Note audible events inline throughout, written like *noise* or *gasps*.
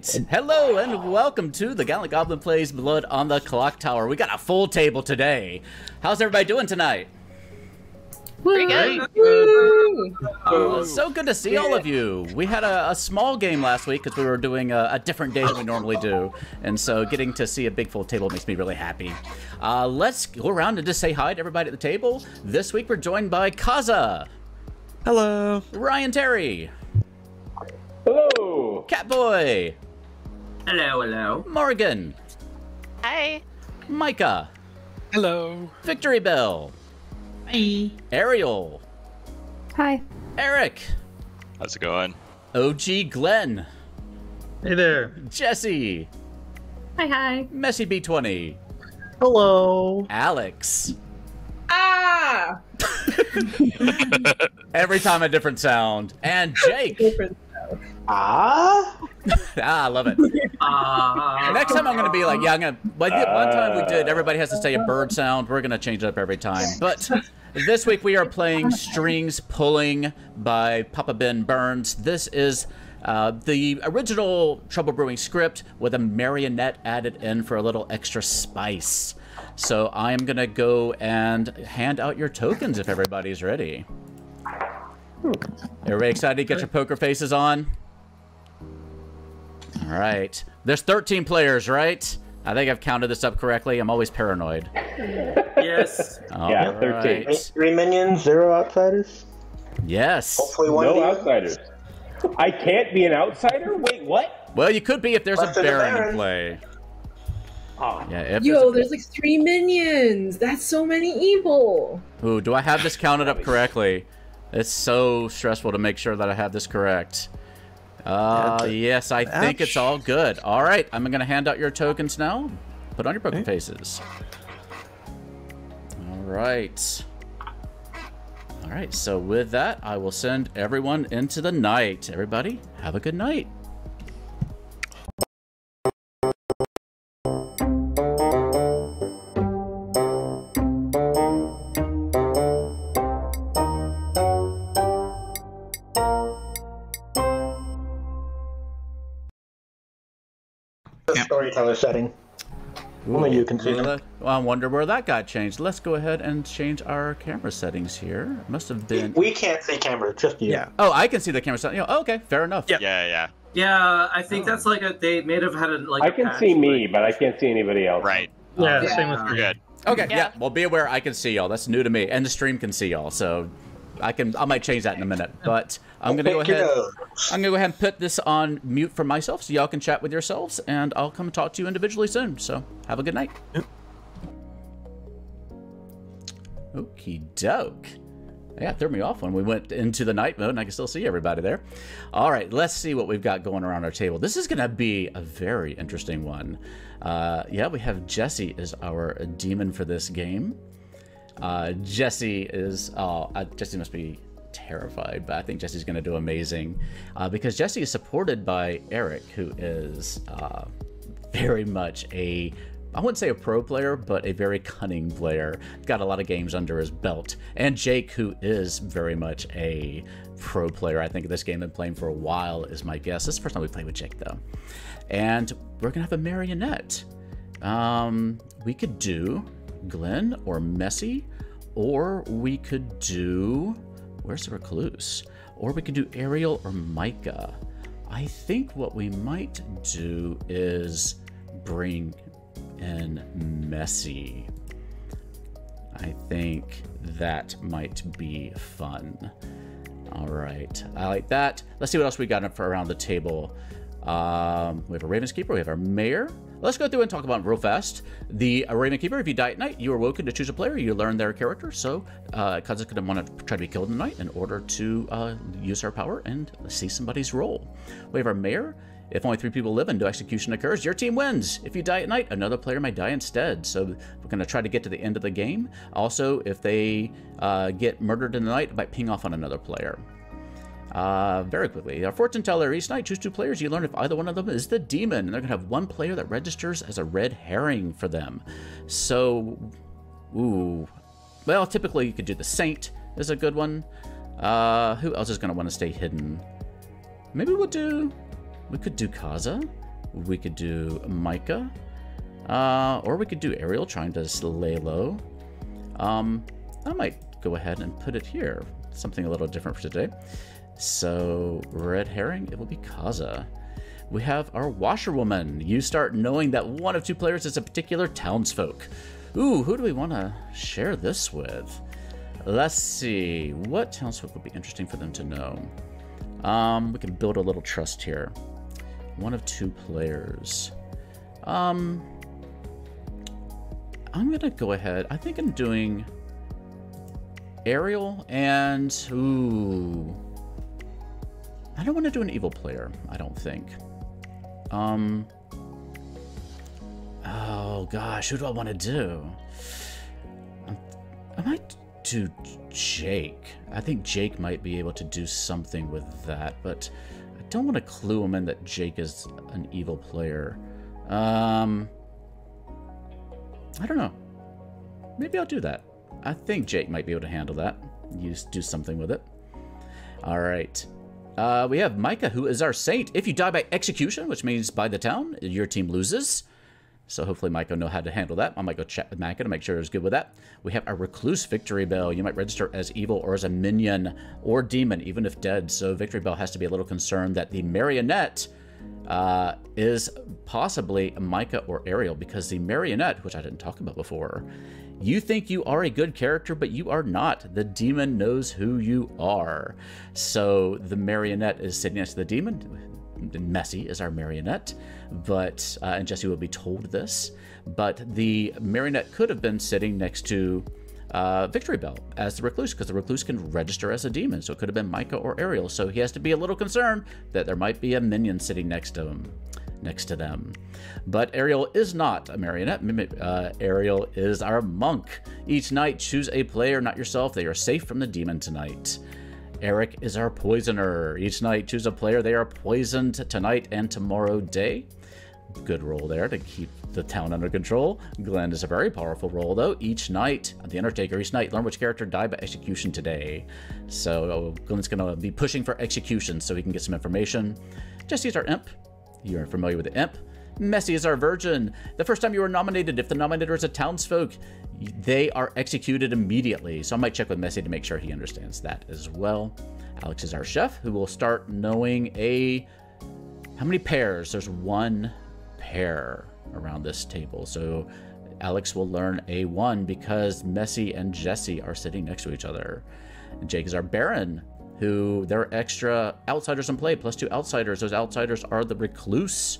right. Hello and welcome to the Gallant Goblin Plays Blood on the Clock Tower. We got a full table today. How's everybody doing tonight? Pretty good. Uh, so good to see all of you. We had a, a small game last week because we were doing a, a, different day than we normally do. And so getting to see a big full table makes me really happy. Uh, let's go around and just say hi to everybody at the table. This week we're joined by Kaza. Hello. Ryan Terry. Hello. Catboy. Hello, hello. Morgan. Hi. Micah. Hello. Victory Bell. Hi. Ariel. Hi. Eric. How's it going? OG Glenn. Hey there. Jesse. Hi, hi. Messy B20. Hello. Alex. Ah! *laughs* Every time a different sound. And Jake. Different. Ah? *laughs* ah, I love it. Uh, Next time I'm going to be like, yeah, I'm going to. Like one time we did, everybody has to say a bird sound. We're going to change it up every time. But this week we are playing Strings Pulling by Papa Ben Burns. This is uh, the original Trouble Brewing script with a marionette added in for a little extra spice. So I am going to go and hand out your tokens if everybody's ready. Everybody excited to get your poker faces on? All right. There's 13 players, right? I think I've counted this up correctly. I'm always paranoid. yes. All Yeah, 13. right. Three minions, zero outsiders. Yes. Hopefully one No demon. outsiders. I can't be an outsider? Wait, what? Well, you could be if there's a Left of the Baron in play. Oh. Yeah, if Yo, there's a... there's like three minions. That's so many evil. Ooh, do I have this counted up correctly? It's so stressful to make sure that I have this correct. Uh, yes, I think it's all good. All right, I'm going to hand out your tokens now. Put on your poker faces. All right. All right, so with that, I will send everyone into the night. Everybody, have a good night. The storyteller setting. Only you can see them. Well, I wonder where that got changed. Let's go ahead and change our camera settings here. It must have been. We can't see camera, just you. Yeah. Oh, I can see the camera settings. Oh, okay, fair enough. Yeah. Yeah, yeah. Yeah, I think that's like a. They may have had a like. I a can patch, see me, like- but I can't see anybody else. Right. Yeah, Yeah. same with We're me. good. Okay, yeah. Yeah. Well, be aware, I can see y'all. That's new to me, and the stream can see y'all. So, I can. I might change that in a minute. But I'm gonna go ahead. I'm gonna go ahead and put this on mute for myself, so y'all can chat with yourselves, and I'll come talk to you individually soon. So, have a good night. Okie doke. Yeah, it threw me off when we went into the night mode, and I can still see everybody there. All right, let's see what we've got going around our table. This is going to be a very interesting one. Uh, yeah, we have Jesse as our demon for this game. Uh, Jesse is, oh, uh, Jesse must be terrified, but I think Jesse's going to do amazing uh, because Jesse is supported by Eric, who is uh, very much a I wouldn't say a pro player, but a very cunning player. Got a lot of games under his belt. And Jake, who is very much a pro player. I think this game been playing for a while is my guess. This is the first time we played with Jake though. And we're gonna have a marionette. Um, we could do Glenn or Messy, or we could do where's the recluse? Or we could do Ariel or Micah. I think what we might do is bring in Messy. I think that might be fun. All right, I like that. Let's see what else we got for around the table. Um, we have a Raven's Keeper, we have our Mayor. Let's go through and talk about real fast. The Raven Keeper, if you die at night, you are woken to choose a player. You learn their character, so uh, Kaza's going want to try to be killed in the night in order to uh, use our power and see somebody's role. We have our Mayor. If only three people live and no execution occurs, your team wins. If you die at night, another player may die instead. So we're going to try to get to the end of the game. Also, if they uh, get murdered in the night, it might ping off on another player. Uh, very quickly, our fortune teller each night choose two players. You learn if either one of them is the demon, and they're gonna have one player that registers as a red herring for them. So, ooh, well, typically you could do the saint is a good one. Uh, who else is gonna want to stay hidden? Maybe we'll do. we could do Kaza. We could do Micah. Uh, or we could do Ariel trying to lay low. Um, I might go ahead and put it here. Something a little different for today. So, red herring, it will be Kaza. We have our washerwoman. You start knowing that one of two players is a particular townsfolk. Ooh, who do we want to share this with? Let's see. What townsfolk would be interesting for them to know? Um, we can build a little trust here. One of two players. Um, I'm going to go ahead. I think I'm doing Ariel and... Ooh... I don't want to do an evil player, I don't think. Um... Oh, gosh, who do I want to do? I might do Jake. I think Jake might be able to do something with that, but I don't want to clue him in that Jake is an evil player. Um... I don't know. Maybe I'll do that. I think Jake might be able to handle that. Use do something with it. All right. Uh, we have Micah, who is our saint. If you die by execution, which means by the town, your team loses. So hopefully Micah know how to handle that. I might go check with Micah to make sure he's good with that. We have our Recluse Victory Bell. You might register as evil or as a minion or demon, even if dead. So Victory Bell has to be a little concerned that the Marionette uh, is possibly Micah or Ariel because the Marionette, which I didn't talk about before, you think you are a good character, but you are not. The demon knows who you are. So the marionette is sitting next to the demon. Messy is our marionette, but uh, and Jesse will be told this. But the marionette could have been sitting next to uh, Victory Bell as the recluse because the recluse can register as a demon. So it could have been Micah or Ariel. So he has to be a little concerned that there might be a minion sitting next to him next to them. But Ariel is not a marionette. Uh, Ariel is our monk. Each night, choose a player, not yourself. They are safe from the demon tonight. Eric is our poisoner. Each night, choose a player. They are poisoned tonight and tomorrow day. Good role there to keep the town under control. Glenn is a very powerful role, though. Each night, the Undertaker, each night, learn which character died by execution today. So Glenn's going to be pushing for execution so he can get some information. Jesse's our imp. You're familiar with the imp. Messy is our virgin. The first time you are nominated, if the nominator is a townsfolk, they are executed immediately. So I might check with Messy to make sure he understands that as well. Alex is our chef, who will start knowing a... How many pairs? There's one pair around this table. So Alex will learn A1 because Messy and Jesse are sitting next to each other. Jake is our Baron, who they're extra outsiders in play, plus two outsiders. Those outsiders are the Recluse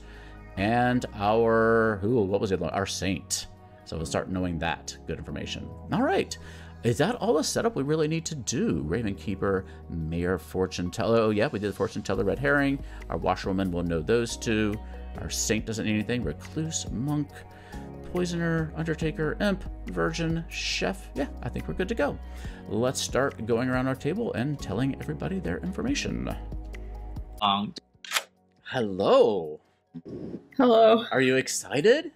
and our, who, what was it? Our Saint. So we'll start knowing that. Good information. All right. Is that all the setup we really need to do? Raven Keeper, Mayor Fortune Teller. Oh, yeah, we did the Fortune Teller Red Herring. Our Washerwoman will know those two. Our Saint doesn't need anything. Recluse, Monk, Poisoner, Undertaker, Imp, Virgin, Chef. Yeah, I think we're good to go. Let's start going around our table and telling everybody their information. Um, Hello. Hello. Are you excited?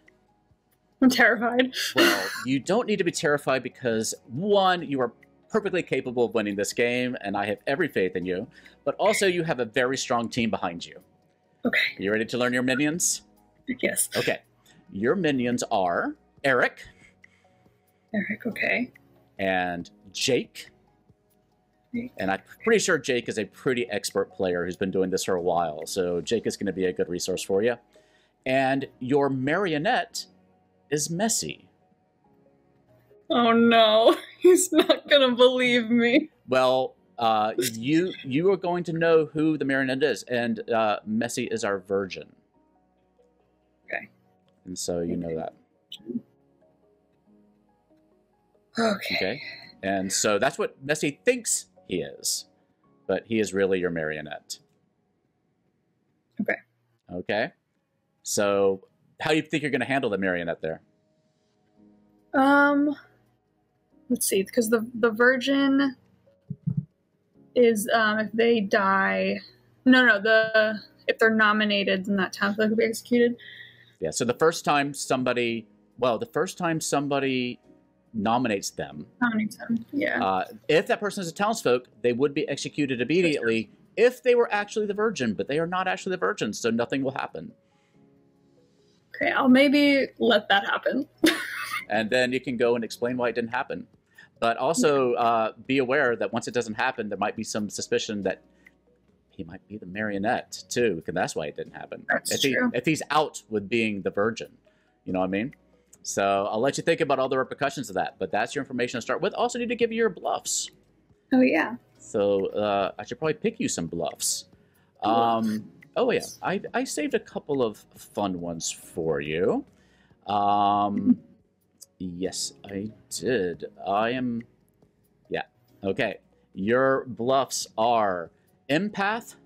I'm terrified. *laughs* Well, you don't need to be terrified because, one, you are perfectly capable of winning this game, and I have every faith in you. But also, you have a very strong team behind you. Okay. Are you ready to learn your minions? Yes. Okay. Your minions are Eric. Eric, okay. And Jake. And I'm pretty sure Jake is a pretty expert player who's been doing this for a while. So Jake is going to be a good resource for you. And your marionette is Messy. Oh no, *laughs* he's not going to believe me. Well, uh, you you are going to know who the marionette is, and uh, Messy is our virgin. Okay. And so you know that. Okay. Okay. And so that's what Messy thinks he is, but he is really your marionette. Okay. Okay. So, how do you think you're going to handle the marionette there? Um, let's see, because the the virgin is um if they die, no, no, the if they're nominated, then that town could be executed. Yeah. So the first time somebody, well, the first time somebody nominates them, Nominates them, yeah. uh, if that person is a townsfolk, they would be executed immediately, if they were actually the virgin, but they are not actually the virgin, so nothing will happen. Okay, I'll maybe let that happen. *laughs* and then you can go and explain why it didn't happen. But also uh, be aware that once it doesn't happen, there might be some suspicion that he might be the marionette too, because that's why it didn't happen. That's if he true. if he's out with being the virgin, you know what I mean. So I'll let you think about all the repercussions of that. But that's your information to start with. Also, need to give you your bluffs. Oh yeah. So uh, I should probably pick you some bluffs. Um, oh yeah, I, I saved a couple of fun ones for you. Um, yes, I did. I am. Yeah. Okay. Your bluffs are empath,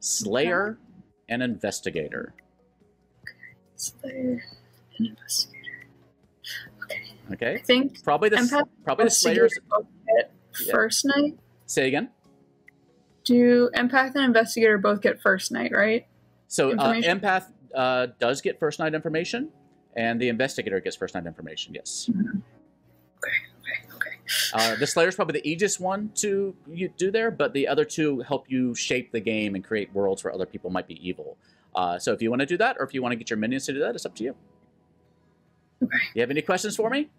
slayer, and investigator. Slayer and investigator. Okay. I think Probably the empath probably the slayers. get Yeah. first night. Say again. Do empath and investigator both get first night, right? So uh, empath uh, does get first night information, and the investigator gets first night information. Yes. Okay, okay. Uh, the Slayer's probably the easiest one to you do there, but the other two help you shape the game and create worlds where other people might be evil. Uh, so if you want to do that, or if you want to get your minions to do that, it's up to you. Okay. You have any questions for me?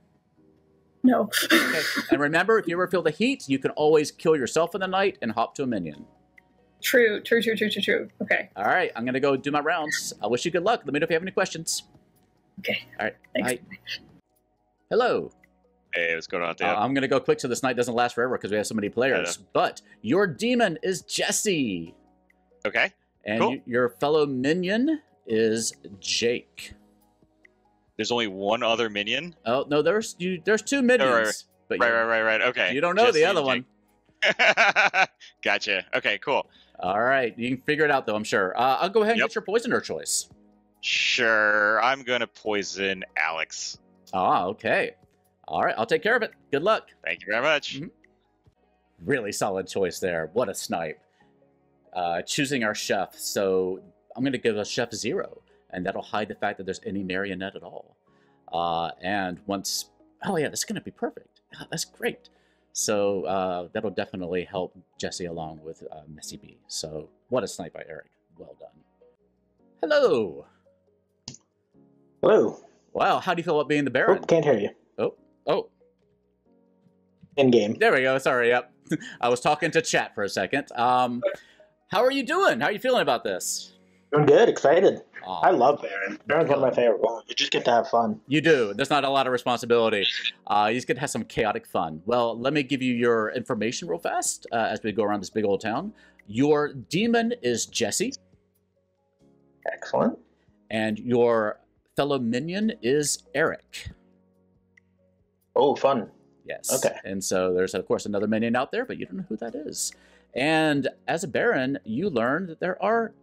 No. Okay. *laughs* and remember, if you ever feel the heat, you can always kill yourself in the night and hop to a minion. true, true, true, true, true, true. Okay. All right, I'm gonna go do my rounds. I wish you good luck. Let me know if you have any questions. Okay. All right. Thanks. Bye. Hello. Hey, what's going on, Uh, I'm gonna go quick so this night doesn't last forever because we have so many players. But your demon is Jesse. okay. And Cool. y- your fellow minion is Jake. There's only one other minion. Oh no, there's you. There's two minions, right, but Right, right, right, right. Okay. you don't know Jesse the other one. *laughs* Gotcha. Okay, cool. All right, you can figure it out though. I'm sure. Uh, I'll go ahead and Yep. get your poisoner choice. Sure. I'm gonna poison Alex. Ah, okay. All right, I'll take care of it. Good luck. Thank you very much. Mhm. Really solid choice there. What a snipe. Uh, choosing our chef, so I'm going to give a chef zero, and that'll hide the fact that there's any marionette at all. Uh, and once, oh yeah, that's going to be perfect. Ah, that's great. So uh, that'll definitely help Jesse along with uh, Messy B. So what a snipe by Eric. Well done. Hello. Hello. Wow, how do you feel about being the Oh, Baron? can't hear you. Oh, Oh. In game. There we go. Sorry. Yep. *laughs* I was talking to chat for a second. Um, how are you doing? How are you feeling about this? Doing good. Excited. Aw, I love Baron. Baron's one of my favorite ones. You just get to have fun. you do. There's not a lot of responsibility. Uh, you just get to have some chaotic fun. Well, let me give you your information real fast uh, as we go around this big old town. Your demon is Jesse, Excellent. and your fellow minion is Eric. Oh, fun. Yes. Okay. And so there's, of course, another minion out there, but you don't know who that is. And as a baron, you learn that there are.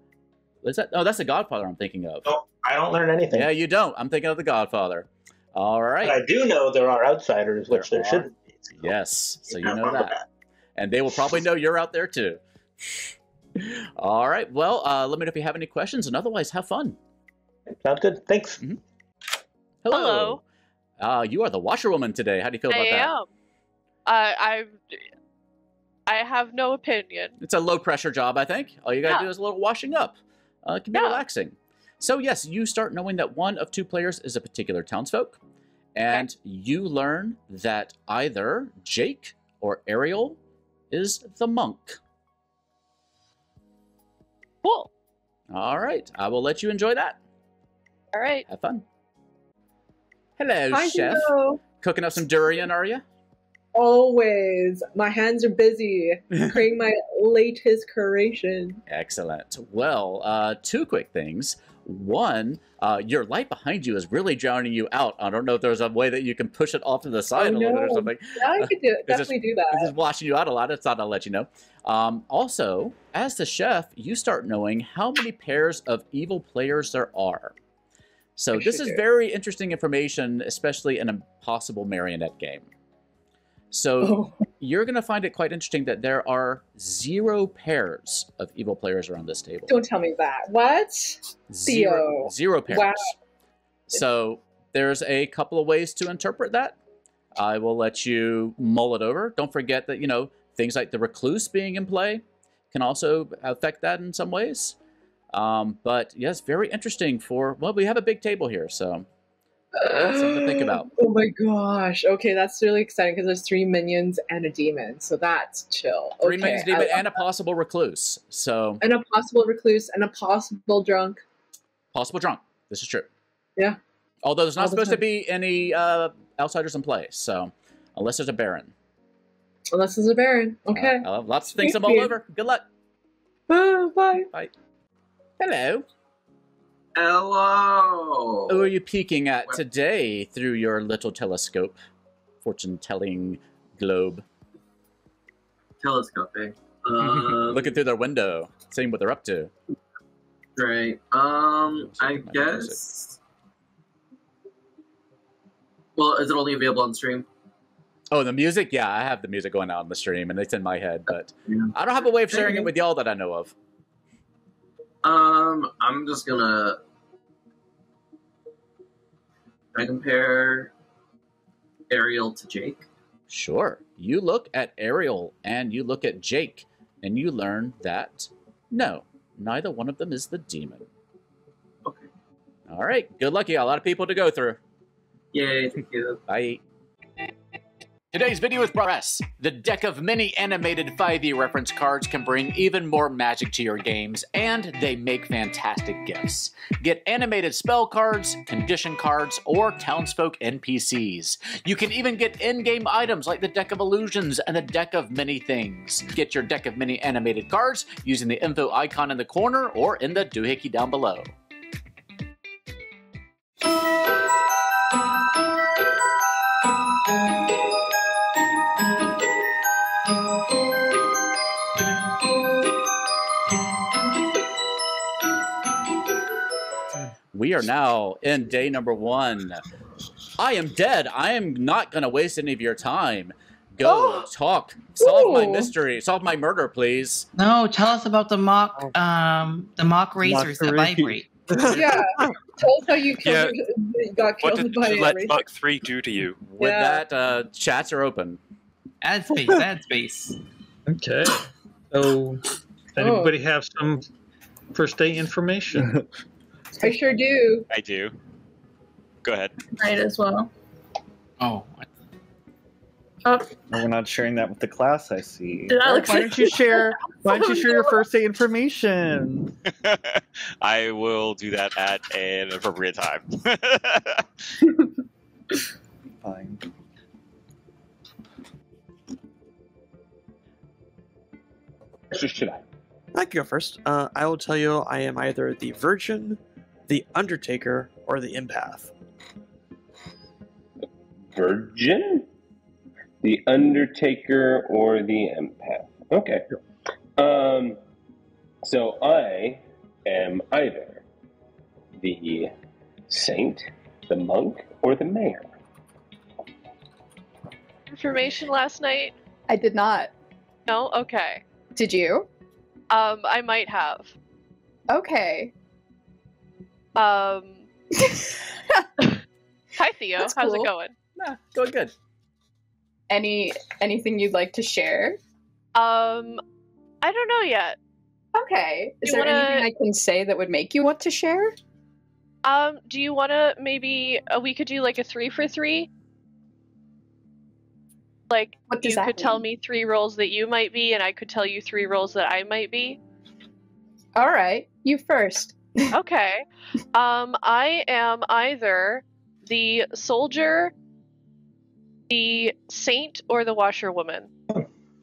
Is that? Oh, that's the Godfather I'm thinking of. Oh, I don't learn anything. Yeah, you don't. I'm thinking of the Godfather. All right. But I do know there are outsiders, which There there, are. shouldn't be. So Yes. So you know wrong with that. And they will probably know you're out there too. *laughs* All right. Well, uh, let me know if you have any questions, and otherwise, have fun. Sounds good. Thanks. Hello. Uh, you are the washerwoman today. How do you feel about I that? am. I I I have no opinion. It's a low pressure job, I think. All you got to Yeah. do is a little washing up. Uh, it can be Yeah. relaxing. So, yes, you start knowing that one of two players is a particular townsfolk, and you learn that either Jake or Ariel is the monk. Cool. All right, I will let you enjoy that. All right. Have fun. Hello, Hi, chef. Hugo. Cooking up some durian, are you? Always. My hands are busy *laughs* creating my latest creation. Excellent. Well, uh, two quick things. One, uh, your light behind you is really drowning you out. I don't know if there's a way that you can push it off to the side Oh, a little bit or something. Yeah, I could do *laughs* It's definitely do that. This is washing you out a lot. It's not. I'll let you know. Um, also, as the chef, you start knowing how many pairs of evil players there are. So I this is do. very interesting information, especially in a possible marionette game. So Oh, you're going to find it quite interesting that there are zero pairs of evil players around this table. don't tell me that. What? Zero, zero pairs. Wow. So there's a couple of ways to interpret that. I will let you mull it over. Don't forget that, you know, things like the recluse being in play can also affect that in some ways. Um, but yes, very interesting for well, we have a big table here, so that's something to think *gasps* about. Oh my gosh. Okay, that's really exciting because there's three minions and a demon, so that's chill. Three okay, minions, demon, and a possible recluse. So and a possible recluse and a possible drunk. possible drunk. This is true. Yeah. Although there's not All the supposed to be any uh, outsiders in play, so unless there's a baron. Unless there's a baron. Okay. Uh, lots of things I'm all over. Good luck. Ah, bye. Hello. Hello. Who are you peeking at today through your little telescope, fortune-telling globe? Telescoping. *laughs* Um, Looking through their window, seeing what they're up to. Right. Um, I guess. Well, is it only available on stream? Oh, the music? Yeah, I have the music going out on the stream, and it's in my head, but. I don't have a way of sharing it with y'all that I know of. Um, I'm just gonna. I compare Ariel to Jake. Sure. You look at Ariel and you look at Jake, and you learn that no, neither one of them is the demon. Okay. All right. Good luck, you. got A lot of people to go through. Yay! Thank you. Bye. Today's video is Press. The deck of many animated 5e reference cards can bring even more magic to your games, and they make fantastic gifts. Get animated spell cards, condition cards, or townsfolk NPCs. You can even get in-game items like the Deck of Illusions and the Deck of Many Things. Get your Deck of Many animated cards using the info icon in the corner or in the doohickey down below. We are now in day number one. I am dead. I am not going to waste any of your time. Go talk. Solve my mystery. Solve my murder, please. No, tell us about the mock, um, the mock razors that Mockery. vibrate. *laughs* yeah. Tell us how you killed Yeah. your, got What killed did by you a let razor. Buck 3 do to you? With Yeah. that, uh, chats are open. Ad space, *laughs* ad space. Okay. So, does anybody have some first day information? *laughs* I sure do. I do. Go ahead. Right as well. Oh, Oh, we're not sharing that with the class. I see. Did Alex why don't you share? *laughs* Why don't you share your first day information? *laughs* I will do that at an appropriate time. *laughs* Fine. Or should I? I can go first. Uh, I will tell you I am either the Virgin, the Undertaker, or the Empath. Virgin, the Undertaker, or the Empath. Okay. Um, so I am either the Saint, the Monk, or the Mayor. Information last night? I did not. No? Okay. Did you? Um, I might have. Okay. Um. *laughs* Hi, Theo. That's How's it going? Nah, going good. Any anything you'd like to share? Um, I don't know yet. Okay. Is You there wanna- anything I can say that would make you want to share? Um, do you want to maybe uh, we could do like a three for three? Like What does you that could tell me three roles that you might be, and I could tell you three roles that I might be. All right. You first. Okay. um, I am either the soldier, the saint, or the washerwoman.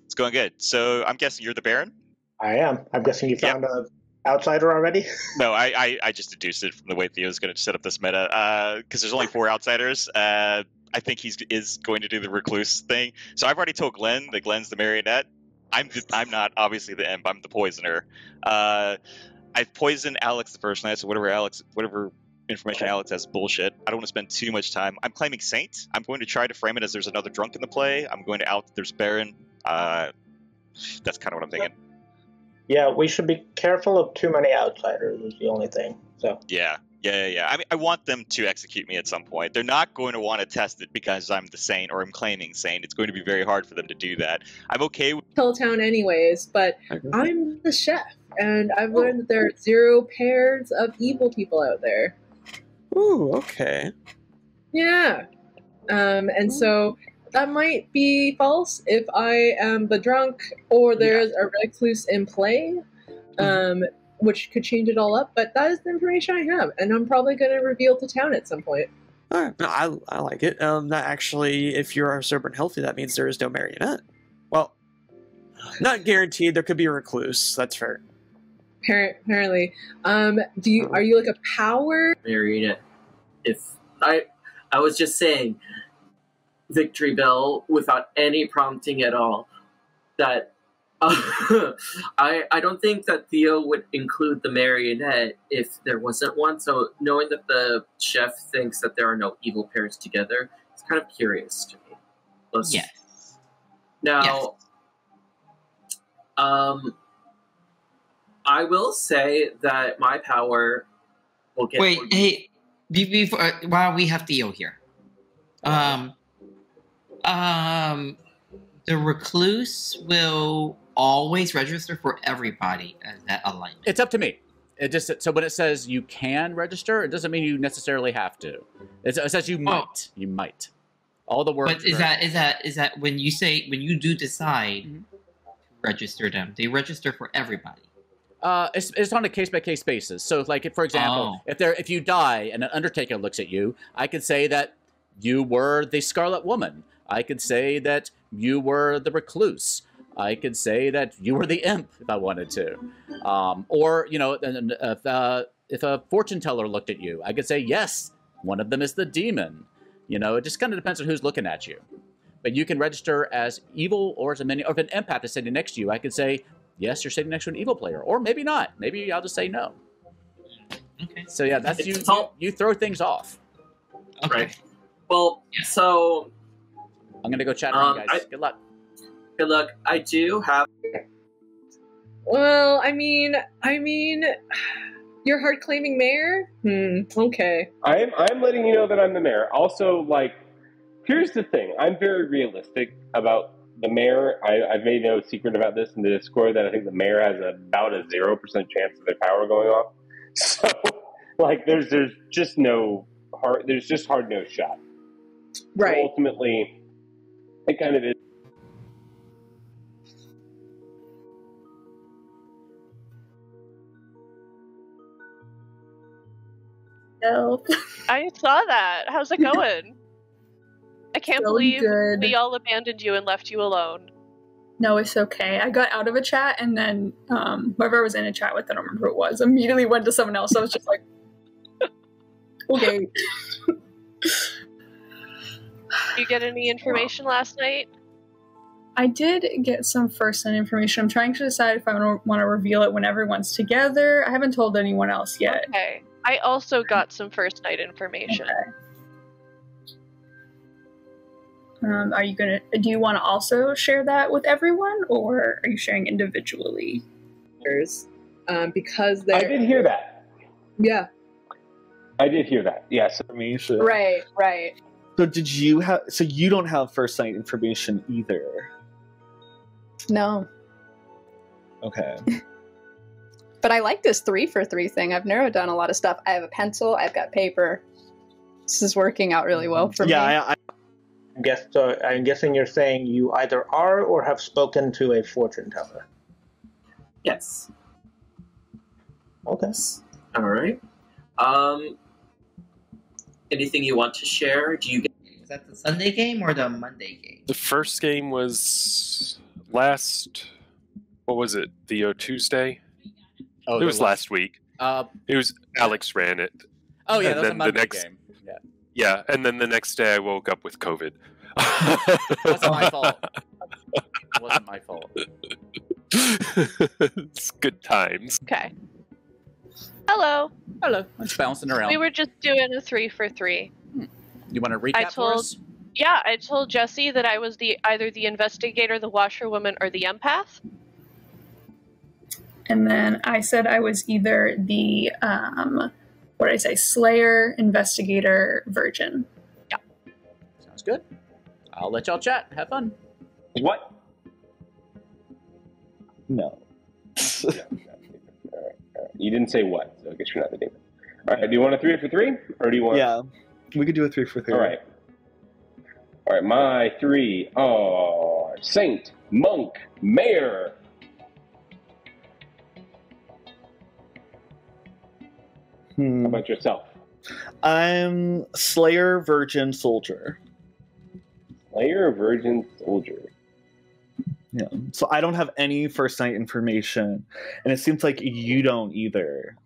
it's going good. So I'm guessing you're the Baron? I am. I'm guessing you found a outsider already. *laughs* No, I, I, I just deduced it from the way Theo's going to set up this meta. Because there's only four outsiders. Uh, I think he's is going to do the recluse thing. So I've already told Glenn that Glenn's the marionette. I'm the, I'm not obviously the imp. I'm the poisoner. Uh, I've poisoned Alex the first night. So whatever Alex, whatever information Alex has, bullshit. I don't want to spend too much time. I'm claiming Saint. I'm going to try to frame it as there's another drunk in the play. I'm going to out that there's Baron. Uh, that's kind of what I'm thinking. Yeah, we should be careful of too many outsiders. Is the only thing. So Yeah. Yeah, yeah, yeah. I mean, I want them to execute me at some point. They're not going to want to test it because I'm the saint or I'm claiming saint. It's going to be very hard for them to do that. I'm okay with. Hilltown anyways, but I'm the chef, and I've learned that there are zero pairs of evil people out there. Ooh, okay. Yeah. Um, and so that might be false if I am the drunk or there's a recluse in play, um, which could change it all up. But that is the information I have, and I'm probably going to reveal to town at some point. All right, no, I, I like it. Um, that actually, if you are sober and healthy, that means there is no marionette. Well, not guaranteed. There could be a recluse. That's fair. Appar- Apparently, um, do you are you like a power? Marionette. If I, I was just saying, Victory Bell without any prompting at all. That uh, *laughs* I I don't think that Theo would include the marionette if there wasn't one. So knowing that the chef thinks that there are no evil pairs together, it's kind of curious to me. Let's- Yes. Now, um, I will say that my power will get. Wait, hey, be- before uh, while we have Theo here, um, um, the recluse will always register for everybody as that alignment. It's up to me. It just so when it says you can register, it doesn't mean you necessarily have to. It's, it says you might. You might. All the words. But is are- that is that is that when you say when you do decide Mm-hmm. to register them, they register for everybody. Uh, it's, it's on a case by case basis. So, like, if, for example, Oh. if there if you die and an undertaker looks at you, I could say that you were the Scarlet Woman. I could say that you were the Recluse. I could say that you were the Imp if I wanted to. Um, or you know, and if uh, if a fortune teller looked at you, I could say yes, one of them is the demon. You know, it just kind of depends on who's looking at you. But you can register as evil or as a mini, or if an empath is sitting next to you, I could say, yes, you're sitting next to an evil player, or maybe not. Maybe I'll just say no. Okay. So yeah, that's you. It's You, all- you throw things off. Right. Well, so I'm gonna go chat Um, around, guys. Good luck. good luck. I do have. Well, I mean, I mean, you're hard claiming mayor. Hmm. Okay. I'm I'm letting you know that I'm the mayor. Also, like, here's the thing: I'm very realistic about the mayor. I, I've made no secret about this in the Discord that I think the mayor has about a zero percent chance of their power going off. *laughs* So, like, there's there's just no hard. There's just hard no shot. Right. So ultimately, it kind of is. Help. I saw that. How's it *laughs* going? I can't So believe good. we all abandoned you and left you alone. No, it's okay. I got out of a chat and then um, whoever I was in a chat with, I don't remember who it was, immediately went to someone else. I was just like, *laughs* okay. Did you get any information last night? I did get some first hand information. I'm trying to decide if I want to reveal it when everyone's together. I haven't told anyone else yet. Okay. I also got some first night information. Um, are you gonna? Do you want to also share that with everyone, or are you sharing individually? Um, because I they're did hear that. yeah. I did hear that. Yes. Information. Right, right. So did you have? So you don't have first night information either. No. Okay. *laughs* But I like this three for three thing. I've narrowed down a lot of stuff. I have a pencil, I've got paper. This is working out really well for yeah, me. I, I guess. Uh, I'm guessing you're saying you either are or have spoken to a fortune teller. Yes. Okay. All right. Um. Anything you want to share? Do you get? Is that the Sunday game or the Monday game? The first game was last. What was it? The uh, Tuesday. Oh, it was, was- last week. Uh, It was Alex ran it. oh yeah, And that was a then Monday the next, game. Yeah, Yeah, and then the next day I woke up with COVID. wasn't my fault. *laughs* It wasn't my fault. it's good times. Okay. Hello. Hello. It's bouncing around. We were just doing a three for three. You want to recap I for told, us? yeah, I told Jesse that I was the either the investigator, the washerwoman, or the empath. And then I said I was either the um, what did I say? Slayer, investigator, virgin. Yeah. Sounds good. I'll let y'all chat. Have fun. What? No. *laughs* You didn't say what, so I guess you're not the demon. All right. Do you want a three for three, or do you want? Yeah, we could do a three for three. All right. All right. My three are saint, monk, mayor. Hmm. How about yourself? I'm Slayer, Virgin, Soldier. Slayer, virgin, soldier. Yeah. So I don't have any first night information, and it seems like you don't either.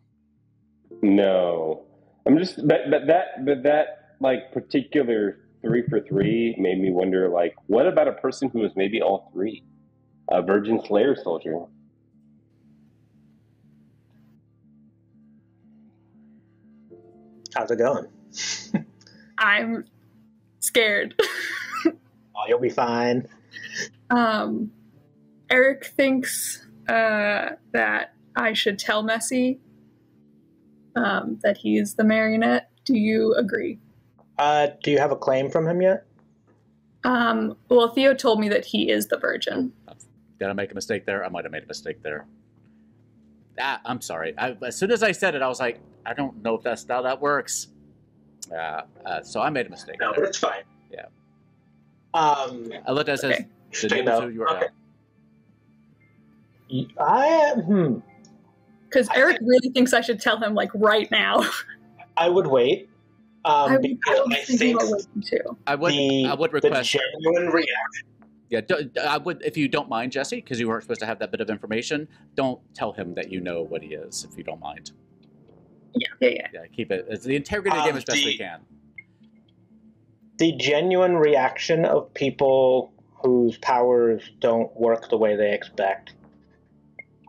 No, I'm just but but that but that like particular three for three made me wonder like what about a person who is maybe all three, a virgin slayer soldier. How's it going? I'm scared. *laughs* Oh, you'll be fine. Um, Eric thinks uh, that I should tell Messy um, that he's the marionette. Do you agree? Uh, do you have a claim from him yet? Um, well, Theo told me that he is the virgin. Did I make a mistake there? I might have made a mistake there. Ah, I'm sorry. I, as soon as I said it, I was like, I don't know if that's how that works. Uh, uh, so I made a mistake. No, there. but it's fine. Yeah. Um, I looked at it says, Okay. the Straight names up. who you are Okay. I hmm. Because Eric really thinks I should tell him like right now. I would wait. Um, I, because I was I thinking think about waiting too. I would, the, I would request the genuine reaction. Yeah, do, I would if you don't mind, Jesse, because you weren't supposed to have that bit of information. Don't tell him that you know what he is, if you don't mind. Yeah, yeah, yeah. Yeah, keep it. It's the integrity of the game Um, as best we can. the genuine reaction of people whose powers don't work the way they expect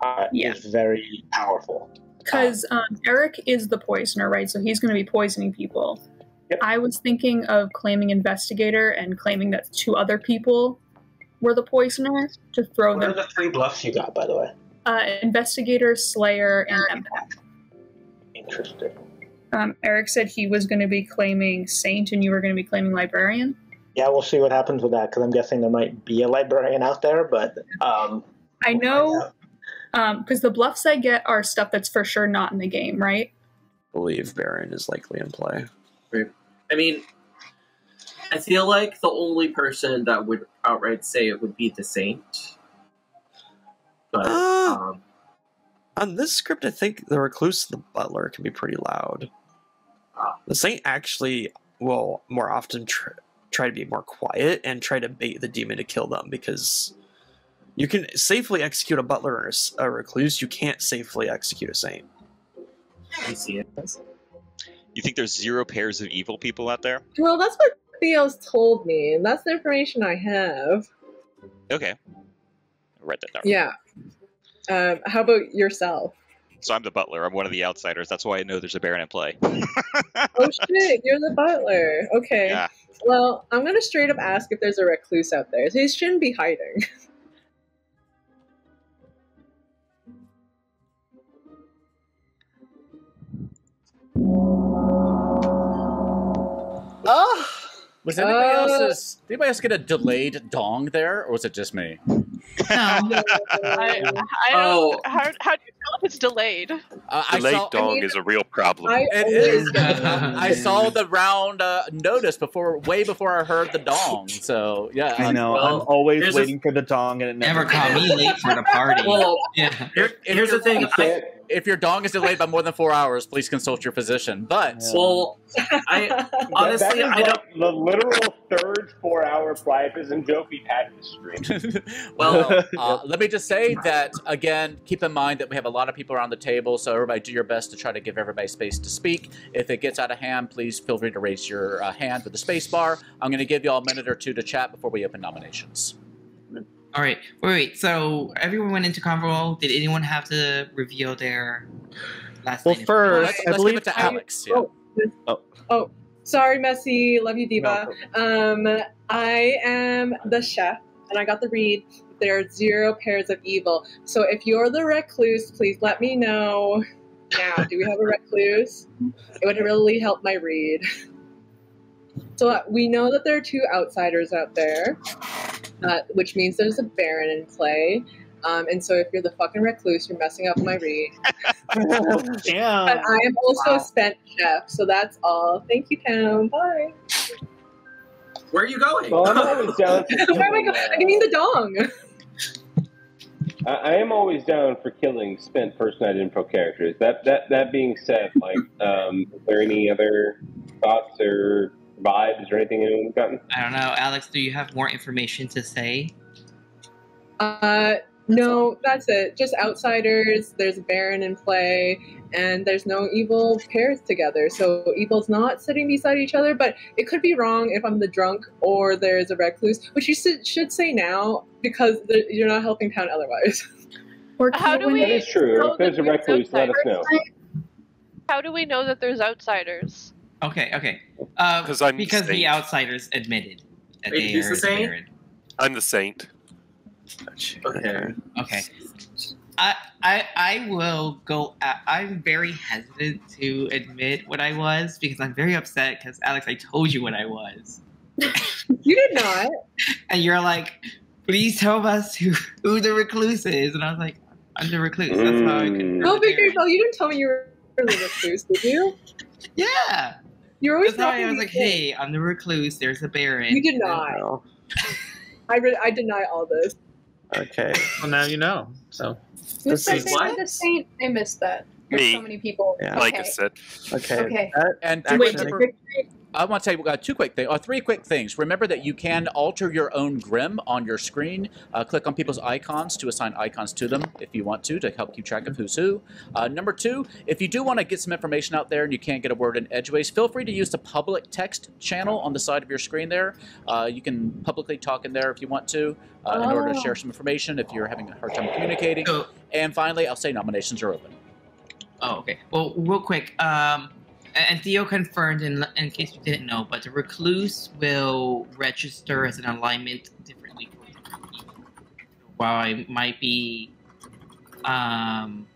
uh, Yeah. is very powerful. Because um, Eric is the poisoner, right? So he's going to be poisoning people. I was thinking of claiming investigator and claiming that two other people were the poisoners to throw What are them. the three bluffs you got, by the way? Uh, investigator, slayer, and empath. Interesting. Um, Eric said he was going to be claiming saint, and you were going to be claiming librarian. Yeah, we'll see what happens with that because I'm guessing there might be a librarian out there, but um, I know because the bluffs I get are stuff that's for sure not in the game, right? believe Baron is likely in play. I mean, I feel like the only person that would outright say it would be the Saint. But Uh, um, On this script, I think the recluse and the butler can be pretty loud. The saint actually will more often tr- try to be more quiet and try to bait the demon to kill them because you can safely execute a butler or a recluse. You can't safely execute a saint. I see it. You think there's zero pairs of evil people out there? Well, that's what Theo's told me, and that's the information I have. Okay. I'll write that down. Yeah. Um, how about yourself? So I'm the butler. I'm one of the outsiders. That's why I know there's a Baron in play. *laughs* oh shit, you're the butler. Okay. Yeah. Well, I'm gonna straight up ask if there's a recluse out there. So he shouldn't be hiding. *laughs* Ah! Was anybody Uh, else's? Did anybody else get a delayed dong there, or was it just me? *laughs* I, I *laughs* don't. Oh. How, how do you tell if it's delayed? Uh, I Delayed saw, dong is a real problem. I It always is. get that. I saw the round uh, notice before, way before I heard the dong. So yeah, I know. well, I'm always here's a- waiting for the dong, and it never, Never caught me late for the party. Well, yeah. here, here's the thing. I, Can't- If your dong is delayed by more than four hours, please consult your physician. But well, I *laughs* honestly, that I is don't. like the literal third four-hour priapism joke we've had this stream. *laughs* Well, *laughs* uh, let me just say that again. Keep in mind that we have a lot of people around the table, so everybody do your best to try to give everybody space to speak. If it gets out of hand, please feel free to raise your uh, hand with the space bar. I'm going to give you all a minute or two to chat before we open nominations. All right. Wait, wait. So everyone went into convo. Did anyone have to reveal their last Well, night? first, Let's, I let's believe give it to Alex. Yeah. Oh. Oh, sorry, Messy. Love you, Diva. Um, I am the chef, and I got the read. There are zero pairs of evil. So if you're the recluse, please let me know. now. Do we have a recluse? It would really help my read. *laughs* So uh, we know that there are two outsiders out there, uh, which means there's a baron in play. Um, and so if you're the fucking recluse, you're messing up my read. *laughs* Damn. But I am also Wow. a spent chef, so that's all. Thank you, Town. Bye. Where are you going? Well, I'm always *laughs* down. For Where am I going? I mean the dong. I, I am always down for killing spent first night info characters. That that that being said, like, um, is there any other thoughts or vibes or anything anyone's gotten? I don't know, Alex. Do you have more information to say? Uh, no, that's it. Just outsiders. There's a baron in play, and there's no evil pairs together. So evil's not sitting beside each other. But it could be wrong if I'm the drunk or there's a recluse, which you should, should say now because you're not helping town otherwise. *laughs* Or How do we That is true. If there's a that recluse, let us know. How do we know that there's outsiders? Okay, okay. Uh, 'Cause I'm because the saint. outsiders admitted that Wait, they who's are the saint? Baron. I'm the saint. Okay. Okay. I I I will go. I, I'm very hesitant to admit what I was because I'm very upset because Alex, I told you what I was, *laughs* You did not. *laughs* and you're like, please tell us who who the recluse is, and I was like, I'm the recluse. That's how I Mm. could. No, Victor, no, you didn't tell me you were the recluse, did you? *laughs* Yeah. You're always That's I was like, hey, I'm the recluse. There's a baron. You did not. *laughs* I re- I deny all this. Okay. Well, now you know. So Who This said is what? the saint? I missed that. There's Me. so many people. Yeah. Okay. Like I said, Okay. Okay. That, And Actually- to Wait, remember, Victory- I want to tell you uh, two quick things, or three quick things. Remember that you can alter your own Grim on your screen. Uh, click on people's icons to assign icons to them if you want to, to help keep track of who's who. Uh, number two, if you do want to get some information out there and you can't get a word in edgeways, feel free to use the public text channel on the side of your screen there. Uh, you can publicly talk in there if you want to, uh, in order to Oh. share some information if you're having a hard time communicating. So, And finally, I'll say nominations are open. Oh, okay. Well, real quick, um, a- and Theo confirmed, in, in case you didn't know, but the recluse will register as an alignment differently. While I might be um,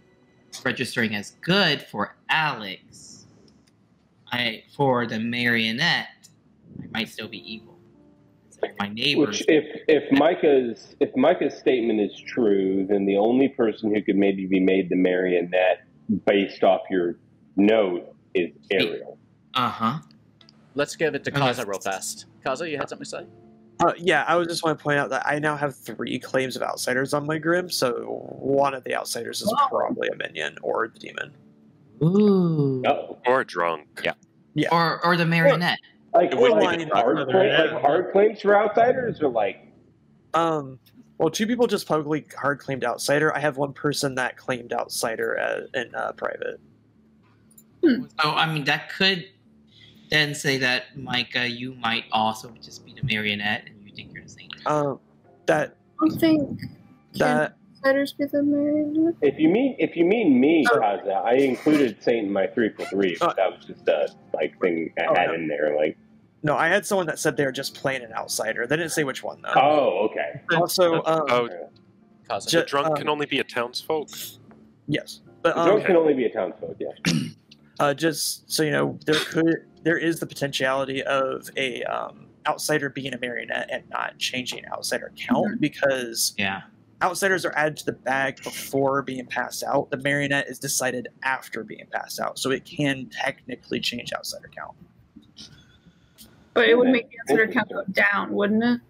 registering as good for Alex, I for the marionette, I might still be evil. My neighbors. Which, if if Micah's if Micah's statement is true, then the only person who could maybe be made the marionette based off your note is Ariel. Uh huh. Let's give it to Kaza real fast. Kaza, you had something to say? Uh, yeah, I was just want to point out that I now have three claims of outsiders on my grim, so one of the outsiders is probably a minion or the demon. Ooh. Oh, or drunk. Yeah. Yeah. Or or the marionette. like, Well, like I mean, hard claim, like hard claims for outsiders, or like Um, well, two people just publicly hard claimed outsider. I have one person that claimed outsider as, in uh, private. So I mean, that could then say that Micah, you might also just be the marionette, and you think you're the saint. Um, that I think that outsiders be the marionette. if you mean if you mean me, Kaza, I included Saint in my three for three. But that was just a like thing I Oh, had no. in there. Like, no, I had someone that said they were just playing an outsider. They didn't say which one though. oh, okay. Also, um, Oh, Kaza. Ju- the drunk um, can only be a townsfolk. yes, but The um, drunk can only be a townsfolk. Yeah. *clears throat* *clears throat* uh, just so you know, there could there is the potentiality of a um, outsider being a marionette and not changing outsider count because Yeah. outsiders are added to the bag before being passed out. The marionette is decided after being passed out, so it can technically change outsider count. But it would make the outsider count go down, wouldn't it?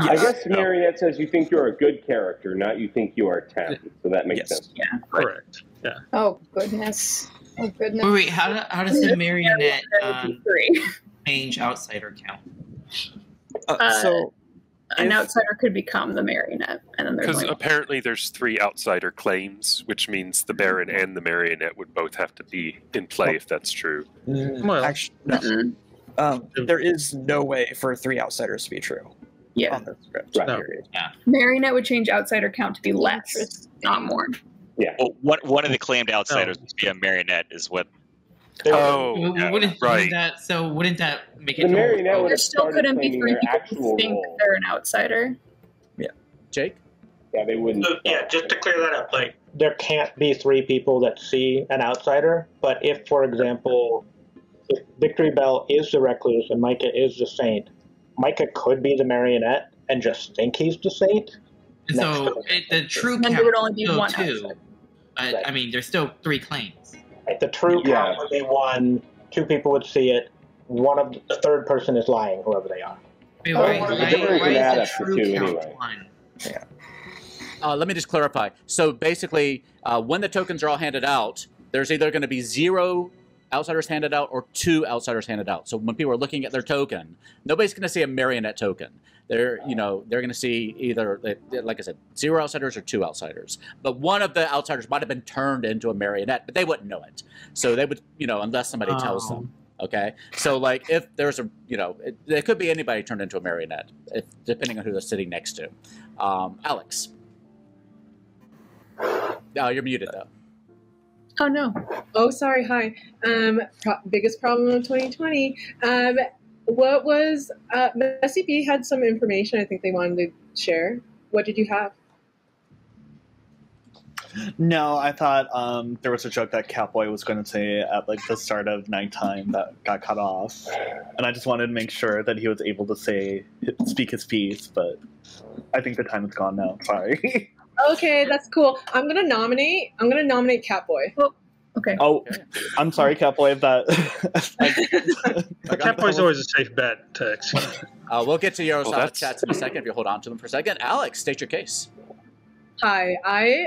I guess Marionette says you think you're a good character, not you think you are ten. So that makes Yes. sense. Yeah. correct. Yeah. Oh goodness. Oh goodness. Wait, wait. How, do- how does the marionette That would be um, change outsider count? Uh, Uh, so An if- outsider could become the marionette, and then there's Because like apparently there's three outsider claims, which means the Baron and the Marionette would both have to be in play if that's true. mm, Well, actually, no. Mm-mm. Um, there is no way for three outsiders to be true yeah, on the script. Right. No. Period. marionette would change outsider count to be less, not more. Well, one, one of the oh. claimed outsiders oh. would be a marionette, is what. Oh, yeah, wouldn't, right. that so wouldn't that make it The total- marionette would There have still couldn't be claiming three people who think role. they're an outsider. Yeah, Jake? Yeah, they wouldn't. So, yeah, just to clear that up, like there can't be three people that see an outsider. But if, for example, if Victory Bell is the recluse and Micah is the saint, Micah could be the marionette and just think he's the saint. So it, the true count there would only be still one two. I, I mean, there's still three claims. Right, the true count would be one. Two people would see it. One of the third person is lying, whoever they are. Wait, Oh, why, the why, difference why can is the true two count anyway. one? Uh, let me just clarify. So basically, uh, when the tokens are all handed out, there's either going to be zero outsiders handed out or two outsiders handed out. So when people are looking at their token, nobody's going to see a marionette token. They're, you know, they're going to see either, like I said, zero outsiders or two outsiders. But one of the outsiders might have been turned into a marionette, but they wouldn't know it. So they would, you know, unless somebody tells Oh. them. Okay, so like if there's a, you know, it, it could be anybody turned into a marionette, if, depending on who they're sitting next to. Um, Alex. Oh, you're muted though. Oh no. Oh, sorry. Hi. Um, pro- biggest problem of 2020. Um, what was uh, Messy B had some information I think they wanted to share. What did you have? No, I thought um, there was a joke that Catboy was going to say at like the start of nighttime that got cut off, and I just wanted to make sure that he was able to say speak his piece. But I think the time is gone now. Sorry. *laughs* Okay, that's cool. I'm gonna nominate. I'm gonna nominate Catboy. Oh, okay. oh, I'm sorry, Catboy. If that *laughs* Catboy's always a safe bet to. Uh, we'll get to your Well, side that's- chats in a second if you hold on to them for a second. Alex, state your case. Hi, I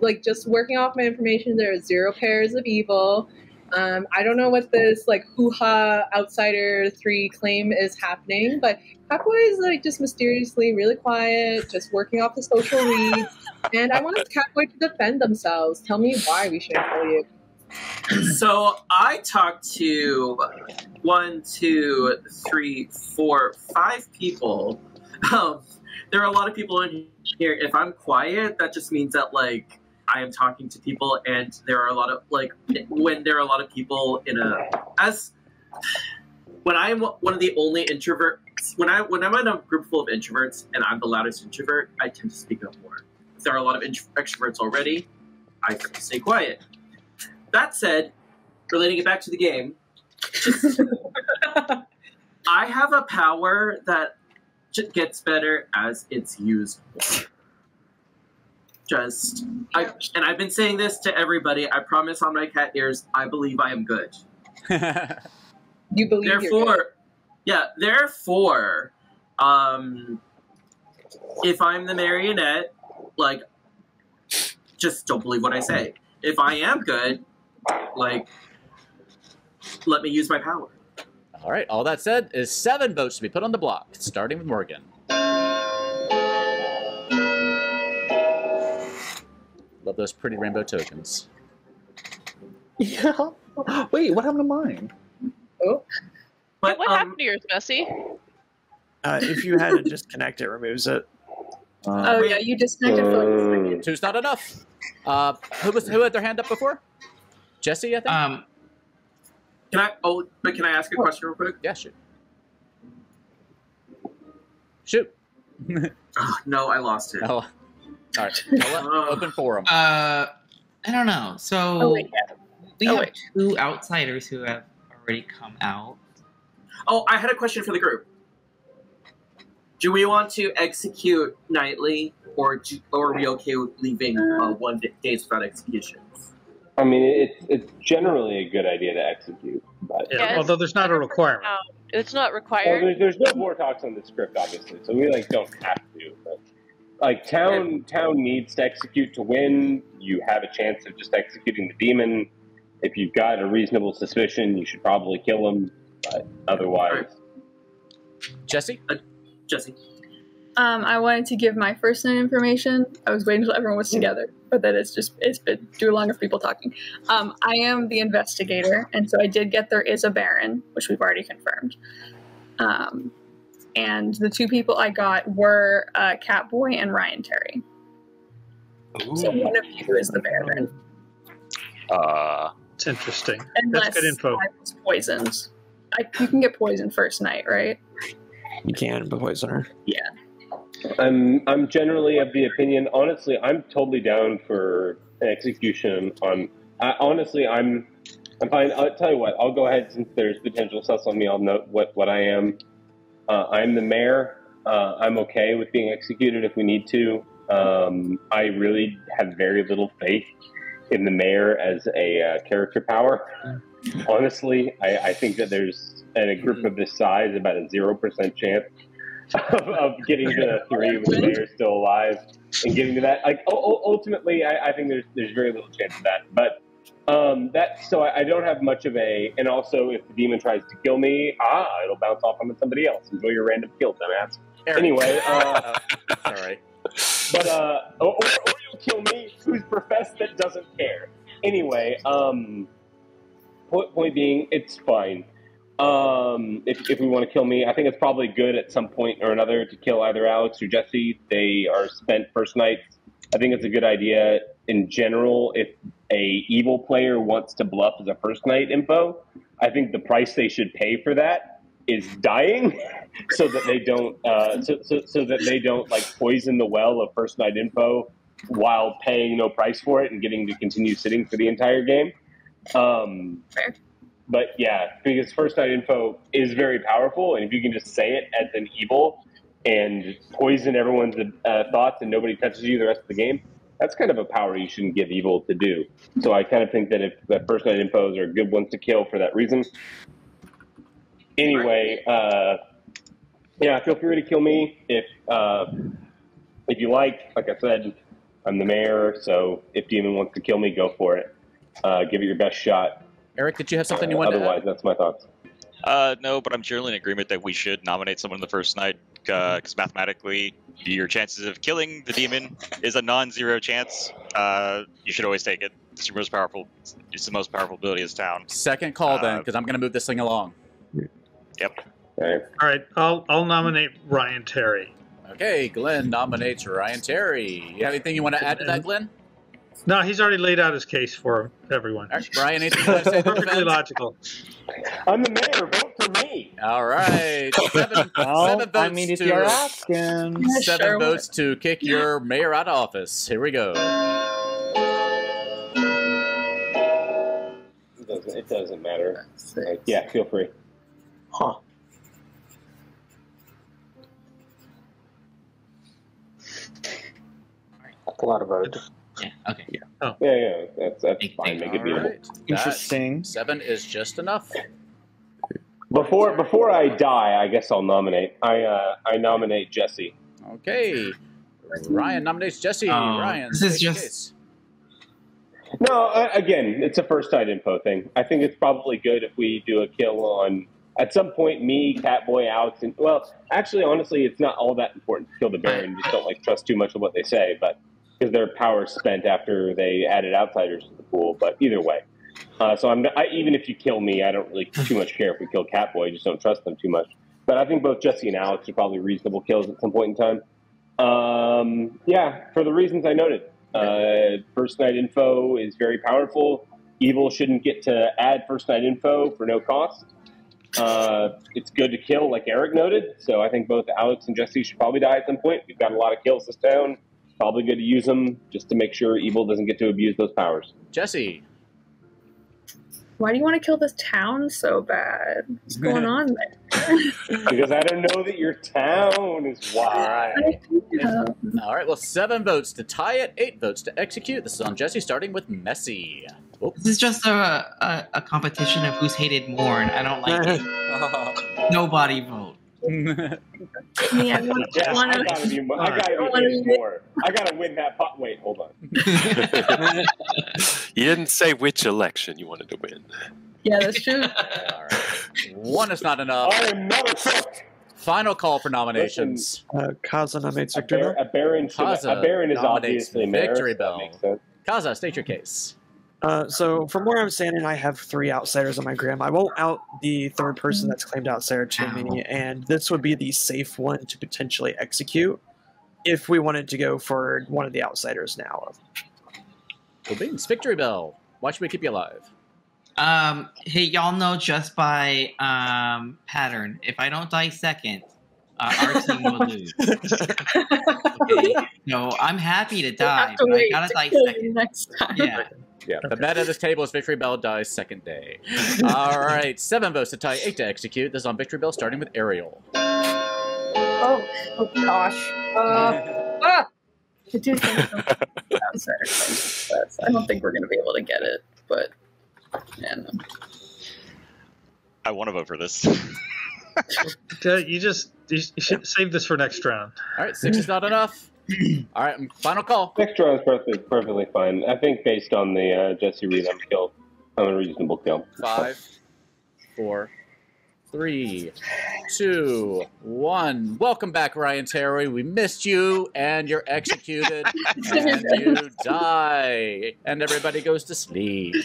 like just working off my information. There are zero pairs of evil. Um, I don't know what this like hoo ha outsider three claim is happening, but Catboy is like just mysteriously really quiet, just working off the social *laughs* reads. And I want *laughs* Catboy to defend themselves. Tell me why we shouldn't kill you. so I talked to one, two, three, four, five people. Um, there are a lot of people in here. If I'm quiet, that just means that like I am talking to people, and there are a lot of like when there are a lot of people in a as when I'm one of the only introverts. When I when I'm in a group full of introverts and I'm the loudest introvert, I tend to speak up more. There are a lot of extroverts already, I tend to stay quiet. That said, relating it back to the game, *laughs* I have a power that gets better as it's used. Just, I, and I've been saying this to everybody. I promise on my cat ears, I believe I am good. *laughs* You believe Therefore, good. yeah. Therefore, um, if I'm the marionette, like, just don't believe what I say. If I am good, like, let me use my power. All right, all that said is seven votes to be put on the block, starting with Morgan. Love those pretty rainbow tokens. Yeah. Wait, what happened to mine? Oh. But what um, happened to yours, Messy? Uh, if you had to disconnect, it removes it. Oh yeah, you disconnected for Two's not enough. Uh, who was who had their hand up before? Jesse, I think. Um, Can I? Oh, but can I ask a question real quick? Yeah, shoot. Shoot. Oh, *laughs* no, I lost it. Oh. All right. *laughs* I'll open forum. Uh, I don't know. So Oh, wait, yeah. we Oh, have wait. two outsiders who have already come out. Oh, I had a question for the group. Do we want to execute nightly, or do, or are we okay with leaving uh, one day, days without executions? I mean, it's it's generally a good idea to execute, but Yeah, Yes. although there's not a requirement. No, it's not well, required. there's, there's no more talks on the script, obviously, so we like don't have to. But like town, town needs to execute to win. You have a chance of just executing the demon. If you've got a reasonable suspicion, you should probably kill him. But otherwise, Jesse. Jesse. Um, I wanted to give my first name information. I was waiting until everyone was together, but then it's just it's been too long of people talking. Um, I am the investigator, and so I did get there is a Baron, which we've already confirmed. Um, and the two people I got were uh, Catboy and Ryan Terry. So one of you is the Baron, Uh, It's interesting. unless That's good info. I was poisoned. I, you can get poisoned first night, right? You can be poisoner. Yeah. I'm I'm generally of the opinion. Honestly, I'm totally down for an execution on. I, honestly, I'm I'm fine. I'll tell you what. I'll go ahead since there's potential sus on me. I'll note what what I am. Uh, I'm the mayor. Uh, I'm okay with being executed if we need to. Um, I really have very little faith in the mayor as a uh, character power. Honestly, I, I think that there's in a group of this size about a zero percent chance *laughs* of, of getting to the three with the mayor still alive and getting to that. Like ultimately, I, I think there's there's very little chance of that. But um, that so I, I don't have much of a. And also, if the demon tries to kill me, ah, it'll bounce off onto somebody else. Enjoy your random kill, dumbass. Anyway, uh, *laughs* all right. but uh, or, or or you'll kill me, who's professed that doesn't care. Anyway, um, point, point being, it's fine. Um, if, if we want to kill me, I think it's probably good at some point or another to kill either Alex or Jesse. They are spent first nights. I think it's a good idea in general. If a evil player wants to bluff as a first night info, I think the price they should pay for that is dying, *laughs* so that they don't uh, so, so, so that they don't like poison the well of first night info while paying no price for it and getting to continue sitting for the entire game. Um, but yeah, because first night info is very powerful, and if you can just say it as an evil and poison everyone's uh, thoughts and nobody touches you the rest of the game, that's kind of a power you shouldn't give evil to do. So I kind of think that if that first night infos are good ones to kill for that reason. Anyway, uh, yeah, feel free to kill me if uh, if you like. Like I said, I'm the mayor, so if Demon wants to kill me, go for it. Uh, give it your best shot. Eric, did you have something you Uh, wanted to add? Otherwise, that's my thoughts. Uh, no, but I'm generally in agreement that we should nominate someone the first night because mathematically, your chances of killing the demon is a non-zero chance. Uh, you should always take it. It's your most powerful. It's the most powerful ability in this town. Second call then, Uh, because I'm going to move this thing along. Yep. All right, I'll I'll nominate Ryan Terry. Okay, Glenn nominates Ryan Terry. You have anything you want to add to that, Glenn? No, he's already laid out his case for everyone. All right, Brian, anything you want to say? Perfectly logical. I'm the mayor. Vote for me. All right, seven, *laughs* Well, seven votes I mean, if to you're asking, seven Sure, votes to kick your mayor out of office. Here we go. It doesn't, it doesn't matter. Like, yeah, feel free. Huh. A lot of votes. Yeah. Okay. Yeah, yeah, that's that's fine. Make it All beautiful. right, Interesting. that Seven is just enough. Before before I die, I guess I'll nominate. I uh, I nominate Jesse. Okay. Ryan nominates Jesse. Oh, Ryan, this is take your just- case. No, uh, again, it's a first night info thing. I think it's probably good if we do a kill on at some point me, Catboy, Alex, and well, actually, honestly, it's not all that important to kill the Baron. Just don't like trust too much of what they say, but because their power's spent after they added outsiders to the pool. But either way, uh, so I'm I, even if you kill me, I don't really too much care if we kill Catboy. I just don't trust them too much. But I think both Jesse and Alex are probably reasonable kills at some point in time. Um, yeah, for the reasons I noted. Uh, first night info is very powerful. Evil shouldn't get to add first night info for no cost. Uh, it's good to kill, like Eric noted. So I think both Alex and Jesse should probably die at some point. We've got a lot of kills this town. Probably good to use them just to make sure Evil doesn't get to abuse those powers. Jesse. Why do you want to kill this town so bad? What's *laughs* going on there? because I don't know that your town is why. Yeah. All right, well, seven votes to tie it, eight votes to execute. This is on Jesse, starting with Messy. Oh, This is just a, a, a competition of who's hated more, and I don't like it. *laughs* Nobody vote. Yeah, I want, *laughs* Yeah, I gotta be. I gotta Alright. be more. I gotta win that pot. Wait, hold on. *laughs* You didn't say which election you wanted to win. Yeah, that's true. *laughs* all right. One is not enough. I am not a cook. Final call for nominations. Uh, Kaza nominates A, Victor bar- a baron. Kaza a baron is obviously mayor. Victory so Bell. Kaza, state your case. Uh, so from where I'm standing, I have three outsiders on my grim. I won't out the third person that's claimed outsider to me, and this would be the safe one to potentially execute if we wanted to go for one of the outsiders now. Cool beans. Victory Bell. Why should we keep you alive? Um, hey, y'all know just by um, pattern, if I don't die second, uh, our *laughs* team will lose. *laughs* okay, so I'm happy to We'll die, to but I gotta die second. next time. Yeah. Yeah, the meta of this table is Victory Bell dies second day. *laughs* All right, seven votes to tie, eight to execute. This is on Victory Bell, starting with Ariel. Oh, oh gosh. Uh, *laughs* ah! I do think some outsider claims this. I don't think we're going to be able to get it, but man, I want to vote for this. *laughs* You just you you should save this for next round. All right, six is not enough. All right, final call. Next round is perfectly, perfectly fine. I think based on the uh, Jesse read I'm kill, I'm a reasonable kill. Five, four, three, two, one. Welcome back, Ryan Terry. We missed you, and you're executed, *laughs* and you die, and everybody goes to sleep.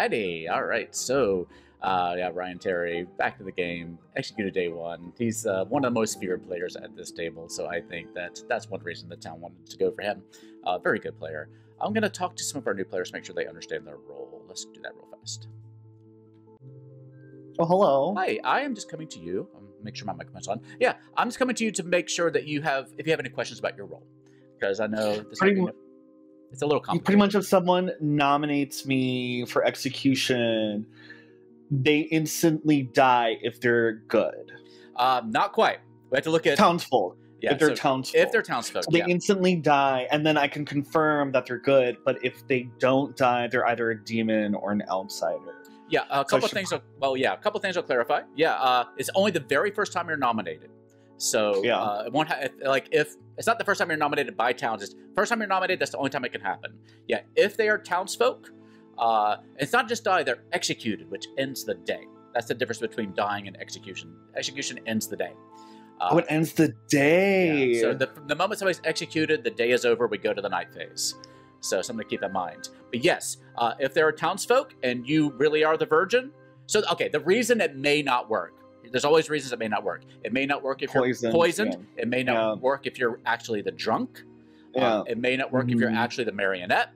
Alrighty, all right. So, uh, yeah, Ryan Terry, back to the game, executed day one. He's uh, one of the most feared players at this table, so I think that that's one reason the town wanted to go for him. Uh, very good player. I'm going to talk to some of our new players, make sure they understand their role. Let's do that real fast. Oh, hello. Hi, I am just coming to you. Um, make sure my microphone's on. Yeah, I'm just coming to you to make sure that you have, if you have any questions about your role, because I know this might Pretty be- mu- it's a little complicated. pretty much if someone nominates me for execution, they instantly die if they're good. Um, not quite. We have to look at townsfolk. Yeah, if they're so townsfolk. If they're townsfolk, So they yeah. instantly die, and then I can confirm that they're good. But if they don't die, they're either a demon or an outsider. Yeah, a So couple of should- things. I'll, well, yeah, a couple of things I'll clarify. Yeah, uh, it's only the very first time you're nominated. So Yeah. uh, it won't ha- if, like if it's not the first time you're nominated by towns. It's first time you're nominated. That's the only time it can happen. Yeah, if they are townsfolk, uh, it's not just die; they're executed, which ends the day. That's the difference between dying and execution. Execution ends the day. Uh, oh, it ends the day. so the, the moment somebody's executed, the day is over. We go to the night phase. So something to keep in mind. But yes, uh, if there are townsfolk and you really are the virgin, so okay, the reason it may not work. There's always reasons it may not work. It may not work if Poisoned, you're poisoned. yeah. It may not work if you're actually the drunk. Yeah. Uh, it may not work if you're Mhm. actually the marionette.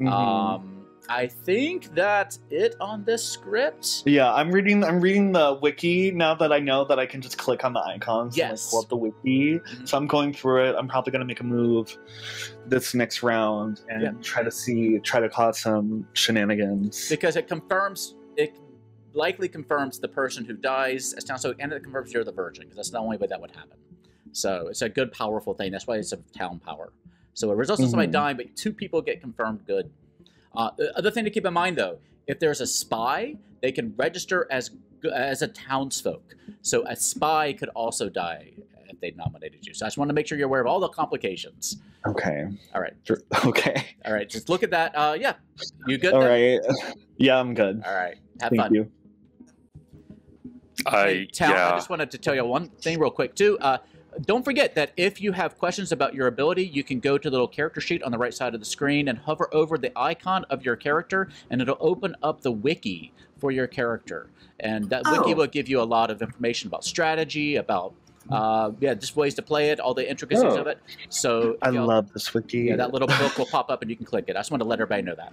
Mhm. Um, I think that's it on this script. Yeah, I'm reading. I'm reading the wiki now that I know that I can just click on the icons Yes. and like, pull up the wiki. So I'm going through it. I'm probably going to make a move this next round and Yeah. try to see, try to cause some shenanigans. because it confirms it likely confirms the person who dies. As town so and it confirms you're the virgin because that's the only way that would happen. So it's a good powerful thing. That's why it's a town power. So it results in somebody Mhm. dying but two people get confirmed good. Uh, the other thing to keep in mind though if there's a spy they can register as as a townsfolk. So a spy could also die if they nominated you. So i just want to make sure you're aware of all the complications. Okay. all right. *laughs* Okay. all right just look at that. Uh yeah. You good All right. Yeah, I'm good. all right. Have Thank fun you. I Tal, I just wanted to tell you one thing real quick too. Uh, don't forget that if you have questions about your ability, you can go to the little character sheet on the right side of the screen and hover over the icon of your character, and it'll open up the wiki for your character. And that wiki Oh. will give you a lot of information about strategy, about uh, yeah, just ways to play it, all the intricacies Oh. of it. So I you know, love this wiki. yeah, that little book will pop up and you can click it. I just want to let everybody know that.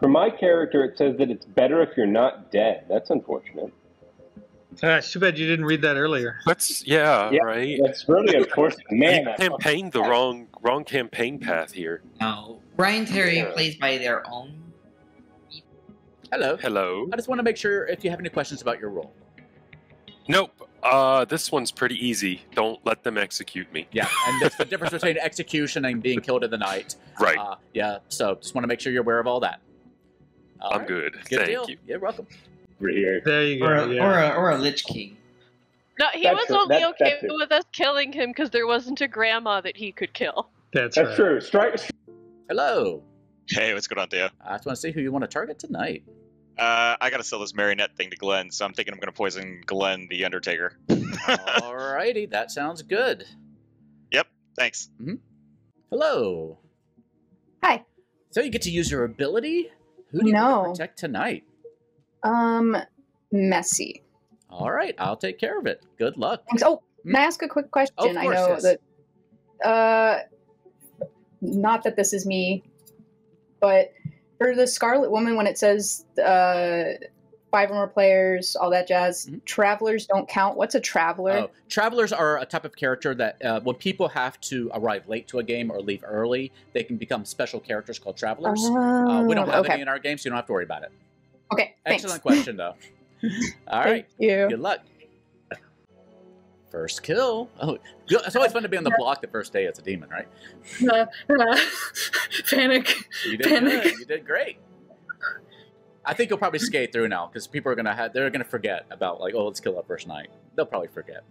For my character, it says that it's better if you're not dead. That's unfortunate. Ah, it's too bad you didn't read that earlier. That's yeah, Yeah, right. That's really unfortunate. *laughs* Man, you I- campaigned the wrong wrong campaign path here. No, Brian Terry plays by their own. Hello. Hello. I just want to make sure if you have any questions about your role. Nope. Uh, this one's pretty easy. Don't let them execute me. Yeah, and that's the difference between execution and being killed in the night. *laughs* Right. Uh, yeah, so just want to make sure you're aware of all that. All I'm right. good. Good Thank deal. you. You're welcome. Over here. There you go. Or a, yeah. or, a, or a Lich King. No, he That's was true. only That- okay that's it. with us killing him because there wasn't a grandma that he could kill. That's, That's right. true. Strike. Hello. Hey, what's going on, Theo? I just want to see who you want to target tonight. Uh, I gotta sell this marionette thing to Glenn, so I'm thinking I'm gonna poison Glenn the Undertaker. *laughs* Alrighty, that sounds good. Yep, thanks. Hello. Hi. So you get to use your ability. Who do you No. want to protect tonight? Um, messy. All right, I'll take care of it. Good luck. Thanks. Oh, can I ask a quick question? Of I know yes. that uh, not that this is me, but for the Scarlet Woman, when it says uh, five or more players, all that jazz, travelers don't count. What's a traveler? Oh, travelers are a type of character that uh, when people have to arrive late to a game or leave early, they can become special characters called travelers. uh, we don't Oh, have okay. any in our game, so you don't have to worry about it. Okay, thanks. Excellent question, though. *laughs* All right. you. Good luck. First kill. Oh, it's always fun to be on the block the first day as a demon, right? Uh, uh, *laughs* panic. You did Panic. good. You did great. I think you'll probably skate through now because people are gonna have they're gonna forget about like oh let's kill that first night. They'll probably forget.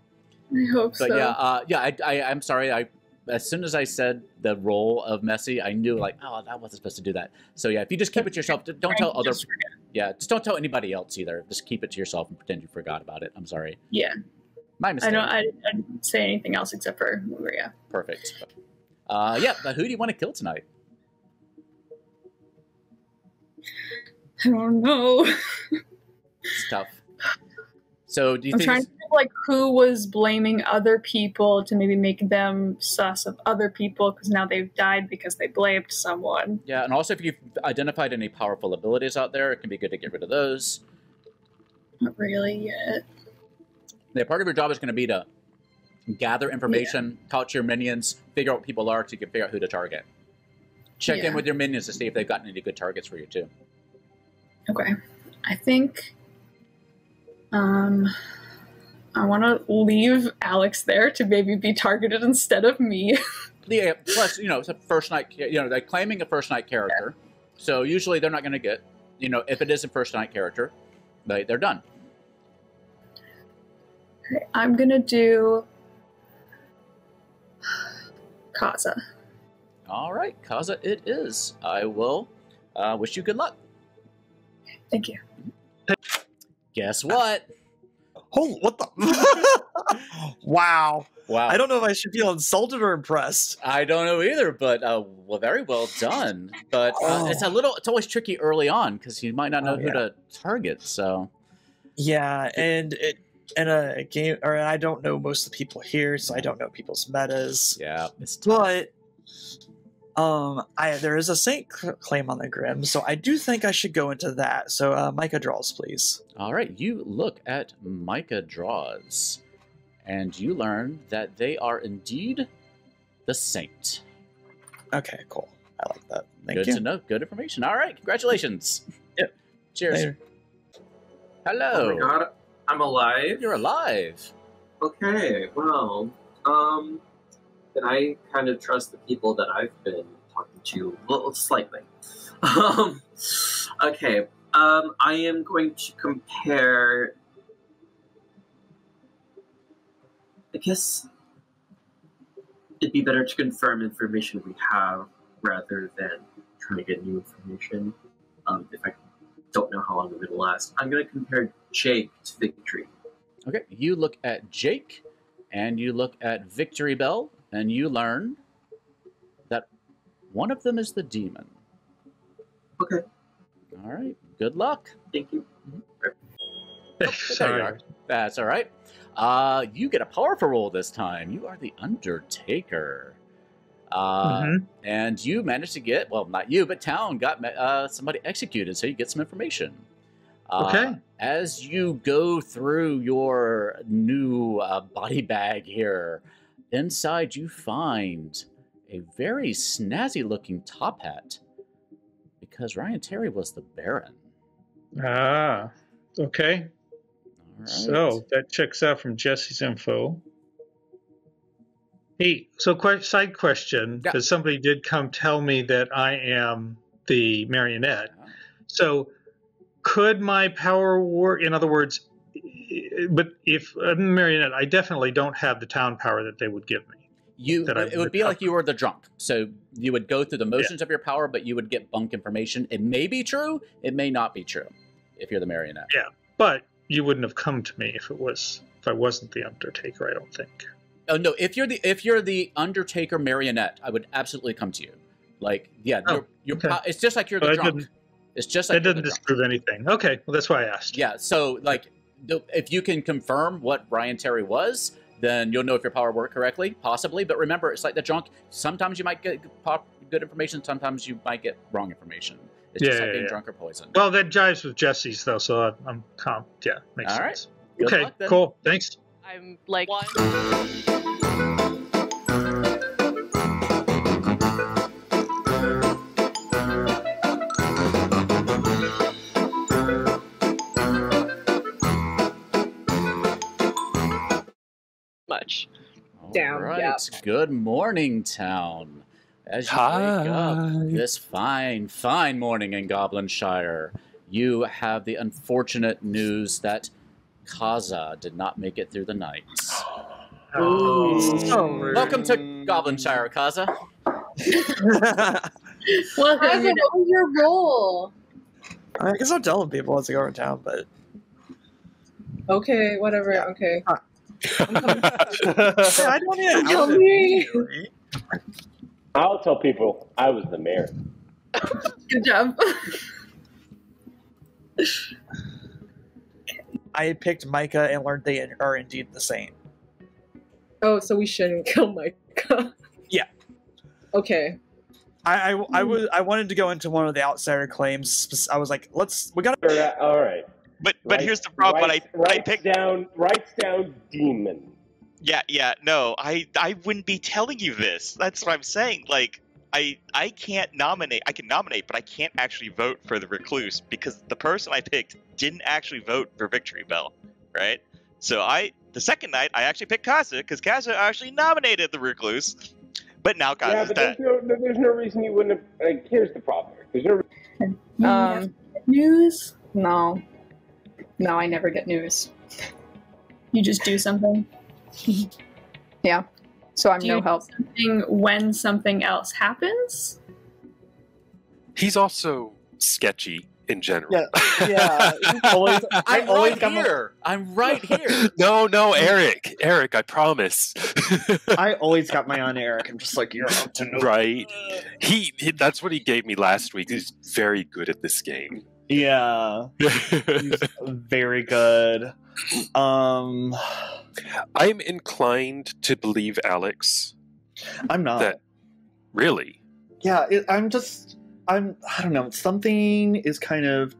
I hope But so. yeah, uh, yeah. I, I I'm sorry. I as soon as I said the role of Messy, I knew like oh that wasn't supposed to do that. So yeah, if you just keep it to yourself, don't tell other. Yeah, just don't tell anybody else either. Just keep it to yourself and pretend you forgot about it. I'm sorry. yeah. My mistake. I don't. I, I didn't say anything else except for Maria. Perfect. Uh, yeah, but who do you want to kill tonight? I don't know. It's tough. So do you I'm think? trying to think like who was blaming other people to maybe make them sus of other people because now they've died because they blamed someone. Yeah, and also if you've identified any powerful abilities out there, it can be good to get rid of those. Not really yet. Yeah, part of your job is going to be to gather information, talk to your minions, figure out what people are, so you can figure out who to target. Check Yeah. in with your minions to see if they've gotten any good targets for you too. Okay. I think um I want to leave Alex there to maybe be targeted instead of me. *laughs* Yeah. Plus, you know, it's a first night. You know, they're claiming a first night character, so usually they're not going to get. You know, if it is a first night character, they they're done. Okay, I'm going to do Kaza. All right, Kaza, it is. I will uh, wish you good luck. Thank you. Guess what? Oh, what the? *laughs* wow. Wow. I don't know if I should feel insulted or impressed. I don't know either, but uh, well, very well done. But uh, it's a little, it's always tricky early on because you might not know Oh, who yeah. to target. So Yeah, and it in a game, or I don't know most of the people here, so I don't know people's metas. Yeah, it's but um, I there is a saint claim on the grim, so I do think I should go into that. So, uh, Micah draws, please. all right, you look at Micah draws, and you learn that they are indeed the saint. Okay, cool. I like that. Thank Good you. to know. Good information. All right, congratulations. Yep. Cheers. Later. Hello. Oh my god, I'm alive. You're alive. Okay, well, um, then I kind of trust the people that I've been talking to well, slightly. *laughs* Um, okay, um, I am going to compare. I guess it'd be better to confirm information we have rather than trying to get new information. Um, if I don't know how long it'll last, I'm going to compare Jake to Victory. Okay, you look at Jake, and you look at Victory Bell, and you learn that one of them is the demon. Okay. All right. Good luck. Thank you. There you are. That's all right. Uh, you get a powerful roll this time. You are the Undertaker. Uh, Mhm. And you managed to get, well, not you, but Town got uh, somebody executed, so you get some information. Uh, Okay. As you go through your new uh, body bag here, inside you find a very snazzy looking top hat because Ryan Terry was the Baron. Ah, okay. Right. So that checks out from Jesse's info. Hey, so que- side question, because somebody did come tell me that I am the marionette. So could my power work? In other words, but if I'm the marionette, I definitely don't have the town power that they would give me. You, it would be like you were the drunk. So you would go through the motions of your power, but you would get bunk information. It may be true, it may not be true, if you're the marionette. Yeah, but you wouldn't have come to me if it was if I wasn't the Undertaker. I don't think. Oh no, if you're the if you're the Undertaker marionette, I would absolutely come to you. Like, yeah, oh, you're, you're okay. po- it's just like you're the But drunk. It's just like that doesn't disprove anything. Okay, well that's why I asked. Yeah, so like if you can confirm what Ryan Terry was, then you'll know if your power worked correctly, possibly. But remember, it's like the drunk. Sometimes you might get pop, good information. Sometimes you might get wrong information. It's just like yeah, being yeah. drunk or poisoned. Well, that jives with Jesse's though, so I'm- I'm calm. Yeah, makes All right. sense. Good okay, luck, cool. Thanks. I'm like one. Down, Right. yep. Good morning, town. As you Hi. wake up this fine, fine morning in Goblinshire, you have the unfortunate news that Kaza did not make it through the night. *gasps* Oh. oh, Welcome to Goblinshire, Kaza. *laughs* Welcome. Kaza, what was your role? I guess I'm telling people as I go around town, but Okay, whatever. Okay. Uh, *laughs* I don't need Tell me. I'll tell people I was the mayor. Good job. I picked Micah and learned they are indeed the saint. Oh, so we shouldn't kill Micah. Yeah. Okay. I, I, I was I wanted to go into one of the outsider claims. I was like, let's we gotta. All right. All right. But but Write- here's the problem. When I write- when I writes picked down writes down demon. Yeah, yeah, no, I I wouldn't be telling you this. That's what I'm saying. Like, I I can't nominate. I can nominate, but I can't actually vote for the recluse because the person I picked didn't actually vote for Victory Bell, right? So I the second night I actually picked Kaza because Kaza actually nominated the recluse, but now Kaza's yeah, but dead. there's no, there's no reason you wouldn't have. Like, here's the problem. There's no. Um, news? No. No, I never get news. You just do something. *laughs* Yeah. So I'm Do no you do help. something when something else happens? He's also sketchy in general. Yeah, yeah. *laughs* always, I I'm always right got my, here. I'm right *laughs* here. no, no, Eric. Eric, I promise. I always got my own Eric. I'm just like you're up to no. right. He, he that's what he gave me last week. He's very good at this game. Yeah, *laughs* very good. Um, I'm inclined to believe Alex. I'm not. That really? yeah, it, I'm just. I'm. I don't know. Something is kind of.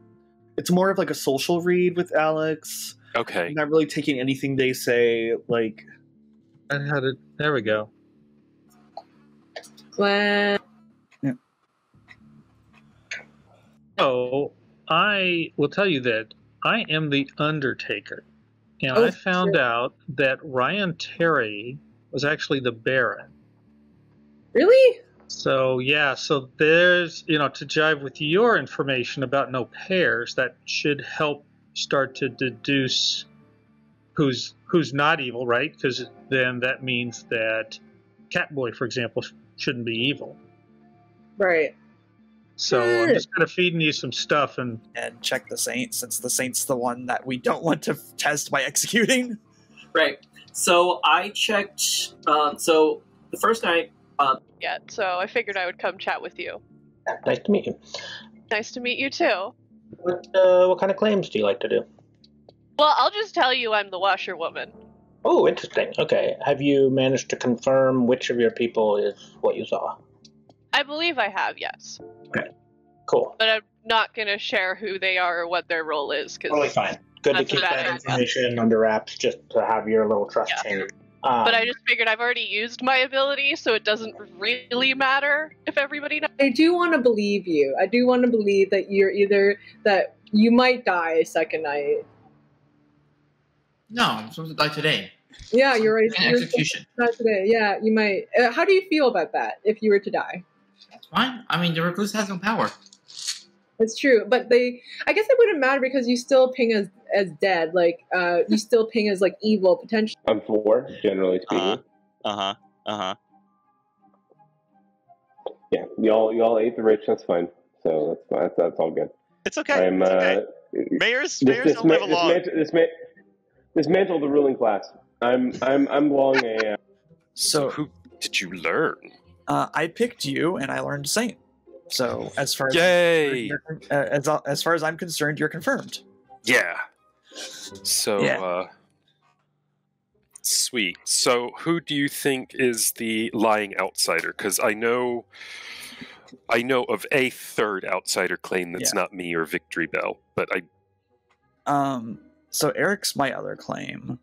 It's more of like a social read with Alex. Okay. I'm not really taking anything they say like. I had it. There we go. Glenn. So I will tell you that I am the Undertaker, and Oh, I found shit. out that Ryan Terry was actually the Baron. Really? So yeah, so there's you know to jive with your information about no pairs, that should help start to deduce who's who's not evil, right? Because then that means that Catboy, for example, shouldn't be evil. Right. So I'm just kind of feeding you some stuff, and and check the saint since the saint's the one that we don't want to *laughs* test by executing. *laughs* Right. So I checked. Um, so the first night, uh, Yet, so I figured I would come chat with you. Nice to meet you. Nice to meet you too. What uh, what kind of claims do you like to do? Well, I'll just tell you I'm the washerwoman. Oh, interesting. Okay. Have you managed to confirm which of your people is what you saw? I believe I have, yes. Okay. Cool. But I'm not going to share who they are or what their role is because Totally fine. Good to keep bad that idea. information under wraps just to have your little trust chain. Um, But I just figured I've already used my ability, so it doesn't really matter if everybody knows. I do want to believe you. I do want to believe that you're either that you might die second night. No, I'm supposed to die today. Yeah, you're right. An You're execution. Not today. Yeah, you might. Uh, how do you feel about that if you were to die? That's fine. I mean, the recluse has no power. It's true, but they. I guess it wouldn't matter because you still ping as as dead. Like, uh, you still ping as like evil potentially. I'm four, generally speaking. Uh huh. Uh huh. Yeah, y'all y'all ate the rich. That's fine. So that's fine. That's, that's all good. It's okay. I'm it's uh, okay. Mayors, dis- mayors don't live disma- long. dismantle, disma- dismantle the ruling class. I'm I'm I'm long a. Uh, So who did you learn? Uh, I picked you, and I learned saint. So as far as Yay! uh, as as far as I'm concerned, you're confirmed. Yeah. So Yeah. uh Sweet. So, who do you think is the lying outsider? Because I know, I know of a third outsider claim that's Yeah. not me or Victory Bell, but I Um, so Eric's my other claim.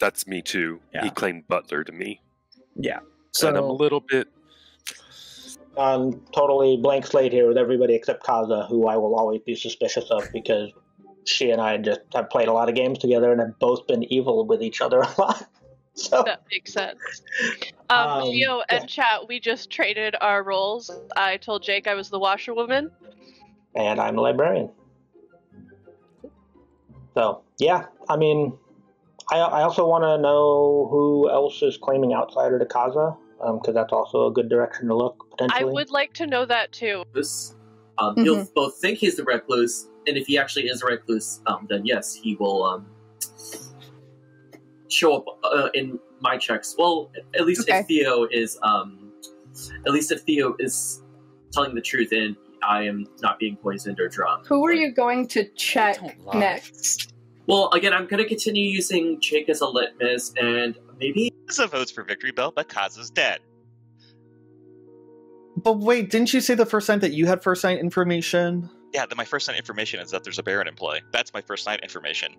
that's me too. He claimed Butler to me. Yeah. So and I'm a little bit. I'm totally blank slate here with everybody except Kaza, who I will always be suspicious of because she and I just have played a lot of games together and have both been evil with each other a lot. *laughs* So That makes sense. Um, Um, Theo and chat, we just traded our roles. I told Jake I was the washerwoman. and I'm a librarian. So yeah, I mean, I I also want to know who else is claiming outsider to Kaza, because that's also a good direction to look I would like to know that too. This, um, You'll both think he's the recluse, and if he actually is a recluse, um, then yes, he will um, show up uh, in my checks. Well, at least Okay. if Theo is, um, at least if Theo is telling the truth and I am not being poisoned or drunk. Who are you going to check next? Well, again, I'm going to continue using Jake as a litmus, and maybe Kaza votes for Victory Bell, but Kaza's dead. But wait, didn't you say the first night that you had first night information? Yeah, my first night information is that there's a Baron in play. That's my first night information.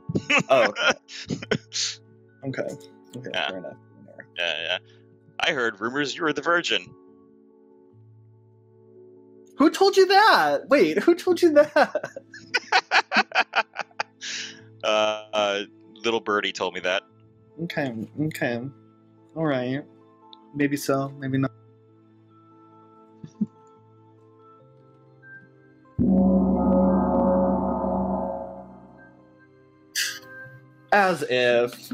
Oh, okay. *laughs* okay. Okay, Yeah. fair enough. Yeah, yeah. I heard rumors you were the Virgin. Who told you that? Wait, who told you that? *laughs* Uh, uh, little birdie told me that. Okay, okay. All right. Maybe so, maybe not. As if.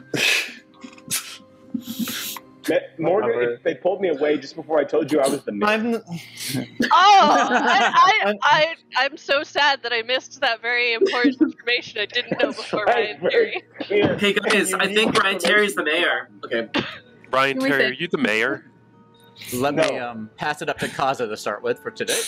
Morgan, if they pulled me away just before I told you I was the man. Oh, I, *laughs* I, I, I'm so sad that I missed that very important information I didn't know before Ryan Terry. Hey guys, I think Brian Terry's the mayor. Okay. Brian Terry, are you the mayor? Let me um, pass it up to Kaza to start with for today.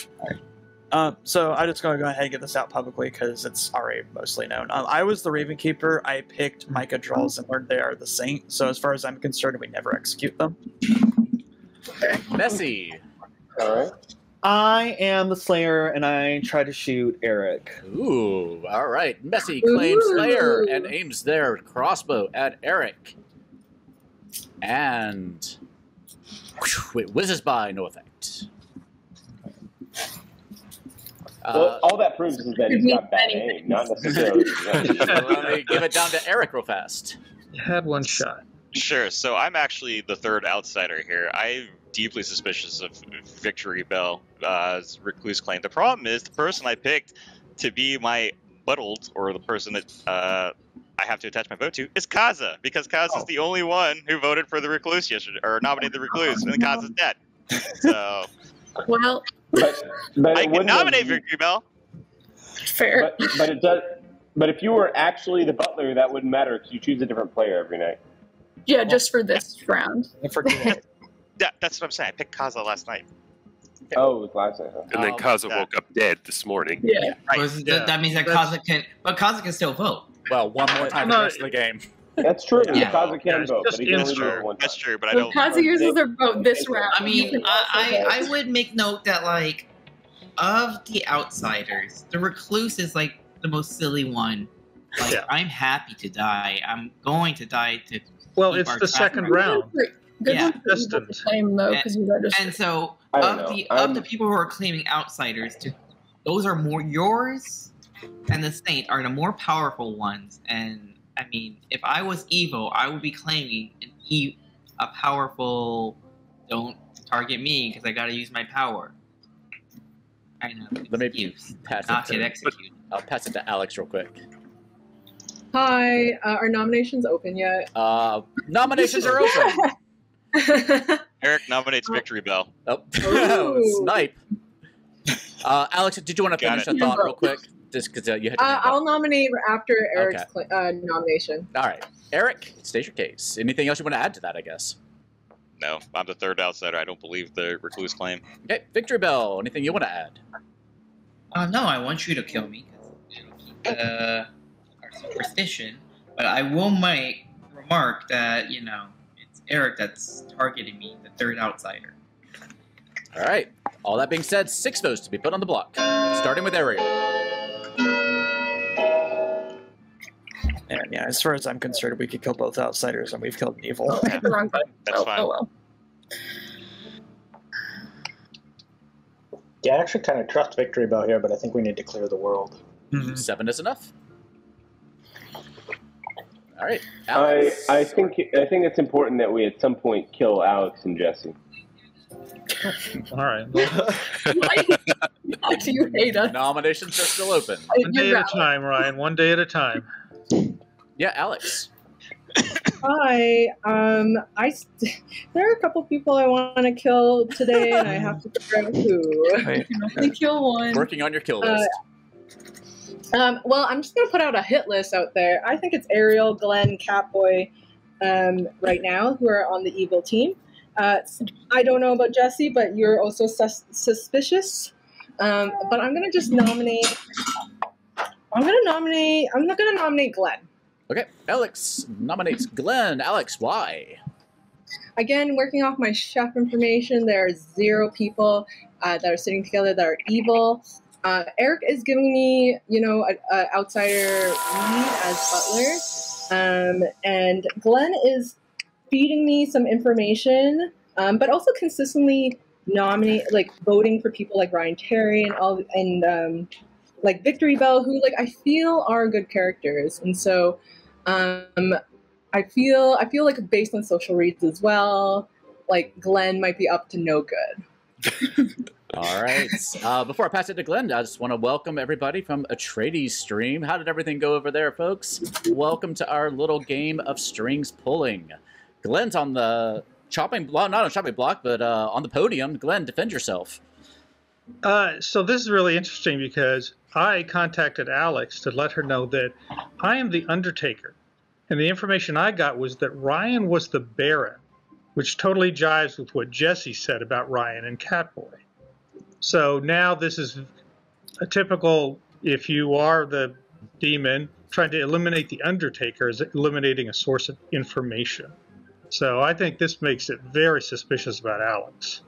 Uh, so I'm just going to go ahead and get this out publicly because it's already mostly known. Um, I was the Ravenkeeper. I picked Micah Draws and learned they are the Saint. So as far as I'm concerned, we never execute them. Messy. All right. I am the Slayer, and I try to shoot Eric. Ooh, all right. Messy claims Ooh. Slayer and aims their crossbow at Eric. And whew, it whizzes by, no effect. Well, Uh, all that proves is that he's got bad aim, not *laughs* necessarily. *laughs* let me give it down to Eric real fast. Had one shot. Sure. So I'm actually the third outsider here. I'm deeply suspicious of Victory Bell uh, recluse claim. The problem is the person I picked to be my muddled, or the person that uh, I have to attach my vote to, is Kaza, because Kaza is the only one who voted for the recluse yesterday, or nominated the recluse, and Kaza's dead. So Well, But, but I can wouldn't nominate Victory Bell. fair. But, but it does. But if you were actually the butler, that wouldn't matter because you choose a different player every night. Yeah, just for this round. *laughs* Yeah, that's what I'm saying. I picked Kaza last night. Oh, it was last night. Huh? And then Um, Kaza yeah. woke up dead this morning. Yeah. Right. Was- that- Yeah. That means that That's- Kaza can, but Kaza can still vote. Well, one more time for No, the rest of the game. That's true. Yeah. Kaza can Yeah, vote, just but he can only insert. do it one time. That's true, but I Well, don't. Kaza uses their vote this round. I mean, I. I, I would make note that, like, of the outsiders, the recluse is, like, the most silly one. Like, Yeah. I'm happy to die. I'm going to die to. Well, keep it's our the second round. Good Yeah. one to claim though, because you registered. And so, of know. the I'm- of the people who are claiming outsiders, to those are more yours, and the saint are the more powerful ones. And I mean, if I was evil, I would be claiming an e- a powerful. Don't target me because I got to use my power. I know. Let me excuse, pass not it to, executed. I'll pass it to Alex real quick. Hi, uh, are nominations open yet? Uh, nominations are open. *laughs* Eric nominates Victory Bell. Oh, *laughs* Ooh. snipe. Uh, Alex, did you want to Got finish it. a thought real quick? Just because uh, you had. Your Uh. I'll nominate after Eric's Okay. cl- uh, nomination. All right, Eric, state your case. Anything else you want to add to that? I guess. No, I'm the third outsider. I don't believe the recluse claim. Okay, Victory Bell. Anything you want to add? Uh, no, I want you to kill me uh, our superstition. But I will make remark that you know it's Eric that's targeting me, the third outsider. All right. All that being said, six votes to be put on the block, starting with Ariel. And yeah, as far as I'm concerned, we could kill both outsiders, and we've killed an evil. I hit the wrong button. That's oh, fine. oh well. Yeah, I actually kind of trust Victory Bell here, but I think we need to clear the world. Mm-hmm. Seven is enough. All right. I, Alex. I think I think it's important that we at some point kill Alex and Jesse. All right. *laughs* Why do you hate us? Nominations are still open. One day at a time, Ryan. One day at a time. Yeah, Alex. Hi. Um, I st- *laughs* there are a couple people I want to kill today, and I have to figure out who. *laughs* Right. You can only kill one. Working on your kill Uh, list. Um, well, I'm just gonna put out a hit list out there. I think it's Ariel, Glenn, Catboy, um, right now who are on the evil team. Uh, I don't know about Jesse, but you're also sus- suspicious. Um, but I'm gonna just nominate. I'm gonna nominate. I'm not gonna nominate Glenn. Okay. Alex nominates Glenn. Alex, why? Again, working off my chef information, there are zero people uh, that are sitting together that are evil. Uh, Eric is giving me, you know, an outsider lead as butler, um, and Glenn is feeding me some information, um, but also consistently nominate, like voting for people like Ryan Terry and all, and um, like Victory Bell, who like I feel are good characters, and so um, I feel I feel like based on social reads as well, like Glenn might be up to no good. *laughs* All right. Uh, before I pass it to Glenn, I just want to welcome everybody from Aetreides stream. How did everything go over there, folks? Welcome to our little game of strings pulling. Glenn's on the chopping block, not on chopping block, but uh, on the podium. Glenn, defend yourself. Uh, so this is really interesting because I contacted Alex to let her know that I am the Undertaker, and the information I got was that Ryan was the Baron, which totally jives with what Jesse said about Ryan and Catboy. So now this is a typical. If you are the demon trying to eliminate the Undertaker, is eliminating a source of information. So I think this makes it very suspicious about Alex.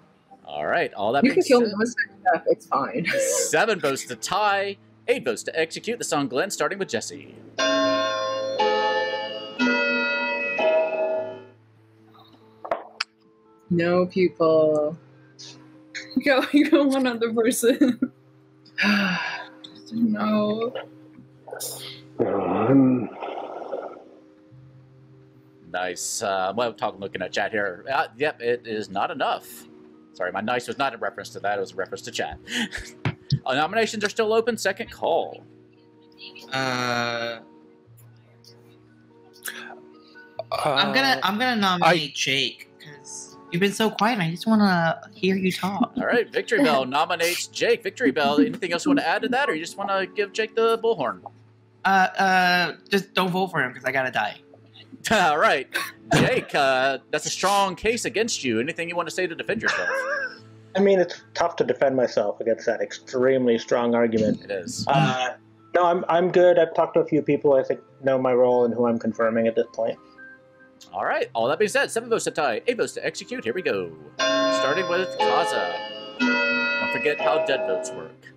All right. All that You can being kill me said, one second, Jeff. It's fine. *laughs* seven votes to tie, eight votes to execute. The song Glenn, starting with Jesse. No people. Go, you *laughs* go one other person. *sighs* no. Um, Nice. Uh, well, talking, looking at chat here. Uh, yep, it is not enough. Sorry, my nice was not a reference to that. It was a reference to chat. *laughs* uh, nominations are still open. Second call. Uh, I'm gonna I'm gonna nominate Jake because you've been so quiet. and I just want to hear you talk. *laughs* All right, Victory Bell *laughs* nominates Jake. Victory Bell, anything else you want to add to that, or you just want to give Jake the bullhorn? Uh, uh, just don't vote for him because I gotta die. *laughs* All right, Jake, uh, that's a strong case against you. Anything you want to say to defend yourself? *laughs* I mean, it's tough to defend myself against that extremely strong argument. It is. Uh, no, I'm I'm good. I've talked to a few people. I think know my role and who I'm confirming at this point. All right. All that being said, seven votes to tie, eight votes to execute. Here we go. Starting with Kaza. Don't forget how dead votes work.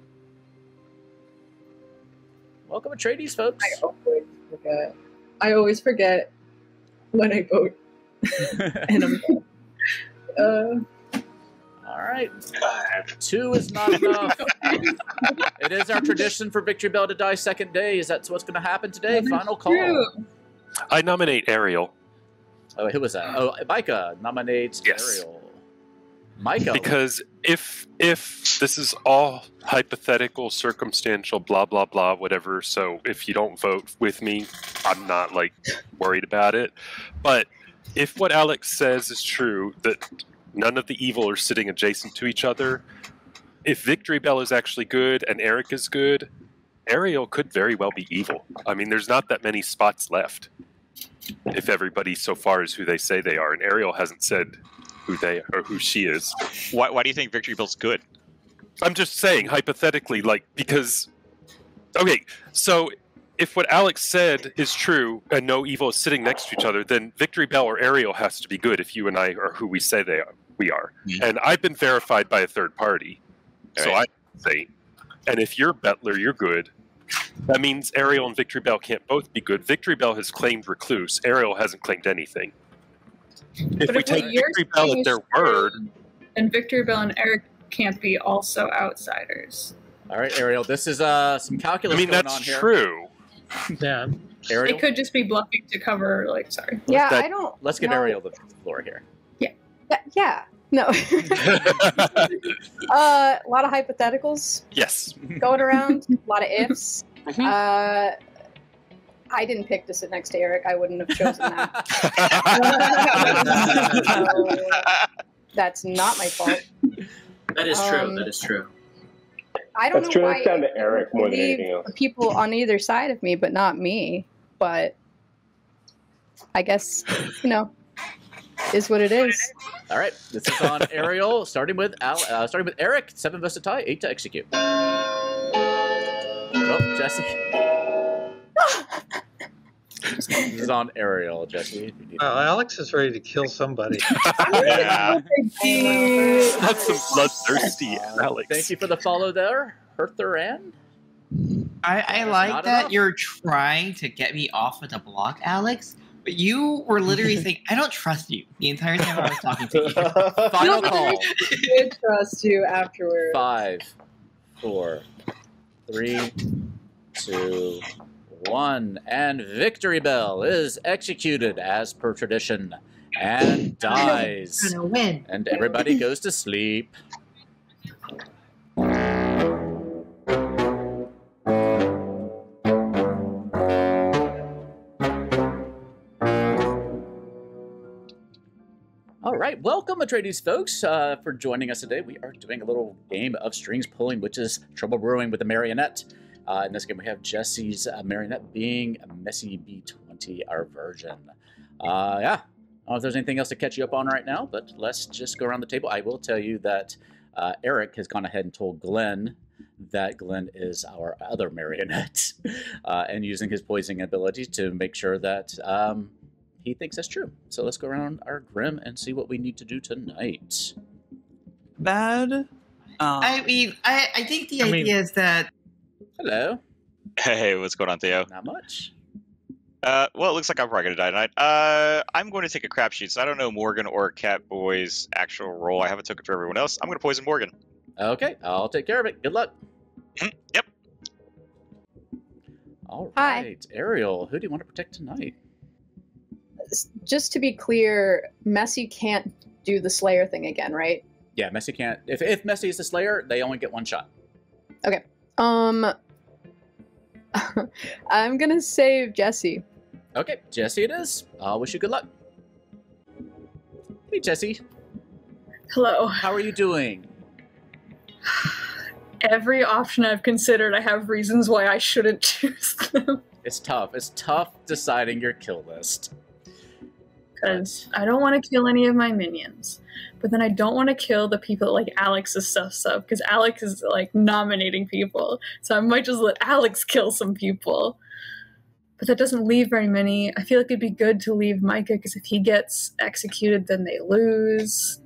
Welcome to Aetreides, folks. I always forget. I always forget when I vote. *laughs* and I'm uh, All right. Two is not enough. it is our tradition for Victory Bell to die second day. Is that what's going to happen today? Final call. True. I nominate Ariel Oh, who was that? Oh, Micah nominates Yes. Ariel. Micah. because if if this is all hypothetical, circumstantial, blah blah blah, whatever. So if you don't vote with me, I'm not like worried about it. But if what Alex says is true, that none of the evil are sitting adjacent to each other, if Victory Bell is actually good and Eric is good, Ariel could very well be evil. I mean, there's not that many spots left. If everybody so far is who they say they are, and Ariel hasn't said who they or who she is. Why, why do you think Victory Bell's good? I'm just saying hypothetically, like because okay, so if what Alex said is true and no evil is sitting next to each other, then Victory Bell or Ariel has to be good if you and I are who we say they are. We are, mm-hmm. and I've been verified by a third party, so I say. And if you're butler, you're good. That means Ariel and Victory Bell can't both be good. Victory Bell has claimed Recluse. Ariel hasn't claimed anything. If But we if take what Victory Bell at their word, And Victory Bell and Eric can't be also outsiders. All right, Ariel. This is uh some calculus. I mean, going that's on here. true. *laughs* Yeah. Ariel. It could just be bluffing to cover, like, sorry. Yeah, That- I don't. Let's get know. Ariel the floor here. Yeah, yeah. No. *laughs* *laughs* uh, a lot of hypotheticals yes. going around. a lot of ifs. Mm-hmm. Uh, I didn't pick to sit next to Eric. I wouldn't have chosen that. So, *laughs* *laughs* that's not my fault. That is true. Um, that is true. I don't That's know true. why That's down to Eric more than anything else. people on either side of me, but not me. But I guess you know, is what it is. All right, this is on *laughs* Ariel, starting with Al, uh, starting with Eric. Seven vested tie, eight to execute. Oh, Jesse. This is on Ariel, Jesse. if you need- Oh, Alex is ready to kill somebody. *laughs* yeah. That's some bloodthirsty uh, Alex. Thank you for the follow there, Hertheran. I, I like that enough? you're trying to get me off of the block, Alex. But you were literally *laughs* saying, "I don't trust you." The entire time I was talking to you. *laughs* Final call. did trust you afterwards. Five, four, three, two, one, and Victory Bell is executed as per tradition and *laughs* dies. And everybody *laughs* goes to sleep. All right, welcome, Aetreides folks, uh, for joining us today. We are doing a little game of strings pulling, which is Trouble Brewing with the Marionette. Uh, in this game, we have Jesse's uh, Marionette being a Messy B20, our version. Uh, yeah, I don't know if there's anything else to catch you up on right now, but let's just go around the table. I will tell you that uh, Eric has gone ahead and told Glenn that Glenn is our other marionette, *laughs* uh, and using his poisoning ability to make sure that um, he thinks that's true. So let's go around our Grim and see what we need to do tonight. Bad. Um, I mean, I, I think the I idea mean- is that Hello. Hey, what's going on, Theo? Not much. Uh, well, it looks like I'm probably gonna die tonight. Uh, I'm going to take a crapshoot. So I don't know Morgan or Catboy's actual role. I haven't took it for everyone else. I'm gonna poison Morgan. Okay, I'll take care of it. Good luck. Mhm, Yep. All right, Hi. Ariel, who do you want to protect tonight? Just to be clear, Messy can't do the Slayer thing again, right? Yeah, Messy can't. If if Messy is the Slayer, they only get one shot. Okay. Um, *laughs* I'm gonna save Jesse. Okay, Jesse, it is. I'll wish you good luck. Hey, Jesse, Hello. how are you doing? *sighs* Every option I've considered, I have reasons why I shouldn't *laughs* choose them. It's tough. It's tough deciding your kill list. Because I don't want to kill any of my minions. But then I don't want to kill the people that like Alex's stuff stuff because Alex is like nominating people. So I might just let Alex *laughs* kill some people. But that doesn't leave very many. I feel like it'd be good to leave Micah because if he gets executed, then they lose.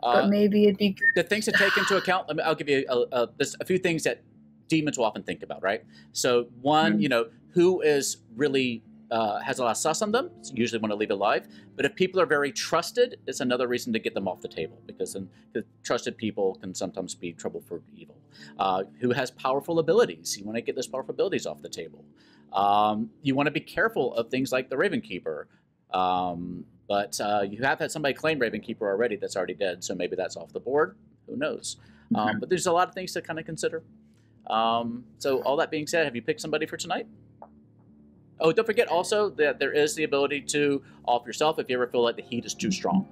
But Uh, maybe it'd be good. the things to *sighs* take into account. Let me. I'll give you a, a, a few things that demons will often think about. Right. So one, Mhm. you know, who is really uh, has a lot of sus on them. So usually want to leave it alive. But if people are very trusted, it's another reason to get them off the table because then the trusted people can sometimes be trouble for evil. Uh, who has powerful abilities? You want to get those powerful abilities off the table. Um, you want to be careful of things like the Ravenkeeper. Um, but uh, you have had somebody claim Ravenkeeper already that's already dead, so maybe that's off the board. Who knows? Um, but there's a lot of things to kind of consider. Um, so, all that being said, have you picked somebody for tonight? Oh, don't forget also that there is the ability to off yourself if you ever feel like the heat is too strong.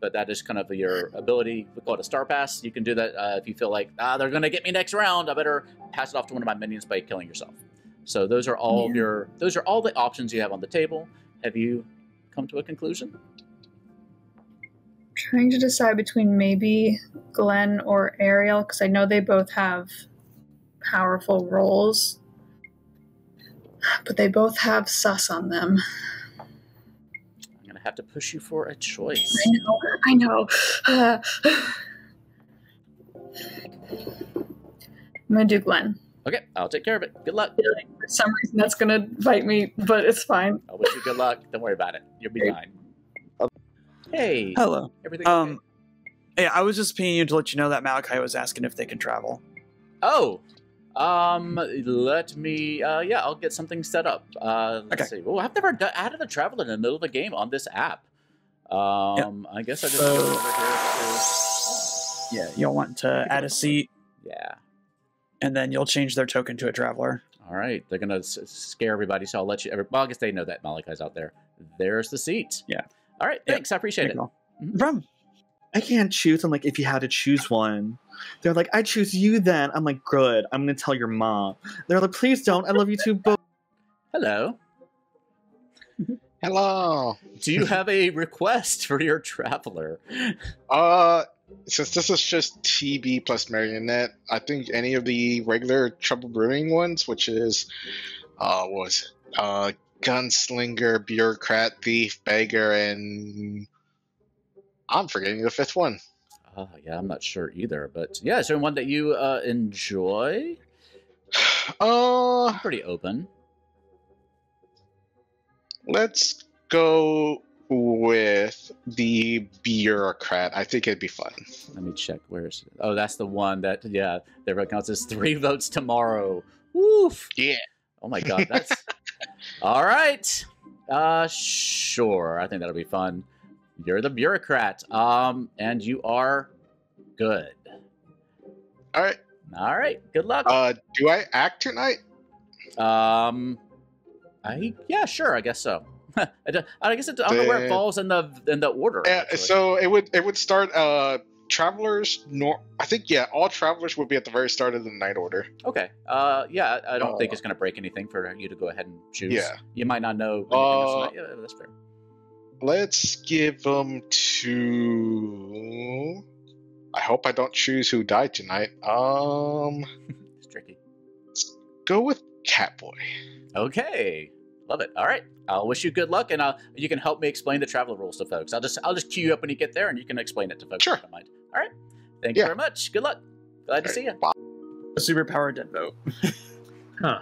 But that is kind of your ability. We call it a star pass. You can do that uh, if you feel like ah, they're going to get me next round. I better pass it off to one of my minions by killing yourself. So those are all Yeah. your those are all the options you have on the table. Have you come to a conclusion? trying to decide between maybe Glenn or Ariel because I know they both have powerful roles. But they both have sus on them. I'm gonna have to push you for a choice. I know. I know. Uh, *sighs* I'm gonna do Glenn. Okay, I'll take care of it. Good luck. For some reason, that's gonna bite me, but it's fine. I wish you good luck. Don't worry about it. You'll be fine. Hey. Hello. Everything Um, yeah, I was just pinging you to let you know that Malakai was asking if they can travel. Oh, um, let me. Uh, yeah, I'll get something set up. Uh, let's see. Well, I've never done, added a travel in the middle of the game on this app. Um, I guess I just go So- over here Yeah, you'll want to add a seat. Yeah. And then you'll change their token to a traveler. All right, they're gonna s- scare everybody, so I'll let you. Every, well, I guess they know that Malakai's out there. There's the seat. Yeah. All right, thanks. I appreciate it. From I can't choose. I'm like, if you had to choose one, they're like, I choose you. Then I'm like, good. I'm gonna tell your mom. They're like, please don't. I love you too both. Hello. *laughs* Hello. Do you have a request for your traveler? Uh, since this is just TB plus Marionette, I think any of the regular Trouble Brewing ones, which is, uh, what was it? uh, Gunslinger, Bureaucrat, Thief, Beggar, and I'm forgetting the fifth one. Oh, yeah, I'm not sure either, but yeah, is there one that you uh, enjoy? *sighs* Uh, pretty open. Let's go with the Bureaucrat. I think it'd be fun. Let me check. Where is it? Oh, that's the one that yeah, that counts as three *laughs* votes tomorrow. Woof. Yeah. Oh my god, that's *laughs* all right. Uh, sure. I think that'll be fun. You're the bureaucrat. Um, and you are good. All right. All right. Good luck. Uh, do I act tonight? Um, I yeah, sure. I guess so. *laughs* I, I guess it, I don't know where it falls in the in the order. Yeah, actually. so it would it would start uh travelers nor I think yeah, all travelers would be at the very start of the night order. Okay. Uh, yeah, I don't think Uh, it's going to break anything for you to go ahead and choose. Yeah. You might not know. Uh, yeah, that's fair. Let's give them to I hope I don't choose who died tonight. Um *laughs* It's tricky. Let's go with Catboy. Okay. Love it. All right. I'll wish you good luck, and uh, you can help me explain the travel rules to folks. I'll just I'll just queue you up when you get there, and you can explain it to folks. Sure. If you don't mind. All right. Thank you very much. Good luck. Glad to see you. A superpower dead vote. *laughs* huh.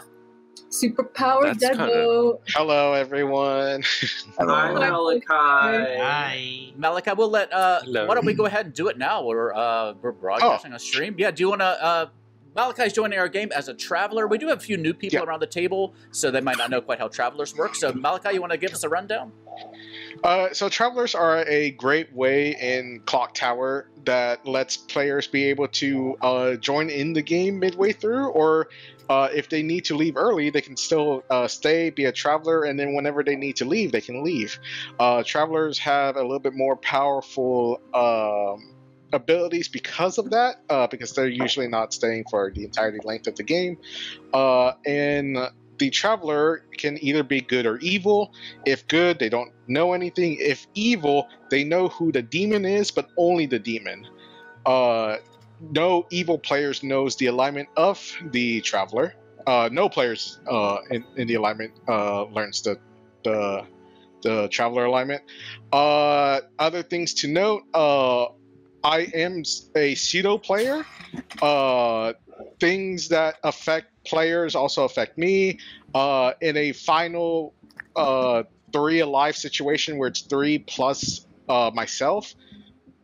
Superpower That's dead kinda- Hello everyone. *laughs* Hi, Malakai. Hi. Malakai, we'll let. Uh, why don't we go ahead and do it now? We're uh, we're broadcasting a stream. Yeah. Do you want to? Uh, Malakai's joining our game as a traveler. We do have a few new people around the table, so they might not know quite how travelers work. So, Malakai, you want to give us a rundown? Uh, so travelers are a great way in Clocktower that lets players be able to uh, join in the game midway through, or uh, if they need to leave early, they can still uh, stay, be a traveler, and then whenever they need to leave, they can leave. Uh, travelers have a little bit more powerful um, abilities because of that, uh, because they're usually not staying for the entirety length of the game, uh, and the traveler can either be good or evil. If good, they don't know anything. If evil, they know who the demon is, but only the demon. No evil players knows the alignment of the traveler. Uh, no players uh, in, in the alignment uh, learns the the the traveler alignment. Uh, other things to note: uh, I am a pseudo player. Uh, things that affect players also affect me. Uh, in a final uh, three alive situation where it's three plus uh, myself,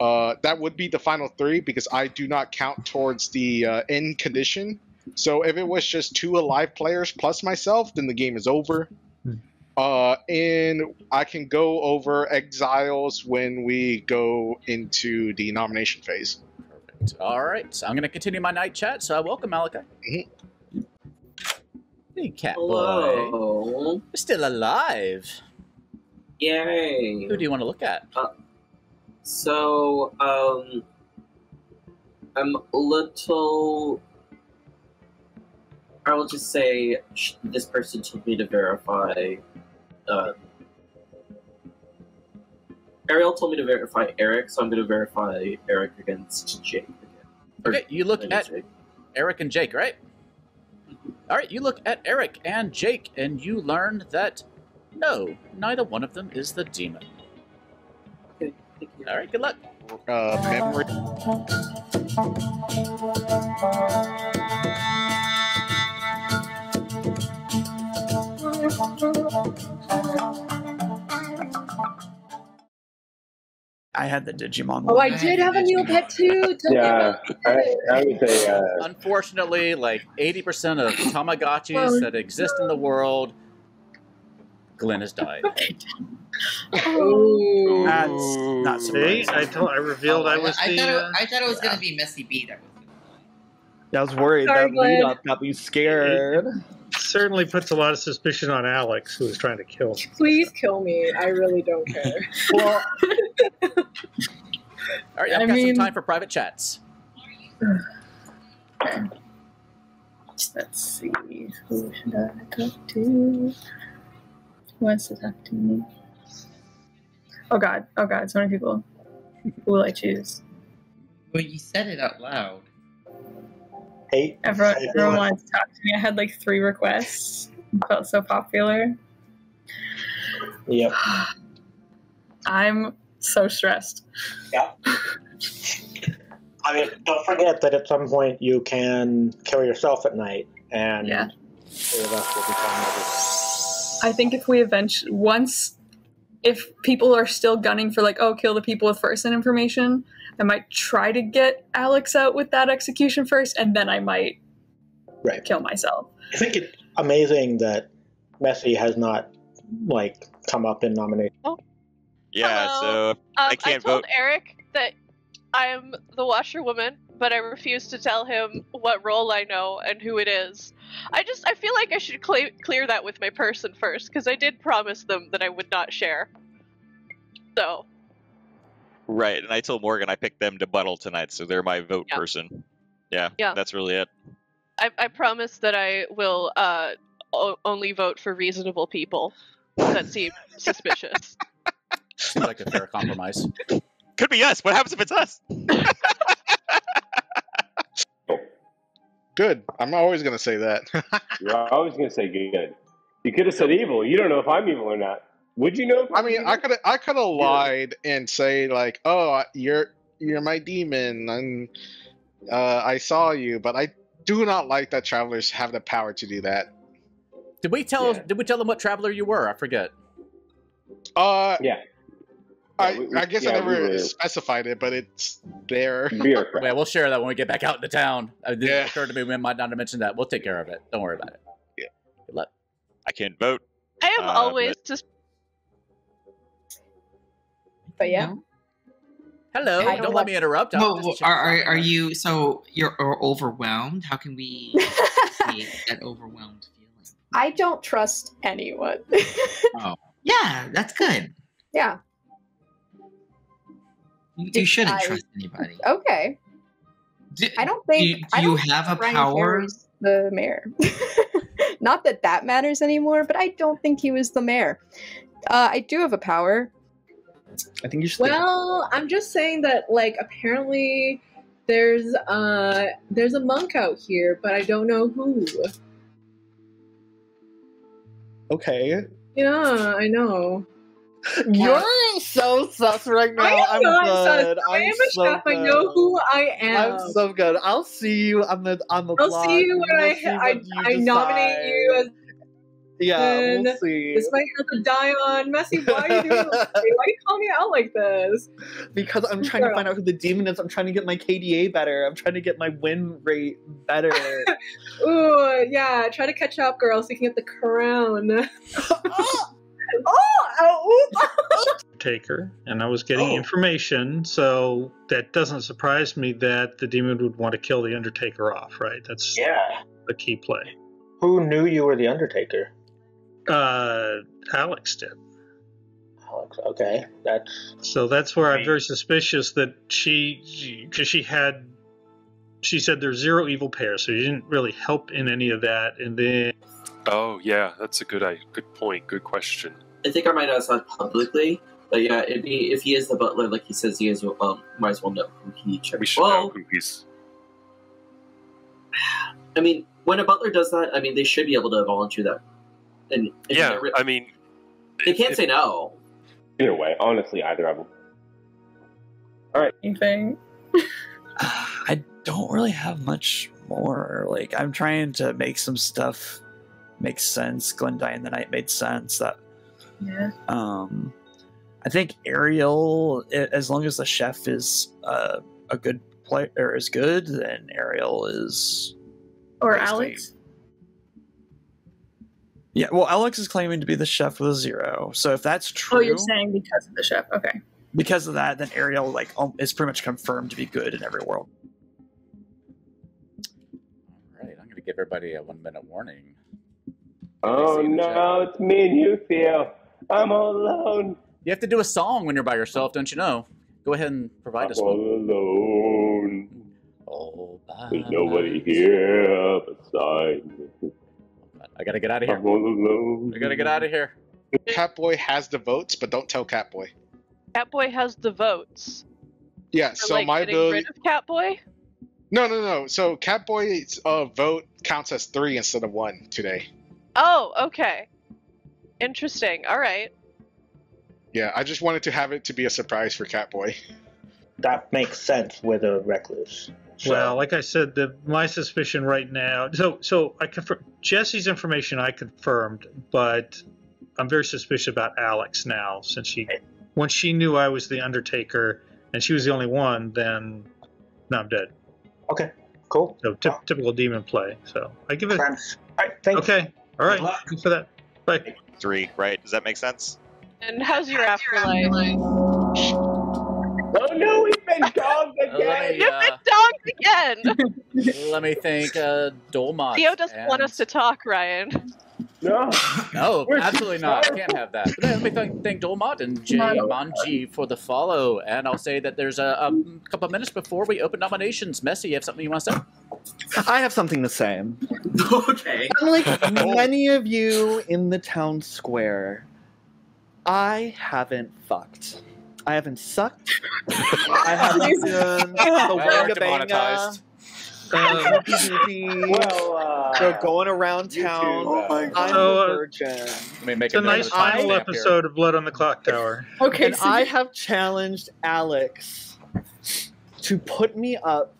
uh, that would be the final three because I do not count towards the uh, end condition. So if it was just two alive players plus myself, then the game is over. Uh, and I can go over exiles when we go into the nomination phase. Perfect. All right. So I'm going to continue my night chat. So, welcome, Malakai. Hey, cat Hello. boy. You're still alive. Yay. Who do you want to look at? Uh, so, um, I'm a little. I will just say sh- this person told me to verify. Uh, Ariel told me to verify Eric, so I'm going to verify Eric against Jake again. Or- Okay, you look at Jake. Eric and Jake, right? All right, you look at Eric and Jake, and you learn that no, neither one of them is the demon. All right, good luck. Uh, memory. I had the Digimon. Oh, one. I did have a Neopet too. Yeah, I. I would say uh, Unfortunately, like 80% of Tamagotchis Well, that exist in the world, Glenn has died. *laughs* Oh. That's not See, surprising. I told, I revealed I was I the. thought it, uh, I thought it was gonna be Messy B that was. Yeah, I was worried Sorry, that Glenn. lead up got me scared. certainly puts a lot of suspicion on Alex, who was trying to kill me. Please kill me. I really don't care. *laughs* Well, *laughs* All right, I've I got mean- some time for private chats. Let's see. Who should I talk to? Who wants to talk to me? Oh god. Oh god, so many people. Who will I choose? Well, you said it out loud. Hey, Everyone, Hey, everyone wanted to talk to me. I had like three requests. I Felt so popular. Yep. *sighs* I'm so stressed. Yeah. I mean, don't forget that at some point you can kill yourself at night, and Yeah. three of us will become others. I think if we eventually once if people are still gunning for like oh kill the people with first in information, I might try to get Alex out with that execution first, and then I might Right. kill myself. I think it's amazing that Messy has not like come up in nomination. Yeah, Hello. so Um, I can't told vote. Eric that I'm the washerwoman, but I refuse to tell him what role I know and who it is. I just I feel like I should cle clear that with my person first because I did promise them that I would not share. So Right, and I told Morgan I picked them to buttle tonight, so they're my vote Yeah. person. Yeah, Yeah. that's really it. I, I promise that I will uh, o- only vote for reasonable people that seem *laughs* suspicious. Seems like a fair compromise. Could be us. What happens if it's us? *laughs* Good. I'm always going to say that. *laughs* you're always going to say good. You could have said evil. You don't know if I'm evil or not. Would you know? If I I'm mean, evil? I could I could have lied and say like, "Oh, you're you're my demon, and uh, I saw you," but I do not like that travelers have the power to do that. Did we tell Yeah. did we tell them what traveler you were? I forget. Uh, Yeah. I, we- we- I guess I yeah, we never were- specified it, but it's there. *laughs* Bureaucrat. Yeah, we'll share that when we get back out into town. Uh, It Yeah. occurred to me we might not have mentioned that. We'll take care of it. Don't worry about it. Yeah. Good luck. I can't vote. I am Uh, always just. But yeah, No? Hello. I Don't, don't let me interrupt. I'm Well, well, are, are, are you so you're are overwhelmed? How can we *laughs* make that overwhelmed feeling? I don't trust anyone. *laughs* Oh, yeah, that's good. yeah. You, you shouldn't I- trust anybody. Okay. Do, I don't think. do, do I you don't have a Brian power? Ferry's the mayor. *laughs* Not that that matters anymore, but I don't think he was the mayor. Uh, I do have a power. I think you should. Well, I'm just saying that like apparently there's uh there's a monk out here, but I don't know who. okay. Yeah, I know. You're so sus right now. I am I'm good. sus. I I'm am a so chef. I know who I am. I'm so good. I'll see you on the on the I'll blog. see you when We'll I see I, you I nominate you as. Yeah, we'll see. This might have to die on Messy. Why are you doing? this? *laughs* Why are you calling me out like this? Because I'm trying to find out who the demon is. I'm trying to get my KDA better. I'm trying to get my win rate better. *laughs* Ooh, yeah. Try to catch up, girl, so you can get the crown. *laughs* oh, oh. Taker, and I was getting Oh. information, so that doesn't surprise me that the demon would want to kill the Undertaker off, right? That's Yeah. the key play. Who knew you were the Undertaker? Uh, Alex did. Alex. Okay, that's So that's where I'm very suspicious that she, because she had, she said there's zero evil pairs, so she didn't really help in any of that. And then Oh yeah, that's a good good point. Good question. I think I might have said publicly, but yeah, it'd be if he is the butler, like he says he is. Um, might as well know who he checked. We should well, know who he's. *sighs* I mean, when a butler does that, I mean, they should be able to volunteer that. And, and Yeah, get rid- I mean, they can't say no. Either way, honestly, either of them. All right. Anything? *sighs* I don't really have much more. Like I'm trying to make some stuff make sense. Glendy in the Night made sense. That Yeah. um, I think Ariel, i- as long as the chef is uh, a good player is good, then Ariel is. Or Alex? Yeah, well, Alex is claiming to be the chef with a zero. So if that's true, Oh, you're saying because of the chef. Okay. because of that, then Ariel like um, is pretty much confirmed to be good in every world. All right, I'm going to give everybody a one minute warning. Oh see in no, it's me and you, Theo. I'm all alone. You have to do a song when you're by yourself, don't you know? Go ahead and provide us I'm one. all alone. All by There's nobody here beside me. I gotta get out of here. I'm all alone. I gotta get out of here. Catboy has the votes, but don't tell Catboy. Catboy has the votes. Yeah, For, so like, my getting ability. rid of Catboy? No, no, no. So Catboy's uh, vote counts as three instead of one today. Oh, okay. Interesting. All right. Yeah, I just wanted to have it to be a surprise for Catboy. That makes sense with a recluse. So- Well, like I said, the my suspicion right now. So, so I confirm Jesse's information. I confirmed, but I'm very suspicious about Alex now since she, once she knew I was the Undertaker and she was the only one, then no, I'm dead. Okay, cool. So typ- typical demon play. So I give it. All right, thanks. Okay, all right. Thanks for that. Bye. Three, right? Does that make sense? And how's your afterlife? Oh no, we've been dogged Uh, let again. me, You've uh, been dogged again! let me thank uh, *laughs* Dolmont. Theo doesn't and- want us to talk, Ryan. No. No, We're absolutely not. Can't have that. But let me thank, thank Dolmont and Jay Manji for the follow. And I'll say that there's a, a couple minutes before we open nominations. Messy, you have something you want to say? I have something to say. *laughs* okay. Unlike many of you in the town square, I haven't fucked. I haven't sucked. I haven't *laughs* done the Well, wanga demonetized. banga. Uh, *laughs* Well, uh, so going around town. Oh my I'm So, a uh, virgin. Let me make It's a nice of the timestamp final here. episode of Blood on the Clocktower. Okay. and so I have challenged Alex to put me up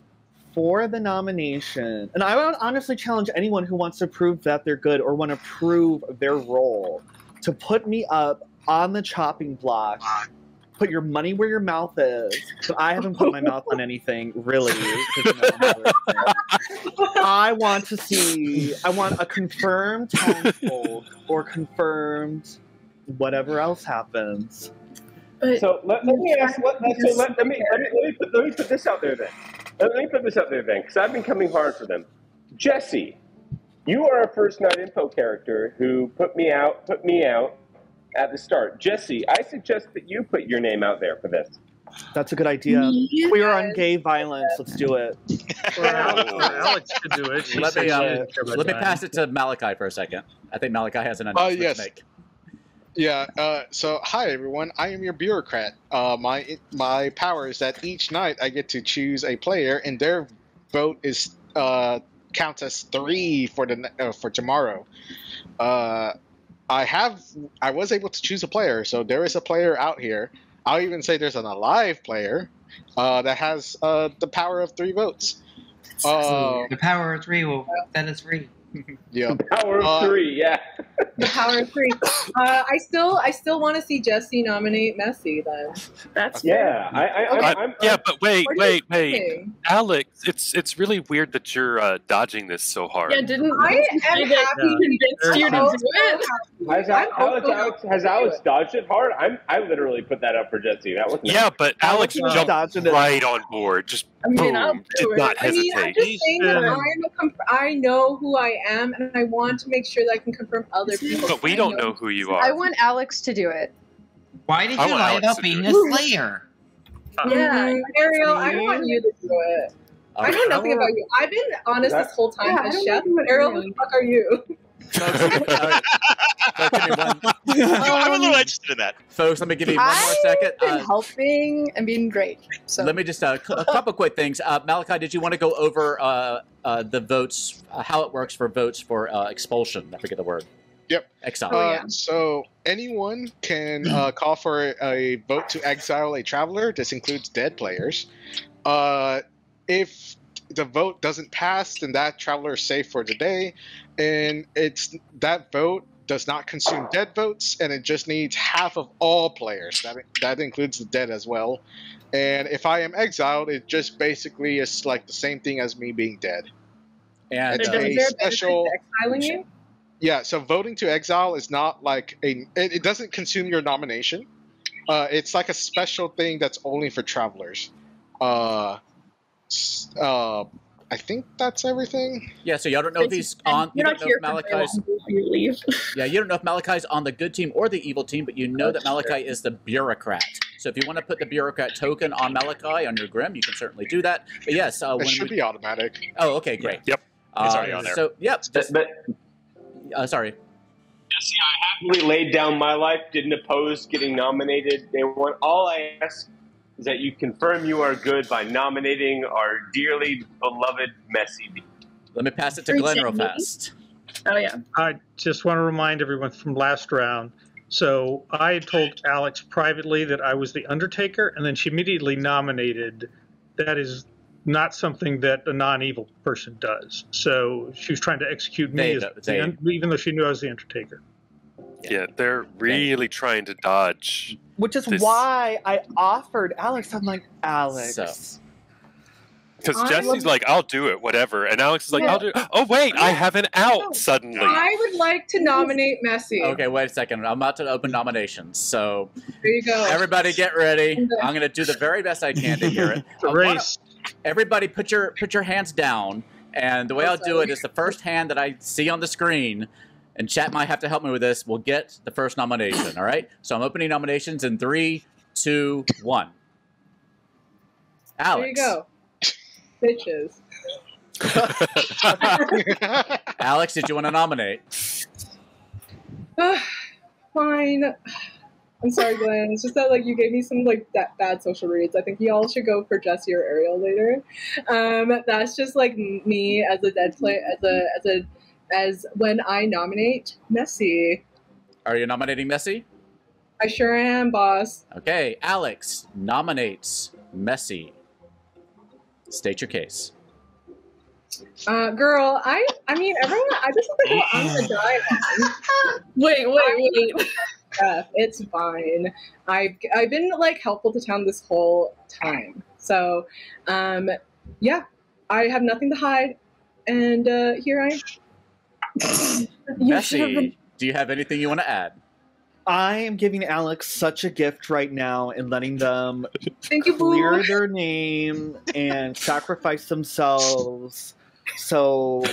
for the nomination. And I would honestly challenge anyone who wants to prove that they're good or want to prove their role to put me up on the chopping block. Put your money where your mouth is. But I haven't put my *laughs* mouth on anything, really. you I'm not listening. I want to see. I want a confirmed townsfolk or confirmed whatever else happens. but So let, let me ask. Let, let, so let, let me let me let me, put, let me put this out there then. Let me put this out there then, because I've been coming hard for them. Jesse, you are a first night info character who put me out. Put me out at the start. Jesse, I suggest that you put your name out there for this. That's a good idea. We are on gay violence. Let's do it. Or *laughs* Alex, or could do it. She Let me, she didn't care about let me pass it to Malakai for a second. I think Malakai has an Uh, announcement yes. to make. Yeah. Uh, so hi everyone. I am your bureaucrat. Uh, my my power is that each night I get to choose a player, and their vote is uh, counts as three for the uh, for tomorrow. I have I was able to choose a player, so there is a player out here. I'll even say there's an alive player uh, that has uh, the power of three votes. Uh, the power of three will set us free. *laughs* yeah. Power of Uh, three, yeah. *laughs* The power of three. Uh, I still, I still want to see Jesse nominate Messy. Then that's Yeah, I, I, I'm, Uh, I'm, yeah, but wait, What wait, wait. Alex, it's it's really weird that you're uh, dodging this so hard. yeah, didn't I am say that happy. convinced you to I'm do it? Has, I'm Alex, Alex, has Alex dodged it hard? I'm, I literally put that up for Jesse. That was Yeah, but Alex Alex jumped dodging it. right on board. Just I mean, boom, did do it. not I mean, I'm hesitate. just saying that I'm a comp- I know who I am, and I want to make sure that I can confirm other people. But we don't know who you are. I want Alex to do it. Why did I you lie Alex about being a slayer? Yeah, Mm, Ariel, I want you to do it. I know right. nothing about you. I've been honest this whole time Yeah, I as chef. know what Ariel, who the fuck are you? *laughs* Folks, all right. So give me I'm a little interested in that. Folks, let me give you one more I've second. been Uh, helping and being great. So Let me just uh, a couple quick things. Uh, Malakai, did you want to go over uh, uh, the votes, uh, how it works for votes for uh, expulsion? I forget the word. Yep. Exile. Uh, So anyone can uh, *clears throat* call for a vote to exile a traveler. This includes dead players. Uh, if the vote doesn't pass, then that traveler is safe for the day, and it's that vote does not consume dead votes, and it just needs half of all players. That that includes the dead as well. And if I am exiled, it just basically is like the same thing as me being dead. And it's Is a a benefit to special. exiling you? Yeah, so voting to exile is not like a. It, it doesn't consume your nomination. Uh, it's like a special thing that's only for travelers. Uh, uh, I think that's everything. Yeah, so y'all don't know if he's on. You You're don't know here if for very Malakai's. You leave. *laughs* Yeah, you don't know if Malakai's on the good team or the evil team, but you know that Malakai is the bureaucrat. So if you want to put the bureaucrat token on Malakai on your Grim, you can certainly do that. But yes, uh, It when should we, be automatic. Oh, okay, great. Yep. Uh, It's already on there. So, yep. But, but Uh, sorry. happily laid down my life, didn't oppose getting nominated. They want all I ask is that you confirm you are good by nominating our dearly beloved Messy. B. Let me pass it to Glenn real fast. Oh yeah. I just want to remind everyone from last round. So I told Alex privately that I was the Undertaker, and then she immediately nominated. That is not something that a non-evil person does. So she was trying to execute me, They as do- the even though she knew I was the Undertaker. Yeah, they're really trying to dodge. Which is This- why I offered Alex. I'm like, Alex. So- Because Jesse's love- like, I'll do it, whatever. And Alex is like, Yeah. I'll do it. Oh, wait, I have an out suddenly. I would like to nominate Messy. Okay, wait a second. I'm about to open nominations. So There you go. everybody get ready. I'm going to do the very best I can to hear it. *laughs* It's a I wanna- race. everybody put your put your hands down and the way i'll do it is the first hand that i see on the screen and chat might have to help me with this will get the first nomination all right so i'm opening nominations in three two one alex There you go. Bitches. *laughs* alex did you want to nominate Fine. I'm sorry, Glenn. It's just that like you gave me some like that bad social reads. I think y'all should go for Jesse or Ariel later. Um, that's just like me as a dead play as a as a as when I nominate Messy. are you nominating messy I sure am, boss. okay alex nominates messy state your case Uh, girl, I I mean everyone. I just want to go on the *laughs* die on. Wait, wait, wait. *laughs* Yeah, it's fine. I've I've been like helpful to town this whole time. So, um, yeah, I have nothing to hide, and uh, here I am. You been- messy do you have anything you want to add I am giving Alex such a gift right now and letting them Thank you, clear boo. their name and *laughs* sacrifice themselves. So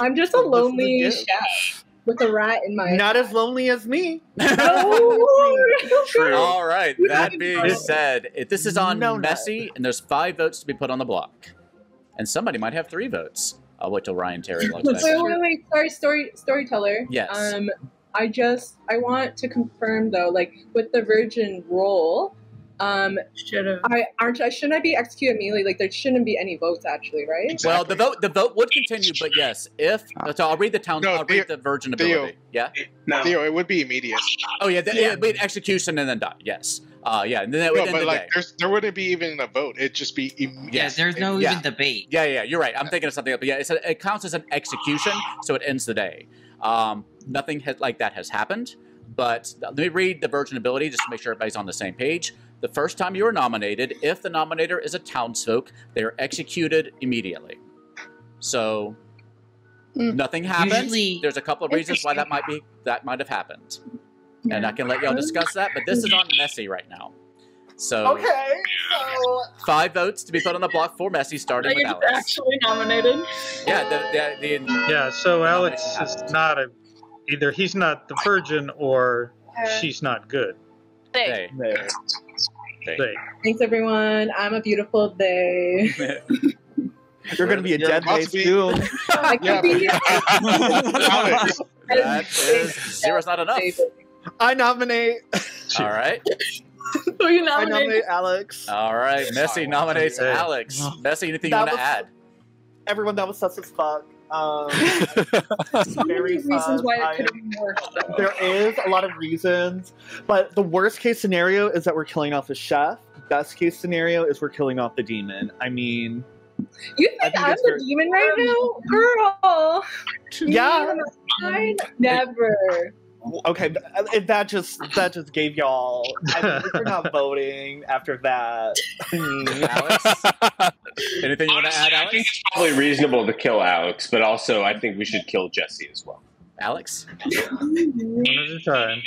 I'm just a *laughs* This is a lonely gift. chef with a rat in my. not as lonely as me. *laughs* True. All right. You That being vote. said, if this is on No, no. Messy, and there's five votes to be put on the block, and somebody might have three votes. I'll wait till Ryan Terry logs back. Wait, in. wait, wait. Sorry, story storyteller. Yes. Um, I just I want to confirm though, like with the virgin role, um, Should have. I aren't I shouldn't I be executed immediately? Like there shouldn't be any votes actually, right? Well, the vote the vote would continue, but yes, if so, I'll read the town. No, I'll read the virgin ability. Yeah. No, Theo, it would be immediate. Oh yeah. The, It'd be execution and then die. Yes. Uh, yeah. And then that would No, end but the like, day. there's, there wouldn't be even a vote. It'd just be immediate. Yeah, there's no Yeah. even debate. Yeah, yeah, you're right. I'm thinking of something else. But yeah, it's a, it counts as an execution, so it ends the day. Um, nothing has, like that has happened. But let me read the virgin ability just to make sure everybody's on the same page. The first time you are nominated, if the nominator is a townsfolk, they are executed immediately. So Hmm. nothing happens. Usually- There's a couple of reasons why that might be that might have happened, and I can let y'all discuss that. But this is on Messy right now. So Okay, so five votes to be put on the block for Messy, starting with you Alex. actually nominated? Yeah, the, the, the, Yeah, so Alex Nomination is not a either he's not the virgin or uh, she's not good. They. they, they. They. Thanks everyone. I'm a beautiful day. *laughs* You're gonna be a You're dead about day soon. *laughs* I Yeah, could be Alex, *laughs* That is zero's not enough. I nominate. All right. Who you I nominate? nominate Alex. All right. Messy nominates Alex. Messy, anything you That want to add? Everyone that was sus as fuck. Um, *laughs* So many very reasons sus. why I- it could have been worse. There is a lot of reasons, but the worst case scenario is that we're killing off the chef. Best case scenario is we're killing off the demon. I mean, You I think think I'm it's the very- demon right now, girl? Yeah. Me, I never. Okay, th- uh, that just that just gave y'all. I mean, if you're not voting after that. *laughs* Alex, *laughs* anything you want to add, alex? I think it's probably reasonable to kill Alex, but also I think we should kill Jesse as well. Alex? One at a time.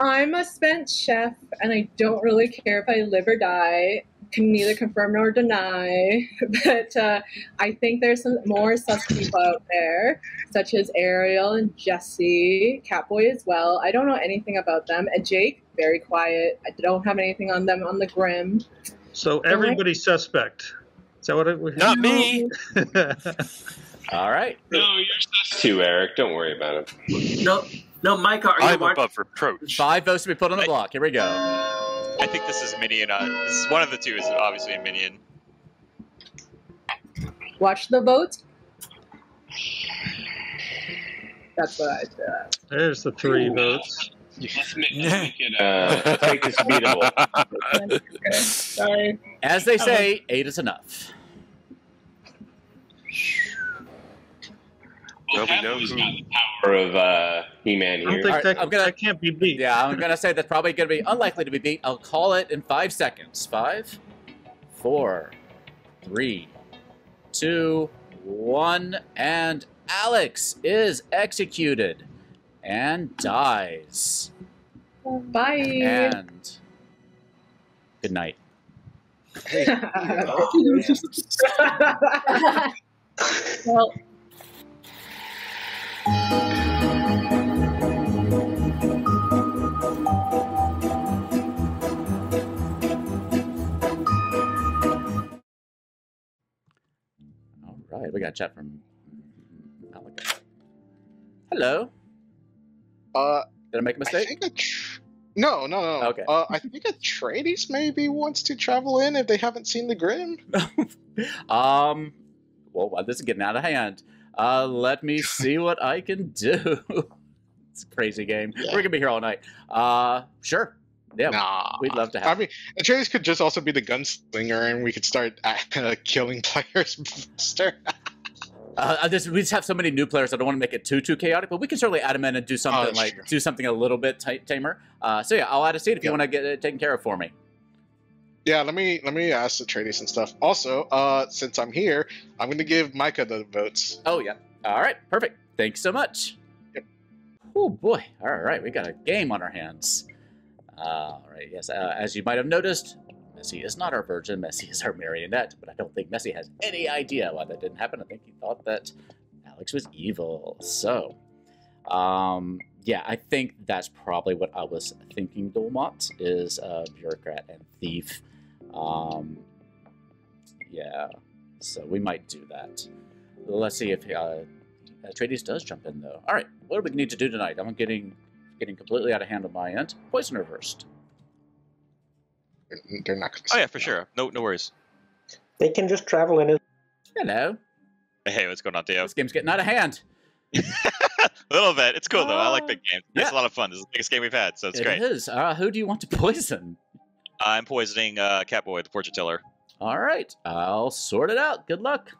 I'm a spent chef, and I don't really care if I live or die. Can neither confirm nor deny. *laughs* But uh, I think there's some more sus people out there, such as Ariel and Jesse, Catboy as well. I don't know anything about them. And Jake, very quiet. I don't have anything on them on the Grim. So everybody's suspect. Is that what it was? Not me. *laughs* All right. No, you're sus too, Eric. Don't worry about it. No, no, Micah, are I'm watching? above reproach. Five votes to be put on the block. Here we go. I think this is minion. Uh, this is one of the two is obviously a minion. Watch the vote. That's what I said. There's the three votes. Let's make, let's make it, uh, let's make this beatable. Sorry. As they say, eight is enough. Nobody knows. Power of uh, He-Man I don't here. think All right, that, I'm gonna- that can't be beat. Yeah, I'm gonna say that's probably gonna be unlikely to be beat. I'll call it in five seconds. Five, four, three, two, one, and Alex is executed and dies. Bye. And good night. *laughs* *laughs* *laughs* well, Right, we got a chat from Alex. Hello. Uh, Did I make a mistake? tr- no, no, no. Okay. Uh, I think Aetreides maybe wants to travel in if they haven't seen the Grim. *laughs* Um, well, this is getting out of hand. Uh, let me *laughs* see what I can do. *laughs* it's a crazy game. We're gonna be here all night. Uh, sure. Yeah, Nah. we'd love to have. I have. mean, Aetreides could just also be the gunslinger, and we could start *laughs* uh, killing players faster. Uh, I just, we just have so many new players. I don't want to make it too too chaotic, but we can certainly add them in and do something that's like true. do something a little bit ti- tamer. Uh, so yeah, I'll add a seat if you want to get it taken care of for me. Yeah, let me let me ask Aetreides and stuff. Also, uh, since I'm here, I'm gonna give Micah the votes. Oh yeah. All right. Perfect. Thanks so much. Yep. Oh boy. All right. We got a game on our hands. Uh, all right. Yes. Uh, as you might have noticed, Messy is not our virgin. Messy is our marionette. But I don't think Messy has any idea why that didn't happen. I think he thought that Alex was evil. So, um, yeah, I think that's probably what I was thinking. Dolmont is a bureaucrat and thief. Um, yeah. So we might do that. Let's see if uh, Aetreides does jump in, though. All right, what do we need to do tonight? I'm getting getting completely out of hand on my end. Poisoner first. They're not gonna. Oh yeah, for sure. No, no worries. They can just travel in. Hello. Hey, what's going on, Theo? This game's getting out of hand. *laughs* A little bit. It's cool though. I like big games. It's yeah. a lot of fun. This is the biggest game we've had, so it's It great. is. Uh, who do you want to *laughs* poison? I'm poisoning uh, Catboy, the fortune teller. All right, I'll sort it out. Good luck.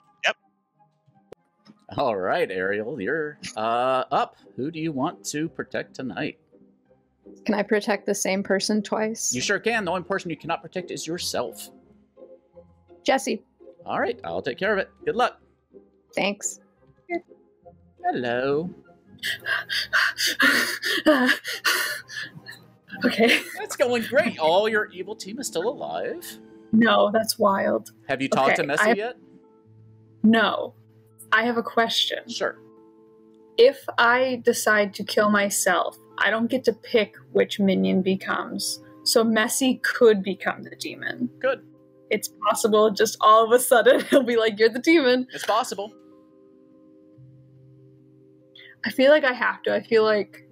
Yep. All right, Ariel, you're uh, up. Who do you want to protect tonight? Can I protect the same person twice? You sure can. The only person you cannot protect is yourself. Jesse, All right, I'll take care of it. Good luck. thanks. Hello. *sighs* okay. That's going great. All your evil team is still alive. No, that's wild. Have you talked to Okay, Messy I- yet? No. I have a question. Sure. If I decide to kill myself, I don't get to pick which minion becomes. So Messy could become the demon. Good. It's possible just all of a sudden *laughs* he'll be like, You're the demon. It's possible. I feel like I have to. I feel like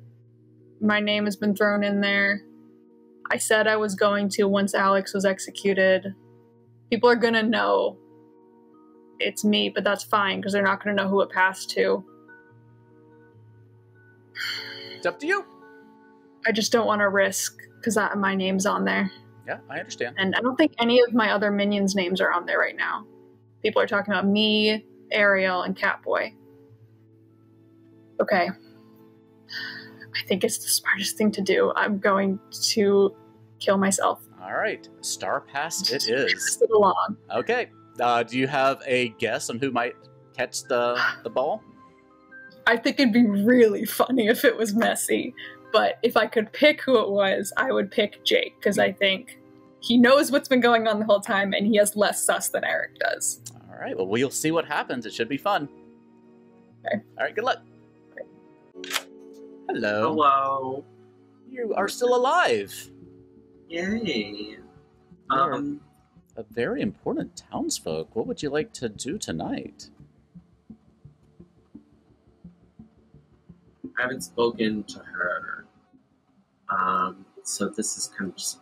my name has been thrown in there. I said I was going to once Alex was executed. People are gonna know it's me, but that's fine because they're not gonna know who it passed to. It's up to you. I just don't want to risk because my name's on there. Yeah, I understand. And I don't think any of my other minions' names are on there right now. People are talking about me, Ariel, and Catboy. Okay. I think it's the smartest thing to do. I'm going to kill myself. All right, Star Pass it *laughs* is. Along. Okay. Uh, do you have a guess on who might catch the the ball? I think it'd be really funny if it was Messy, but if I could pick who it was, I would pick Jake because I think he knows what's been going on the whole time and he has less sus than Eric does. All right. Well, we'll see what happens. It should be fun. Okay. All right. Good luck. Hello. Hello. You are still alive. Yay. Um, a very important townsfolk. What would you like to do tonight? I haven't spoken to her. Um, so this is kind of just.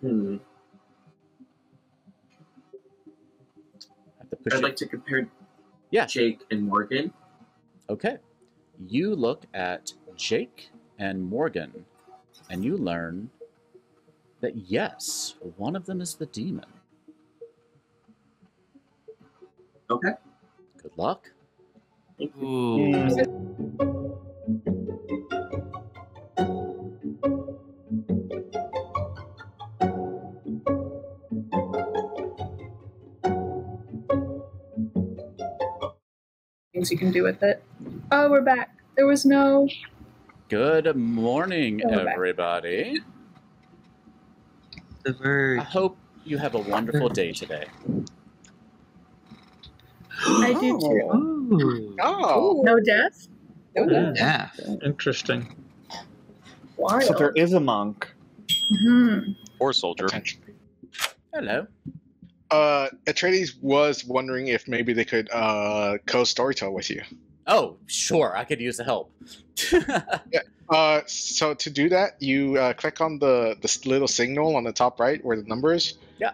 Hmm. push I'd it- like to compare Yeah. Jake and Morgan. Okay. You look at Jake and Morgan, and you learn that yes, one of them is the demon. Okay. Good luck. Thank you. Things you can do with it. Oh, we're back. There was no. Good morning, Oh, we're back. everybody. The verge. I hope you have a wonderful day today. I do too. Oh. No death? Yeah. Interesting. Wild. So there is a monk. Hmm. Or soldier. Hello. Uh, Aetreides was wondering if maybe they could uh, co-storytell with you. Oh, sure. I could use the help. *laughs* Uh, so to do that, you uh, click on the the little signal on the top right where the number is. Yeah.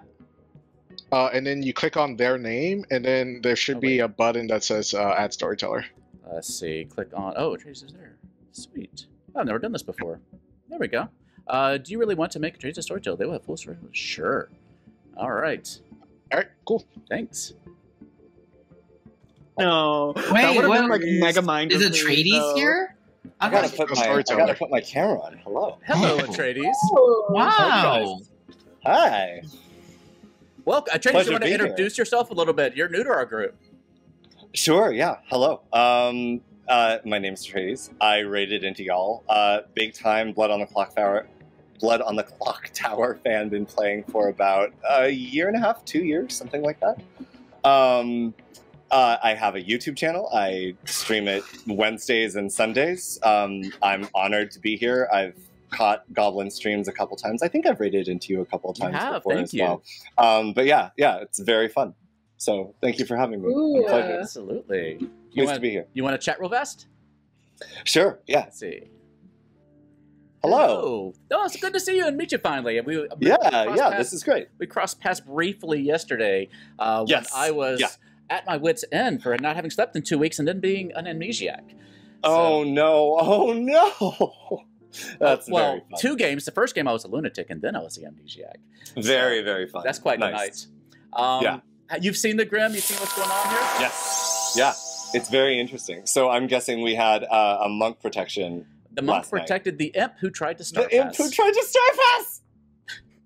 Uh, and then you click on their name, and then there should be a button that says uh, "Add Storyteller." Let's see. Click on. Oh, Trace is there. Sweet. I've never done this before. There we go. Uh, do you really want to make a Trace a storyteller? They will have full story. Sure. All right. All right. Cool. Thanks. No. Wait, that what- been like mega mind. Is of me, Aetreides though. here? I gotta put my I gotta put my camera on. Hello. Hello, Aetreides. Wow. Hi. Well, Aetreides, Pleasure you want to being here. introduce yourself a little bit? You're new to our group. Sure. Yeah. Hello. Um. Uh. My name's Trades. I raided into y'all. Uh. Big time Blood on the Clocktower. Blood on the Clocktower fan. Been playing for about a year and a half, two years, something like that. Um. Uh, I have a YouTube channel. I stream it Wednesdays and Sundays. Um, I'm honored to be here. I've caught Goblin streams a couple times. I think I've raided into you a couple times have, before thank as you. well. Um, but yeah, yeah, it's very fun. So thank you for having me. Ooh, A pleasure. Absolutely. You Nice want to be here. You want to chat real fast? Sure. Yeah. Let's see. Hello. Oh, it's good to see you and meet you finally. We, we Yeah, yeah, paths- this is great. We crossed paths briefly yesterday uh, when Yes, I was yeah. At my wits' end for not having slept in two weeks and then being an amnesiac. Oh no! Oh no! *laughs* That's well, two games. The first game I was a lunatic, and then I was the amnesiac. Very, very fun. That's quite nice. the night. Um, Yeah. You've seen the Grim. You've seen what's going on here. Yes. Yeah. It's very interesting. So I'm guessing we had uh, a monk protection. The monk last night. protected the imp who tried to start. Us. The imp who tried to start pass.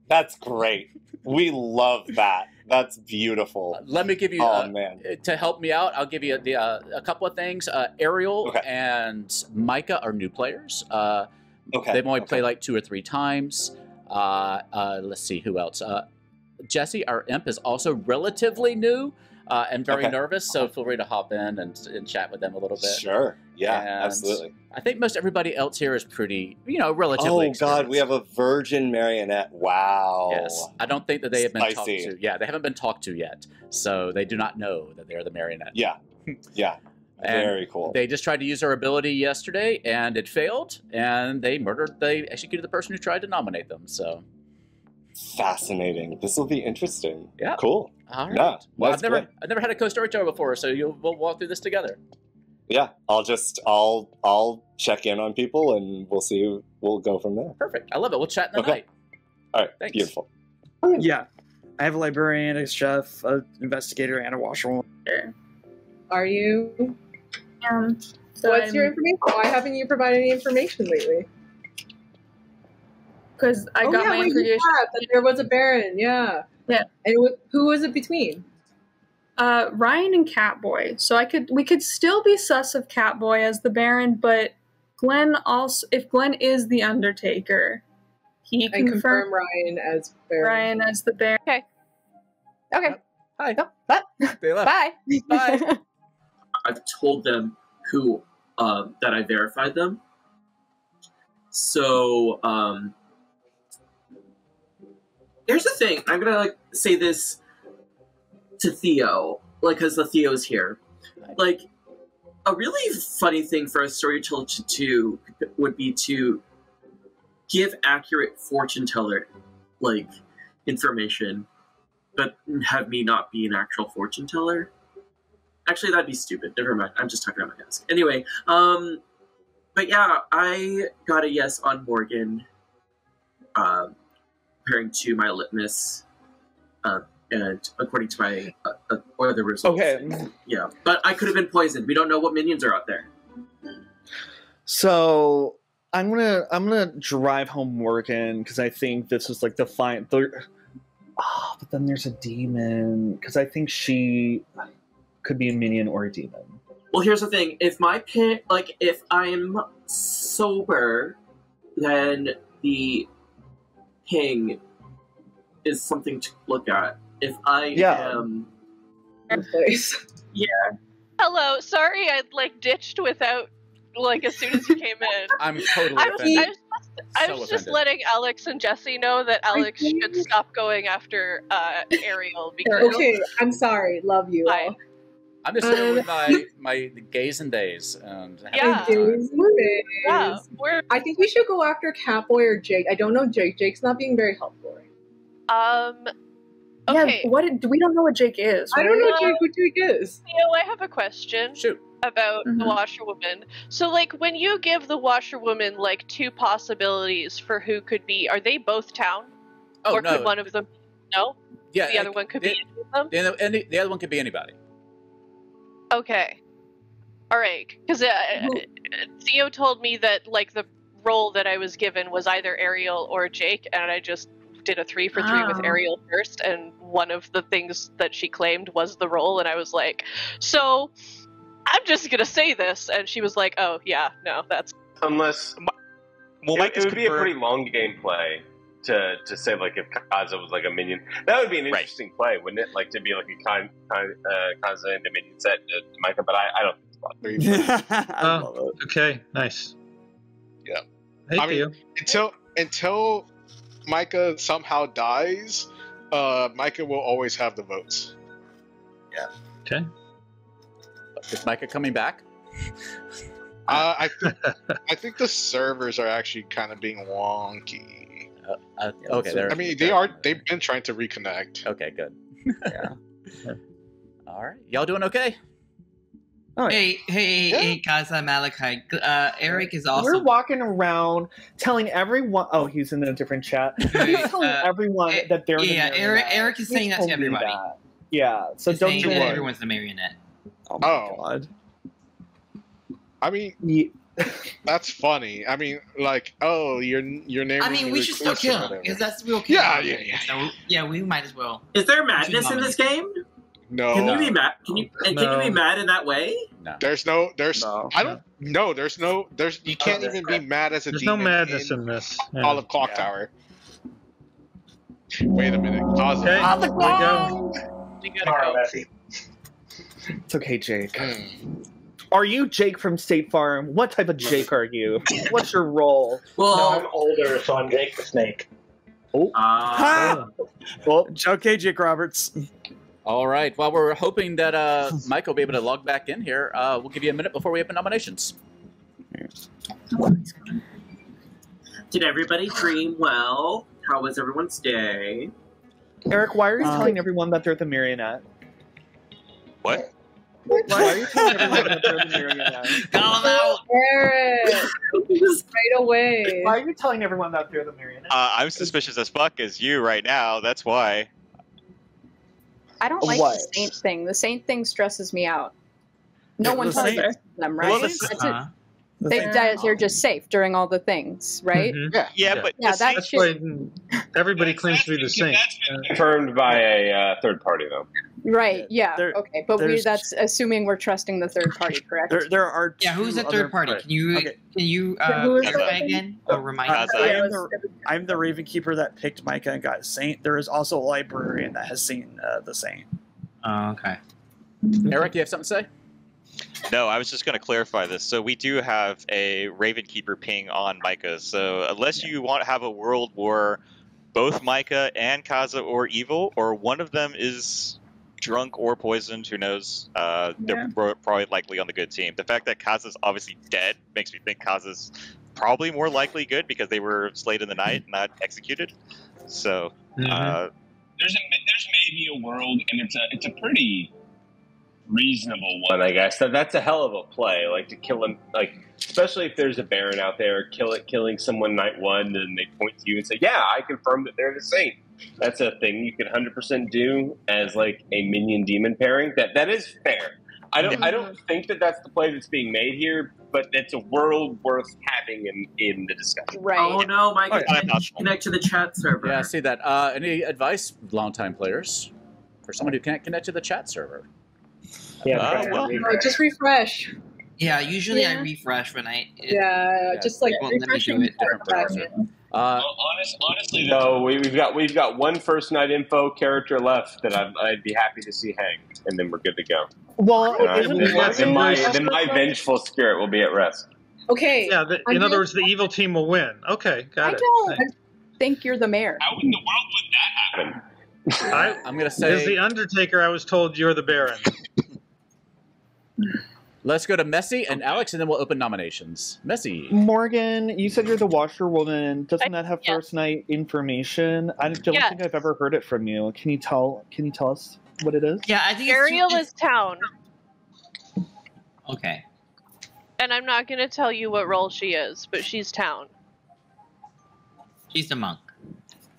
That's great. We love that. That's beautiful. Let me give you. Oh uh, man. To help me out, I'll give you the, uh, a couple of things. Uh, Ariel and Micah are new players. Uh, Okay, They've only played like two or three times. Uh, uh, let's see who else. Uh, Jesse, our imp, is also relatively new uh, and very Okay. nervous. So feel free to hop in and, and chat with them a little bit. Sure. Yeah. And absolutely. I think most everybody else here is pretty, you know, relatively. Oh God, we have a virgin marionette. Wow. Yes, I don't think that they have been Spicy. talked to. Yeah, they haven't been talked to yet, so they do not know that they are the marionette. Yeah. *laughs* Yeah. Very cool. They just tried to use her ability yesterday, and it failed. And they murdered. They executed the person who tried to nominate them. So Fascinating. This will be interesting. Yeah. Cool. All right. Yeah. well, I've never, great. I've never had a co-storyteller before, so you'll we'll walk through this together. Yeah. I'll just I'll I'll check in on people and we'll see. We'll go from there. Perfect. I love it. We'll chat in the Okay. night. All right. Thanks. Beautiful. Yeah. I have a librarian, a chef, an investigator, and a washerwoman. Are you? Um, What's your information? Why haven't you provided any information lately? Because I oh, got yeah, my wait, you information. have, that there was a Baron, yeah. Yeah. And wh- who was it between? Uh, Ryan and Catboy. So I could we could still be sus of Catboy as the Baron, but Glenn also if Glenn is the Undertaker, he I confirm confirmed Ryan as Baron. Ryan as the Baron. Okay. Okay. Hi. They left. Bye. Bye. *laughs* I've told them who um, that I verified them. So um, here's the thing. I'm gonna like say this to Theo, like because the Theo's here. Like a really funny thing for a storyteller to do would be to give accurate fortune teller like information, but have me not be an actual fortune teller. Actually, that'd be stupid. Never mind. I'm just talking about my desk. Anyway, um, but yeah, I got a yes on Morgan, um, comparing to my litmus, uh, and according to my uh, uh, other results. Okay. Yeah, but I could have been poisoned. We don't know what minions are out there. So I'm gonna I'm gonna drive home Morgan because I think this is like the fine. The, oh, but then there's a demon because I think she could be a minion or a demon. Well, here's the thing: if my pin, like, if I'm sober, then the ping is something to look at. If I Yeah. am, Yeah. Hello. Sorry, I like ditched without like as soon as you came in. *laughs* I'm totally I was, I was, just, I So was just letting Alex and Jesse know that Alex should stop going after uh, Ariel *laughs* because Okay, I'm sorry. Love you. all. I'm just here Um, with my my gays and days, and Yeah. Days and days. Yeah, we're- I think we should go after Catboy or Jake. I don't know Jake. Jake's not being very helpful. um. Yeah, what did, we don't know what Jake is. I don't know right? Jake who Jake is. Theo, I have a question. Shoot. About Mm-hmm. the washerwoman. So, like, when you give the washerwoman like two possibilities for who could be, are they both town, Oh, or no. could one of them? No. Yeah, The I- other one could the- be any of them. the other, the, the other one could be anybody. Okay. All right, because uh, Theo told me that like the role that I was given was either Ariel or Jake, and I just did a three for three with Oh. Ariel first, and one of the things that she claimed was the role, and I was like, so I'm just gonna say this, and she was like, oh yeah, no, that's Unless Well, it, Mike it is would be a pretty long gameplay to to say like if Kaza was like a minion. That would be an interesting play, wouldn't it? Like to be like a con, con uh, Kaza and a minion set to Micah, but I, I don't. think it's possible. *laughs* Oh, okay, nice. Yeah. Hey, I mean, Theo. until until Micah somehow dies, uh, Micah will always have the votes. Yeah. Okay. Is Micah coming back? Uh, I th- I think the servers are actually kind of being wonky. Uh, okay, there. I mean, they are. They've been trying to reconnect. Okay, good. yeah. *laughs* All right, y'all doing okay? Hey, hey, hey, Kaza Malakai. Uh, Eric is also. We're walking around telling everyone. Oh, he's in a different chat. *laughs* He's telling uh, everyone that they're. the yeah, Eric- marionette. Eric is He's saying that to everybody. that. Yeah, so He's don't you that worry. everyone's the marionette. Oh my Oh. god. I mean, that's funny. I mean, like, oh, your your name. I mean, we should still kill him because that's real. Yeah, yeah, yeah. So, yeah, we might as well. Is there madness in this game? No. Can you be mad? Can you and can you be mad in that way? No. There's no. There's. I don't. No. There's no. There's. You can't there's even be mad as a There's no madness in this. Yeah. All of Clocktower. Wait a minute. Pause it. Okay, here we go. You gotta go. It's okay, Jake. Hmm. Are you Jake from State Farm? What type of Jake are you? What's your role? Well, no, I'm older, so I'm Jake the Snake. Oh. Ah. Well, okay, Jake Roberts. All right. Well, we're hoping that uh, *laughs* Mike will be able to log back in here, uh, we'll give you a minute before we open nominations. Did everybody dream well? How was everyone's day? Eric, why are you Uh, telling everyone that they're the marionette? What? Why are you telling everyone that they're the marionette? *laughs* Call them out. Eric, right away. Why are you telling everyone that they're the marionette? Uh, I'm suspicious as fuck as you right now. That's why. I don't like What? the saint thing. The saint thing stresses me out. No Yeah, one the tells saint- them, Well, right? the- That's Uh-huh. They, that they're just safe during all the things, right? Mhm. Yeah. Yeah, but Yeah, the that That's shit. why everybody claims to be the saint. Uh, Confirmed by a uh, third party, though. Right. Yeah. There- okay, but we, that's assuming we're trusting the third party, correct? There, there are. Yeah, who's two the third other- party? Can you Okay. can you Yeah, uh, who is clarify that? again or remind I, us? I Kaza. am the, I'm the Ravenkeeper that picked Micah and got Saint. There is also a librarian that has seen uh, the Saint. Oh, okay. Eric, you have something to say? No, I was just going to clarify this. So we do have a Ravenkeeper ping on Micah. So unless you want to have a world where both Micah and Kaza are evil, or one of them is drunk or poisoned, who knows? Uh, Yeah. They're probably likely on the good team. The fact that Kaza's obviously dead makes me think Kaza's probably more likely good because they were slayed in the night, not executed. So mhm. uh, There's a there's maybe a world, and it's a it's a pretty reasonable one. One, I guess that that's a hell of a play. Like to kill him, like especially if there's a Baron out there, kill it, killing someone night one, and they point to you and say, "Yeah, I confirm that they're the saint." That's a thing you could hundred percent do as like a minion demon pairing. That that is fair. I don't I don't think that that's the play that's being made here, but it's a world worth having in in the discussion. Right. Oh no, Mike, Okay. connect, connect to the chat server. Yeah, I see that. Uh, any advice, longtime players, for someone who can't connect to the chat server? Yeah, Uh, well- read Uh, just refresh. Yeah, usually I refresh when I. It, Yeah, Yeah, just like won't let me do refreshing it. Different. Uh, Well, honest, honestly, though, So we, we've got we've got one first night info character left that I'd, I'd be happy to see hang, and then we're good to go. Well, And then, my, then, my, then my vengeful spirit will be at rest. Okay. yeah, the, I'm in other words, the evil team will win. Okay, got I it. don't think you're the mayor. how in the world would that happen? I, *laughs* I'm gonna as say the Undertaker, I was told you're the Baron. *laughs* let's go to Messy and Alex, and then we'll open nominations. Messy. Morgan, you said you're the washerwoman. Doesn't that have yes. first night information? I don't Yes. think I've ever heard it from you. Can you tell? Can you tell us what it is? yeah, I think it's Ariel too- is town, okay. and I'm not going to tell you what role she is, but she's town. She's the monk.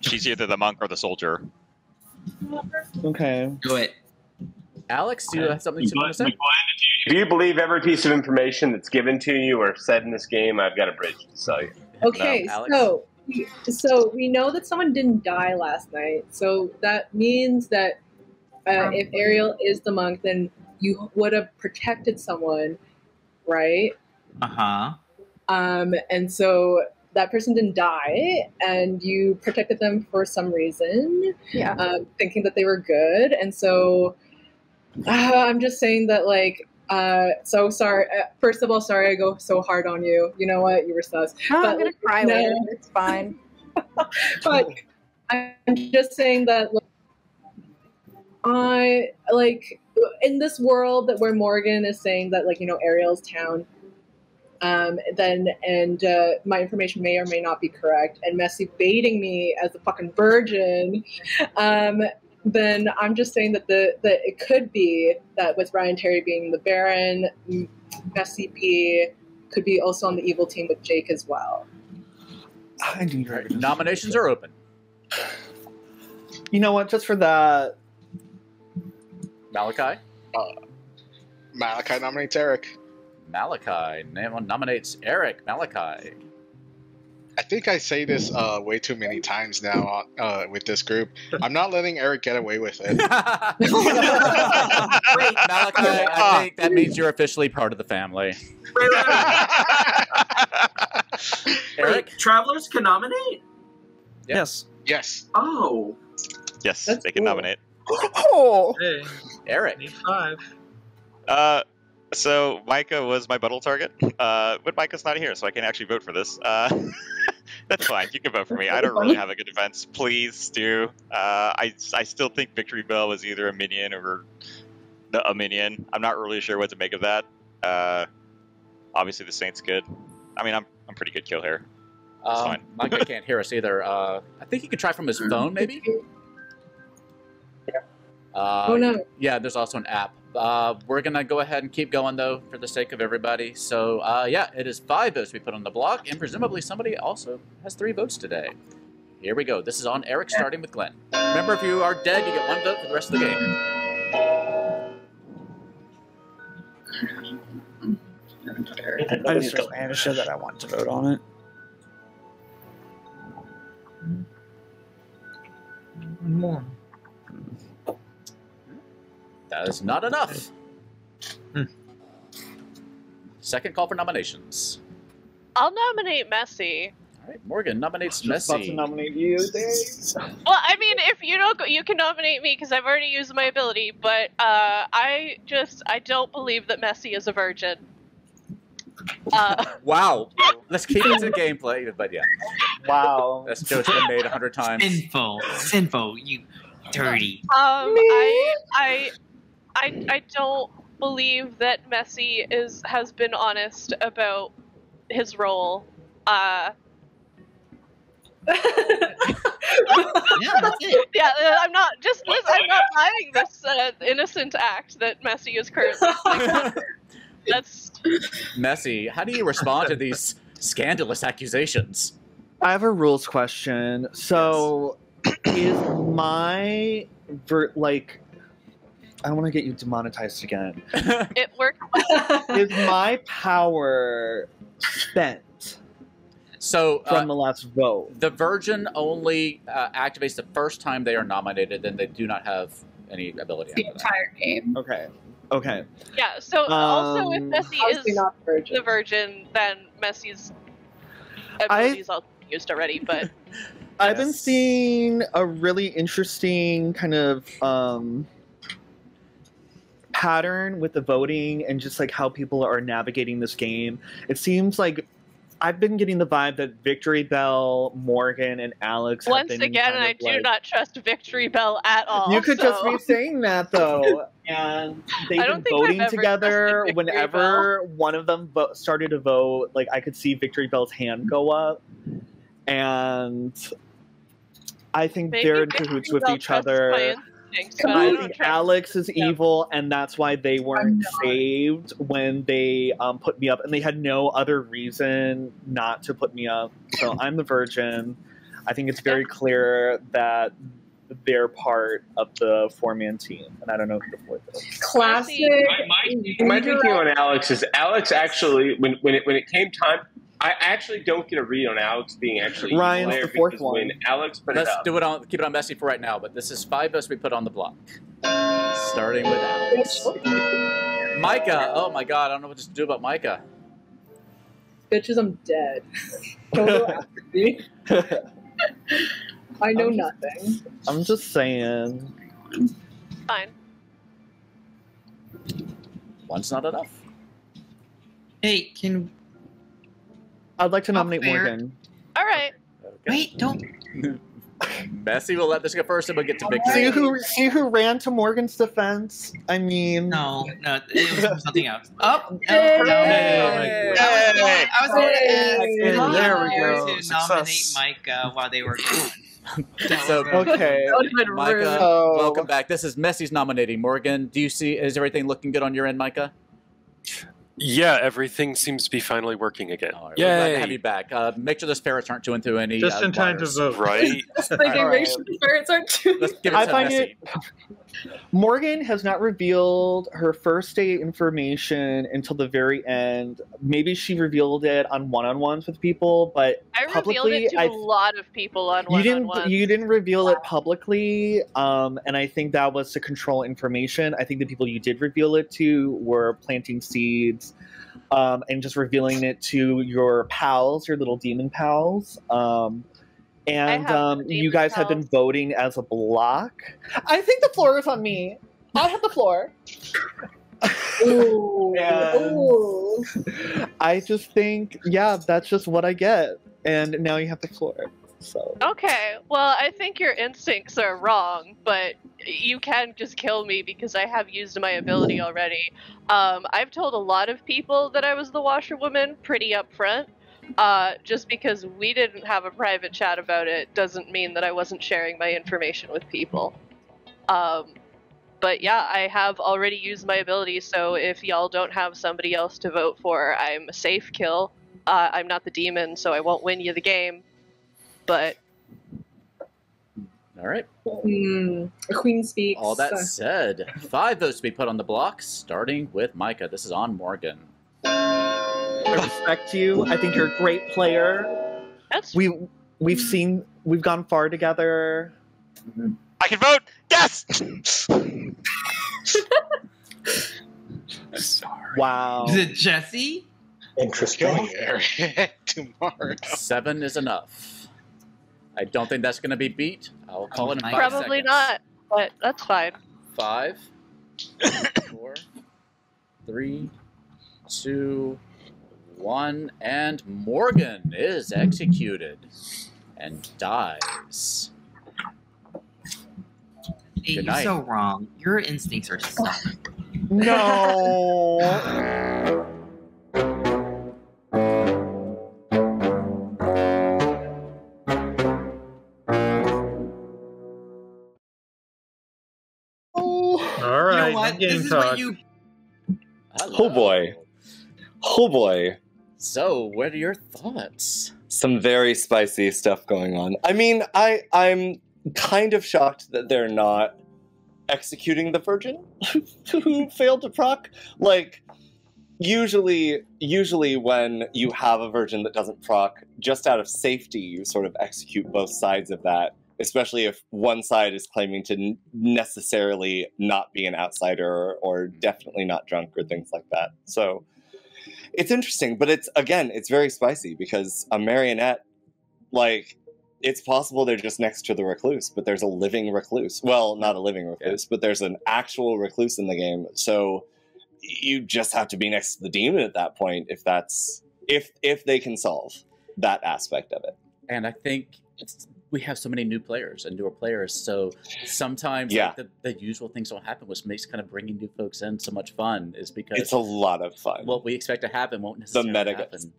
she's either the monk or the soldier. Okay. Do it. Alex, do you have something you to say? McGlenn, If you believe every piece of information that's given to you or said in this game, I've got a bridge to sell you. Okay, No, so so we know that someone didn't die last night. So that means that uh, if Ariel is the monk, then you would have protected someone, right? Uh huh. Um, and so that person didn't die, and you protected them for some reason, Yeah. um, thinking that they were good. And so uh, I'm just saying that, like, uh, so sorry. Uh, first of all, sorry I go so hard on you. You know what? You were sus. No, But, I'm gonna like, cry no. later. It's fine. *laughs* but I'm just saying that like, I like in this world that where Morgan is saying that like you know Ariel's town, um, then and uh, my information may or may not be correct, and Messy baiting me as a fucking virgin, um, then I'm just saying that the that it could be that with Ryan Terry being the Baron, M- Messy B could be also on the evil team with Jake as well. I knew you were Nominations are open. You know what? Just for that, Malakai. Malakai nominates Eric. Malakai nam- nominates Eric. Malakai. I think I say this uh, way too many times now uh, with this group. I'm not letting Eric get away with it. *laughs* Malakai, I think that means you're officially part of the family. Wait, wait, wait. Eric? Wait, travelers can nominate. Yes. Yes. Oh, Yes, That's they can cool. nominate. *laughs* Oh. Hey, Eric. five. Uh, so Micah was my butler target, uh, but Micah's not here, so I can actually vote for this. Uh, *laughs* That's fine. You can vote for me. I don't really have a good defense. Please do. Uh, I I still think Victory Bell was either a minion or the, a minion. I'm not really sure what to make of that. Uh, obviously the Saint's good. I mean, I'm I'm pretty good kill here. Um, fine. Micah *laughs* can't hear us either. Uh, I think he could try from his phone, maybe. Uh, Oh, no. Yeah, there's also an app. Uh, we're gonna go ahead and keep going though, for the sake of everybody. So uh, yeah, it is five votes we put on the block, and presumably somebody also has three votes today. Here we go. This is on Eric, starting with Glenn. Remember, if you are dead, you get one vote for the rest of the game. I just really had to show that I want to vote on it. More. That is not enough. Second call for nominations. I'll nominate Messy. All right, Morgan nominates Just about to nominate you, Dave. Well, I mean, if you don't, go, you can nominate me because I've already used my ability. But uh, I just, I don't believe that Messy is a virgin. Uh, *laughs* Wow. Let's keep it to gameplay, but yeah. Wow. That's joke's been made a hundred times. Sinful, sinful, you dirty. Um, I, I, I, I don't believe that Messy is has been honest about his role. Uh, Yeah, that's it. *laughs* yeah, uh, I'm not just. Listen, I'm not buying this uh, innocent act that Messy is currently. *laughs* That's Messy, how do you respond to these scandalous accusations? I have a rules question. So, is my ver- like? I don't want to get you demonetized again. *laughs* it worked. *laughs* is my power spent So from uh, the last vote? the Virgin only uh, activates the first time they are nominated, then they do not have any ability The after that. entire game. Okay. Okay. Yeah. So also, if Um, Messy is not virgin. the virgin, then Messy's I- abilities also used already. But *laughs* I've been seeing a really interesting kind of um, pattern with the voting and just like how people are navigating this game. It seems like I've been getting the vibe that Victory Bell, Morgan, and Alex. have once been again, kind I of, do like- not trust Victory Bell at all. You could just be saying that though, *laughs* and they've been voting together. trusted Victory Whenever one of them vo- started to vote, like I could see Victory Bell's hand go up, and I think Maybe they're in Victory cahoots with Bell each trusts other. My but I I don't think trust- Alex is Yeah. evil, and that's why they weren't not. saved when they um, put me up, and they had no other reason not to put me up. So *laughs* I'm the virgin. I think it's very clear that they're part of the four-man team, and I don't know who the fourth is. Classic. My, my, my thinking on Alex is Alex actually when when it when it came time, I actually don't get a read on Alex being actually Ryan's player the fourth one. when Alex put Let's it up, do it on keep it on Messy for right now, but this is five votes we put on the block. Starting with Alex. Micah, oh my god, I don't know what to do about Micah. Bitches, I'm dead. *laughs* Don't go after me. I know I'm- nothing. I'm just saying. Fine. One's not enough. Hey, can I'd like to nominate. Morgan. All right. wait? Don't. Messy will let this go first, and we'll get to See who see who ran to Morgan's defense. I mean, No, no, it was something else. Oh, no, Hey! no. Hey! I was going, I was going to ask Hey! Tom There we go. to nominate Success. Mike uh, while they were gone. So, okay. That would've been rude. Micah, So- welcome back. This is Messy's nominating. Morgan, do you see? Is everything looking good on your end, Micah? Yeah, everything seems to be finally working again. All right, we're glad have Yay! you back. Uh, make sure those ferrets aren't chewing through any. Just uh, in time to wires. vote. Right? *laughs* Just thinking, All make sure the ferrets aren't too. Let's give it I to find Messy. it. Morgan has not revealed her first date information until the very end. Maybe she revealed it on one-on-ones with people, but I revealed publicly, it to I a lot of people on you one on didn't one. you didn't reveal it publicly um, and i think that was to control information i think the people you did reveal it to were planting seeds um, and just revealing it to your pals your little demon pals um, and um, you guys have been voting as a block i think the floor is on me i have the floor Ooh. Ooh. i just think yeah that's just what i get and now you have the floor. So Okay, well, I think your instincts are wrong, but you can just kill me because I have used my ability already. Um, I've told a lot of people that I was the washerwoman pretty upfront. Uh, just because we didn't have a private chat about it doesn't mean that I wasn't sharing my information with people. Um, but yeah, I have already used my ability, so if y'all don't have somebody else to vote for, I'm a safe kill. Uh, I'm not the demon, so I won't win you the game. But All right. Hmm. A queen speaks. All that uh, said, five votes to be put on the block, starting with Micah. This is on Morgan. I respect you. I think you're a great player. That's we we've seen we've gone far together. I can vote. Yes. Wow. Is it Jesse? Interesting. *laughs* Tomorrow. Seven is enough. I don't think that's going to be beat. I'll call it in five probably seconds. not, but that's fine. Five, *coughs* four, three, two, one, and Morgan is executed and dies. Hey, Good you're night. so wrong. Your instincts are suck. No. *laughs* what? This is talk. what you. Oh boy. Oh boy. So, what are your thoughts? Some very spicy stuff going on. I mean, I I'm kind of shocked that they're not executing the virgin *laughs* who failed to proc. Like usually usually when you have a virgin that doesn't proc, just out of safety you sort of execute both sides of that, especially if one side is claiming to necessarily not be an outsider or, or definitely not drunk or things like that. So it's interesting, but it's again, it's very spicy because a marionette, like, it's possible they're just next to the recluse, but there's a living recluse. Well, not a living recluse, but there's an actual recluse in the game. So you just have to be next to the demon at that point if that's if if they can solve that aspect of it. And I think it's, we have so many new players and newer players, so sometimes Yeah. like, the, the usual things don't happen, which makes kind of bringing new folks in so much fun. Is because It's a lot of fun. what we expect to happen won't The necessarily meta happen.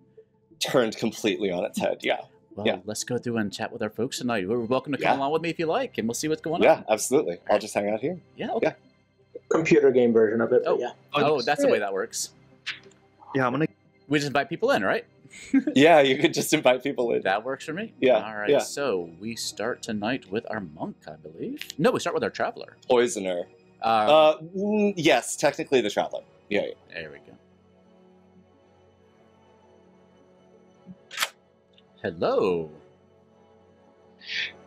turned completely on its head. Yeah. Well, yeah. let's go through and chat with our folks tonight. You're welcome to Yeah. come along with me if you like, and we'll see what's going Yeah, on. Yeah, absolutely. I'll just hang out here. Yeah. Okay. Computer game version of it. but Oh, yeah. oh, that's the way that works. Yeah, I'm gonna. We just invite people in, right? *laughs* yeah, you could just invite people in. That works for me. Yeah, All right. yeah. So we start tonight with our monk, I believe. No, we start with our traveler. Poisoner. Uh, Uh, mm, yes, technically the traveler. Yeah, yeah. There we go. Hello.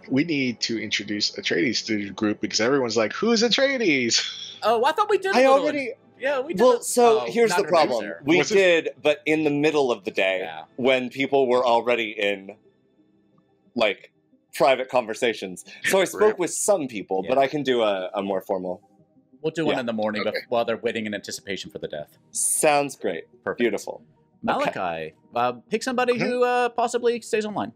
We need to introduce Aetreides to the group because everyone's like, "Who's Aetreides?" Oh, I thought we did. I a little- already. Yeah, we did. Well, so oh, here's the problem. her. We Was it- did, but in the middle of the day Yeah. when people were already in like private conversations. So I *laughs* spoke with some people, but I can do a, a more formal. We'll do one Yeah. in the morning Okay. bef- while they're waiting in anticipation for the death. Sounds great. Perfect. Beautiful. Malakai, uh, pick somebody Mm-hmm. who uh, possibly stays online.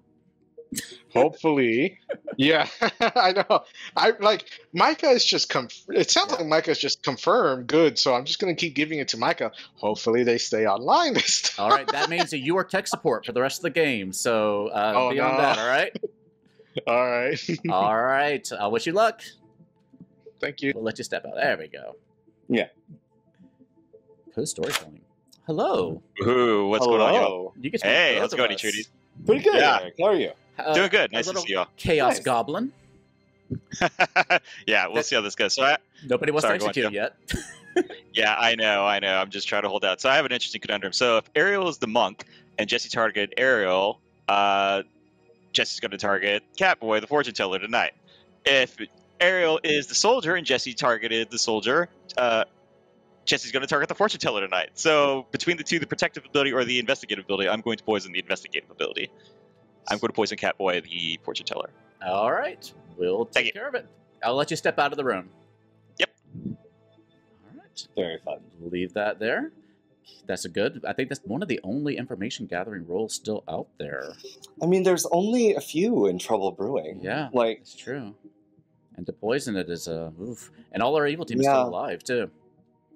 Hopefully, yeah, *laughs* I know. I like Micah is just conf- It sounds like Micah's just confirmed good, so I'm just gonna keep giving it to Micah. Hopefully, they stay online *laughs* this time. All right, that means that you are tech support for the rest of the game. So uh, Oh, be on no. that. All right. *laughs* All right, all right. I wish you luck. thank you. We'll let you step out. There we go. Yeah. Co storytelling. Hello. Ooh, what's going on, y'all? You can speak Hey, how's both it of going, us. Aetreides? Pretty good. Yeah. Eric. How are you? Uh, Doing good. Nice to see y'all. Chaos Nice. Goblin. *laughs* yeah, we'll That- see how this goes. So I, Nobody wants Sorry, to execute yet. *laughs* Yeah, I know, I know. I'm just trying to hold out. So I have an interesting conundrum. So if Ariel is the monk and Jesse targeted Ariel, uh, Jesse's going to target Catboy, the fortune teller, tonight. If Ariel is the soldier and Jesse targeted the soldier, uh, Jesse's going to target the fortune teller tonight. So between the two, the protective ability or the investigative ability, I'm going to poison the investigative ability. I'm going to poison Catboy, the fortune teller. All right. We'll take Thank care of it. I'll let you step out of the room. Yep. All right. Very fun. Leave that there. that's a good. I think that's one of the only information gathering roles still out there. I mean, there's only a few in Trouble Brewing. Yeah, like it's true. And to poison it is a oof. And all our evil team is still alive too.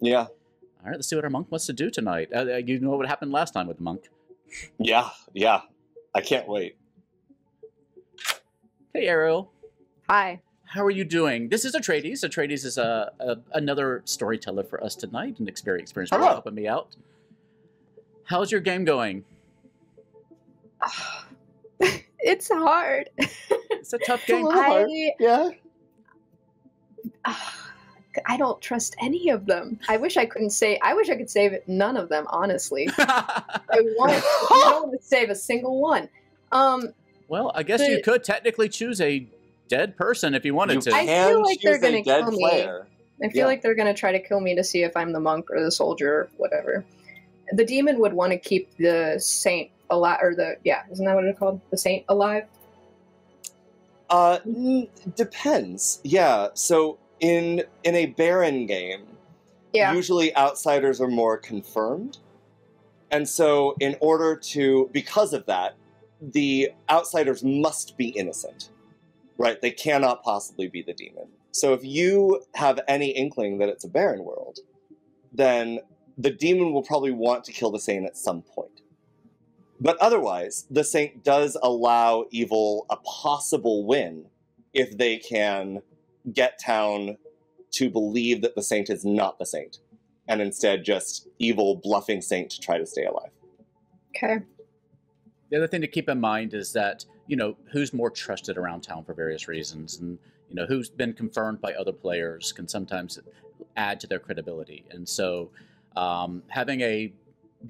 Yeah. All right, let's see what our monk wants to do tonight. Uh, uh, you know what happened last time with the monk. Yeah, yeah. I can't wait. Hey, Ariel. Hi. How are you doing? This is Aetreides. Aetreides is a, a another storyteller for us tonight, an experience experience for Hello. helping me out. How's your game going? *sighs* It's hard. It's a tough *laughs* game. I, *sighs* yeah. I don't trust any of them. I wish I couldn't say. I wish I could save none of them. Honestly, *laughs* I want. I don't want to save a single one. Um, Well, I guess you could technically choose a dead person if you wanted to. I feel like they're gonna kill me. I feel Yeah. like they're gonna try to kill me to see if I'm the monk or the soldier or whatever. The demon would want to keep the saint alive, or the yeah, isn't that what it's called? The saint alive. Uh, depends. Yeah. So in in a Baron game, Yeah. usually outsiders are more confirmed, and so in order to because of that, the outsiders must be innocent, right? They cannot possibly be the demon. So if you have any inkling that it's a Baron world, then the demon will probably want to kill the saint at some point. But otherwise, the saint does allow evil a possible win if they can get town to believe that the saint is not the saint, and instead just evil bluffing saint to try to stay alive. Okay. The other thing to keep in mind is that you know who's more trusted around town for various reasons, and you know who's been confirmed by other players can sometimes add to their credibility. And so, um, having a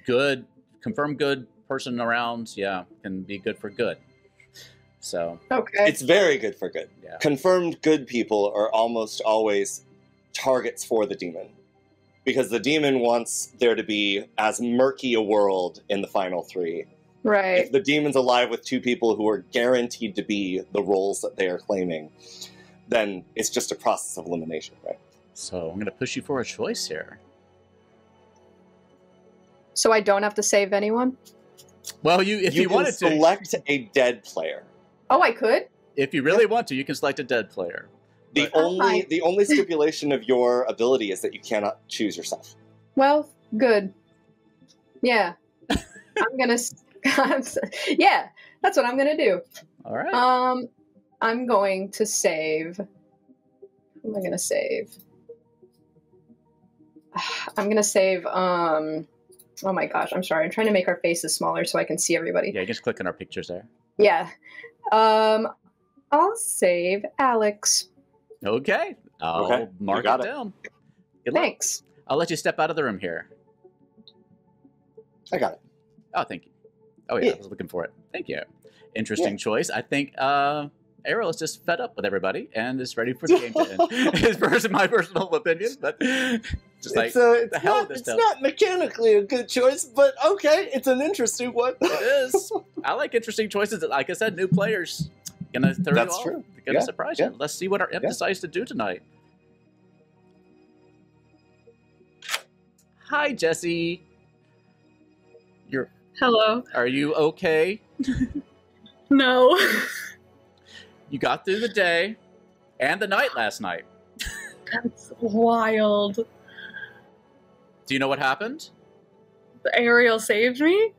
good, confirmed good person around, yeah, can be good for good. So okay, It's very good for good. Yeah. Confirmed good people are almost always targets for the demon. Because the demon wants there to be as murky a world in the final three. Right. If the demon's alive with two people who are guaranteed to be the roles that they are claiming, then it's just a process of elimination, right? So I'm going to push you for a choice here. So I don't have to save anyone. Well, you if you, can wanted to select a dead player. Oh, I could. If you really want to, you can select a dead player. The Oh, only fine. the only stipulation of your ability is that you cannot choose yourself. Well, good. Yeah, *laughs* I'm gonna. yeah, that's what I'm gonna do. All right. Um, I'm going to save. Who am I gonna save? *sighs* I'm gonna save. Um. Oh my gosh, I'm sorry. I'm trying to make our faces smaller so I can see everybody. Yeah, you just click on our pictures there. Yeah. Um. I'll save Alex. Okay. I'll Okay, mark got it it. down. Good luck. Thanks. I'll let you step out of the room here. I got it. Oh, thank you. Oh yeah, Yeah. I was looking for it. Thank you. Interesting Yeah. choice. I think uh Ariel is just fed up with everybody and is ready for the *laughs* game to end. *laughs* It's person my personal opinion, but just like it's, uh, it's the hell not, with this it's stuff. not mechanically a good choice, but okay, it's an interesting one. It is. *laughs* I like interesting choices. Like I said, new players gonna throw That's you off. true. Gonna Yeah, surprise yeah. you. Let's see what our imp Yeah. decides to do tonight. Hi, Jesse. You're. Hello. Are you okay? *laughs* No. You got through the day and the night last night. That's wild. Do you know what happened? The Ariel saved me.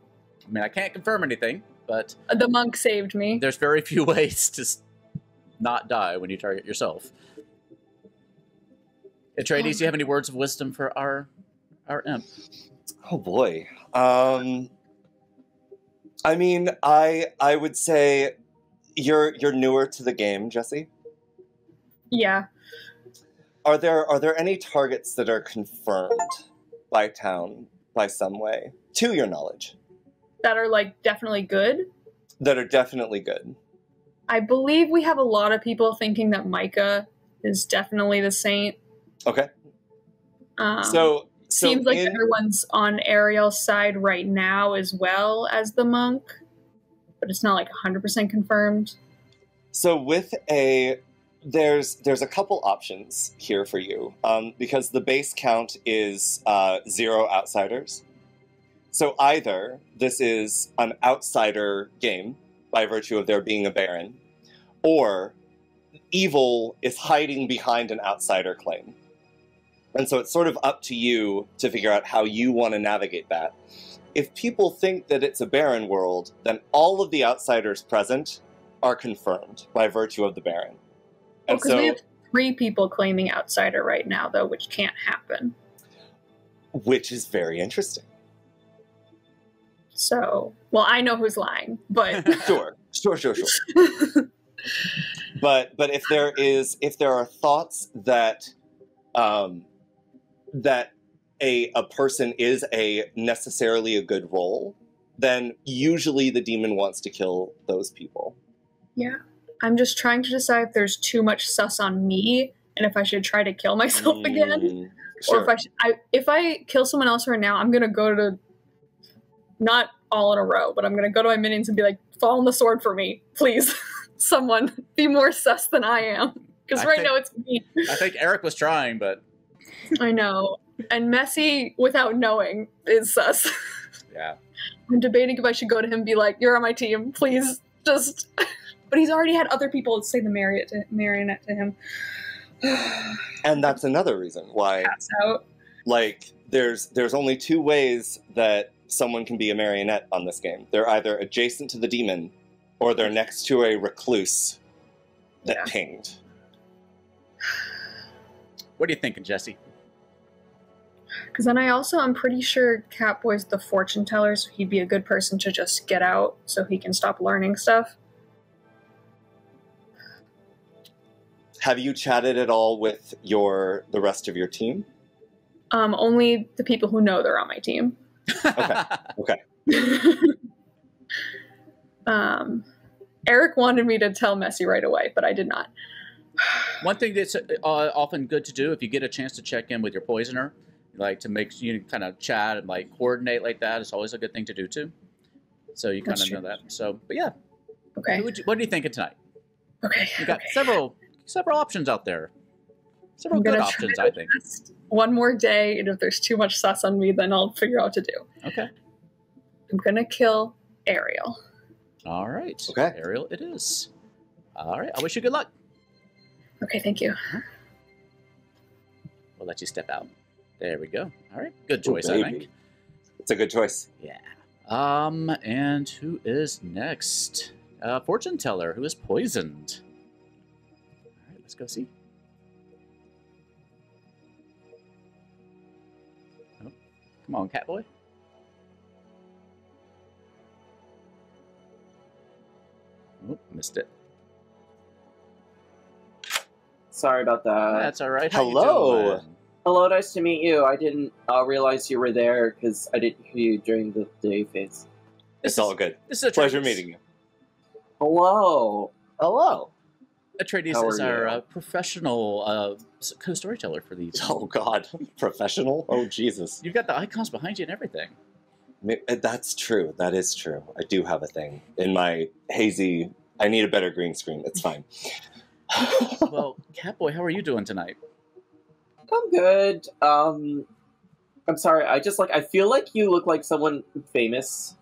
I mean, I can't confirm anything, but The monk saved me. there's very few *laughs* ways to not die when you target yourself. Aetreides, do you have any words of wisdom for our our imp? Oh boy. Um I mean, I I would say you're you're newer to the game, Jesse. Yeah. Are there are there any targets that are confirmed by town by some way, to your knowledge, That are like definitely good. that are definitely good? I believe we have a lot of people thinking that Micah is definitely the saint. Okay. Um, so so seems like in- everyone's on Ariel's side right now as well as the monk, but it's not like 100% confirmed. So with a there's there's a couple options here for you um, because the base count is uh, zero outsiders. So either this is an outsider game by virtue of there being a Baron, or evil is hiding behind an outsider claim. And so it's sort of up to you to figure out how you want to navigate that. If people think that it's a Baron world, then all of the outsiders present are confirmed by virtue of the Baron. And Because so, we have three people claiming outsider right now, though, which can't happen. which is very interesting. So, well, I know who's lying, but *laughs* *laughs* sure, sure, sure, sure. *laughs* but but if there is if there are thoughts that um, that a a person is a necessarily a good role, then usually the demon wants to kill those people. yeah, I'm just trying to decide if there's too much sus on me and if I should try to kill myself again, Mm, or if. I should. I, if I kill someone else right now, I'm gonna go to not all in a row, but I'm gonna go to my minions and be like, "Fall on the sword for me, please." *laughs* Someone be more sus than I am, because right think- now it's me. I think Eric was trying, but I know. And messy without knowing is sus. yeah. *laughs* I'm debating if I should go to him and be like, "You're on my team, please." Just, but he's already had other people say the marionette to, marionette to him. *sighs* And that's another reason why out. like there's there's only two ways that someone can be a marionette on this game. They're either adjacent to the demon or they're next to a recluse that pinged. What are you thinking, Jesse? Because then I also I'm pretty sure Catboy's the fortune teller, so he'd be a good person to just get out so he can stop learning stuff. Have you chatted at all with your the rest of your team? Um, only the people who know they're on my team. Okay. *laughs* Um, Eric wanted me to tell Messy right away, but I did not. *sighs* One thing that's uh, often good to do if you get a chance to check in with your poisoner, like to make you kind of chat and like coordinate like that, it's always a good thing to do too. So you kind of know that. So, but yeah. Okay. What, would you- what are you thinking tonight? Okay. You got several several options out there. Several good options, I think. One more day, and if there's too much sus on me, then I'll figure out what to do. Okay. I'm gonna kill Ariel. All right. Okay. Ariel, it is. All right. I wish you good luck. Okay, thank you. We'll let you step out. There we go. All right. Good Ooh, choice, I think. It's a good choice. Yeah. Um, and who is next? Uh, fortune teller who is poisoned. All right, let's go see. Oh, come on, Catboy. Oh, missed it. Sorry about that. That's all right. How Hello. Hello, nice to meet you. I didn't uh, realize you were there because I didn't hear you during the day phase. It's all good. This is a pleasure meeting you. Hello. Hello. Aetreides How is are our uh, professional uh, co-storyteller for these. Oh God, *laughs* professional. Oh Jesus. You've got the icons behind you and everything. Uh, That's true. That is true. I do have a thing in my hazy. I need a better green screen. It's fine. *laughs* well, Catboy, how are you doing tonight? I'm good. Um, I'm sorry. I just like I feel like you look like someone famous,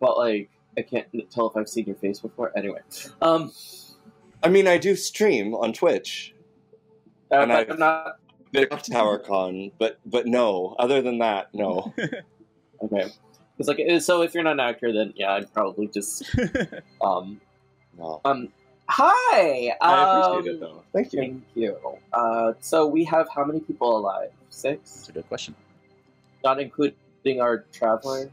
but like I can't tell if I've seen your face before. Anyway, um, I mean, I do stream on Twitch. uh, And but I've- I'm not. Big TowerCon, but but no. Other than that, no. *laughs* Okay. It's like so. If you're not an actor, then yeah, I'd probably just *laughs* um no. um. Hi. I appreciate um, it though. Thank you. Thank you. Uh, so we have how many people alive? Six. That's a good question. Not including our traveler.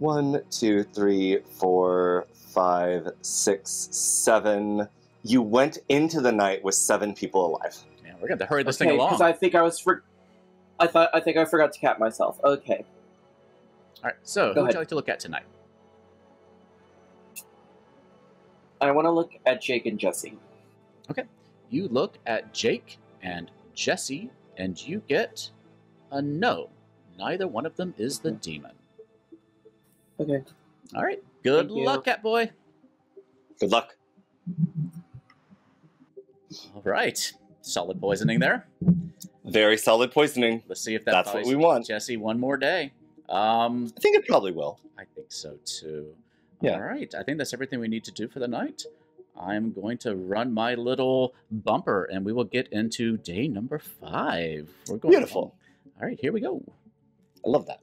One, two, three, four, five, six, seven. You went into the night with seven people alive. Yeah, we're going to hurry this okay, thing along. because I think I was for. I thought I think I forgot to cap myself. Okay. All right. So, who Go would you like to look at tonight? I want to look at Jake and Jesse. Okay. You look at Jake and Jesse, and you get a no. Neither one of them is the demon. Okay. All right. Good Thank you. luck, Catboy. Good luck. All right. Solid poisoning there. Very solid poisoning. Let's see if that That's what we want. Jesse one more day. Um, I think it probably will. I think so too. Yeah. All right. I think that's everything we need to do for the night. I'm going to run my little bumper and we will get into day number five. We're going Beautiful. All right, here we go. I love that.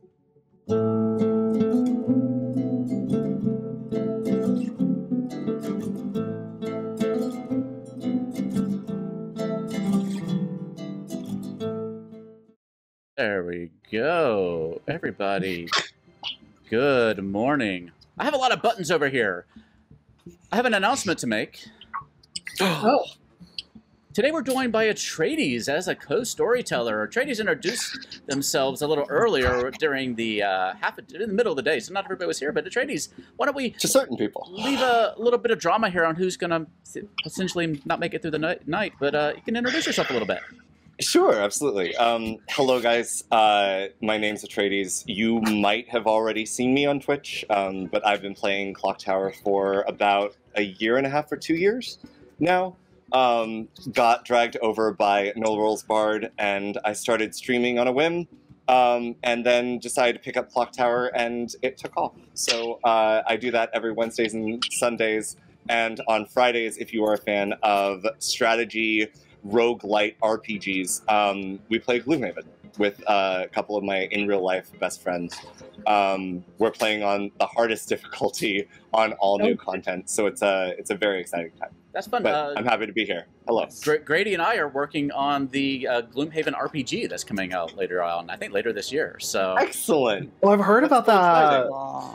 There we go. Everybody, good morning. I have a lot of buttons over here. I have an announcement to make. *gasps* Oh. Today we're joined by Aetreides as a co-storyteller. Aetreides introduced themselves a little earlier during the uh, half in the middle of the day, so not everybody was here. But Aetreides, why don't we to certain people leave a little bit of drama here on who's going to potentially not make it through the night? night but uh, you can introduce yourself a little bit. Sure, absolutely. Um, hello, guys. Uh, my name's Aetreides. You might have already seen me on Twitch, um, but I've been playing Clocktower for about a year and a half or two years now. Um, got dragged over by Noel Rolls Bard, and I started streaming on a whim, um, and then decided to pick up Clocktower, and it took off. So uh, I do that every Wednesdays and Sundays, and on Fridays, if you are a fan of strategy, roguelite RPGs, um, we play Gloomhaven with uh, a couple of my in real life best friends. Um, we're playing on the hardest *laughs* difficulty on all new content, so it's a it's a very exciting time. That's fun. But Uh, I'm happy to be here. Hello. Gra- Grady and I are working on the uh, Gloomhaven RPG that's coming out later on. I think later this year. So excellent. Well, I've heard about that.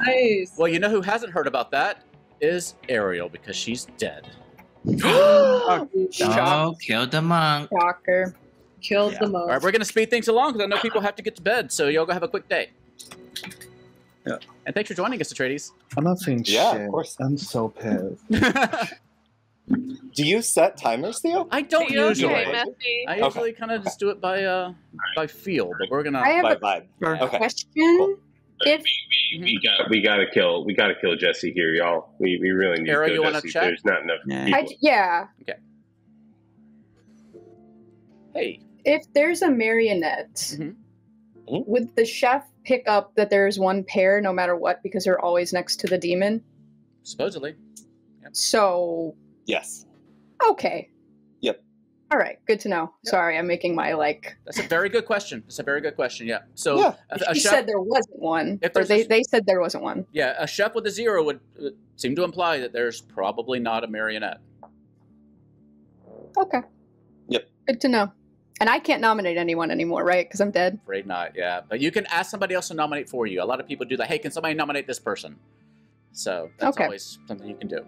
Nice. Well, you know who hasn't heard about that is Ariel because she's dead. *gasps* Oh, killed the monk. Shocker. Killed the All most. right, we're gonna speed things along because I know people have to get to bed. So y'all go have a quick day. Yeah. And thanks for joining us, Aetreides. I'm not saying Yeah, shit. of course. I'm so pissed. *laughs* Do you set timers, Theo? I don't You usually. okay, I usually kind of just do it by uh by feel, but we're gonna. I have By a vibe. Okay. question. If We got we gotta kill we gotta kill Jesse here, y'all. We we really need Ariel, to you kill wanna Jesse. check? There's not enough Yeah. people. I, yeah, Hey, if there's a marionette, Mhm. Mhm. would the chef pick up that there's one pair no matter what because they're always next to the demon? supposedly. So Yes. okay. Yep. All right, good to know. Sorry, I'm making my like. That's a very good question. That's a very good question. Yeah. So Yeah. a, a He chef, said there wasn't one, If or they a- they said there wasn't one. yeah, a chef with a zero would uh, seem to imply that there's probably not a marionette. Okay. Yep. Good to know. And I can't nominate anyone anymore, right? Because I'm dead. Afraid not. Yeah, but you can ask somebody else to nominate for you. A lot of people do that. Hey, can somebody nominate this person? So that's Okay. always something you can do.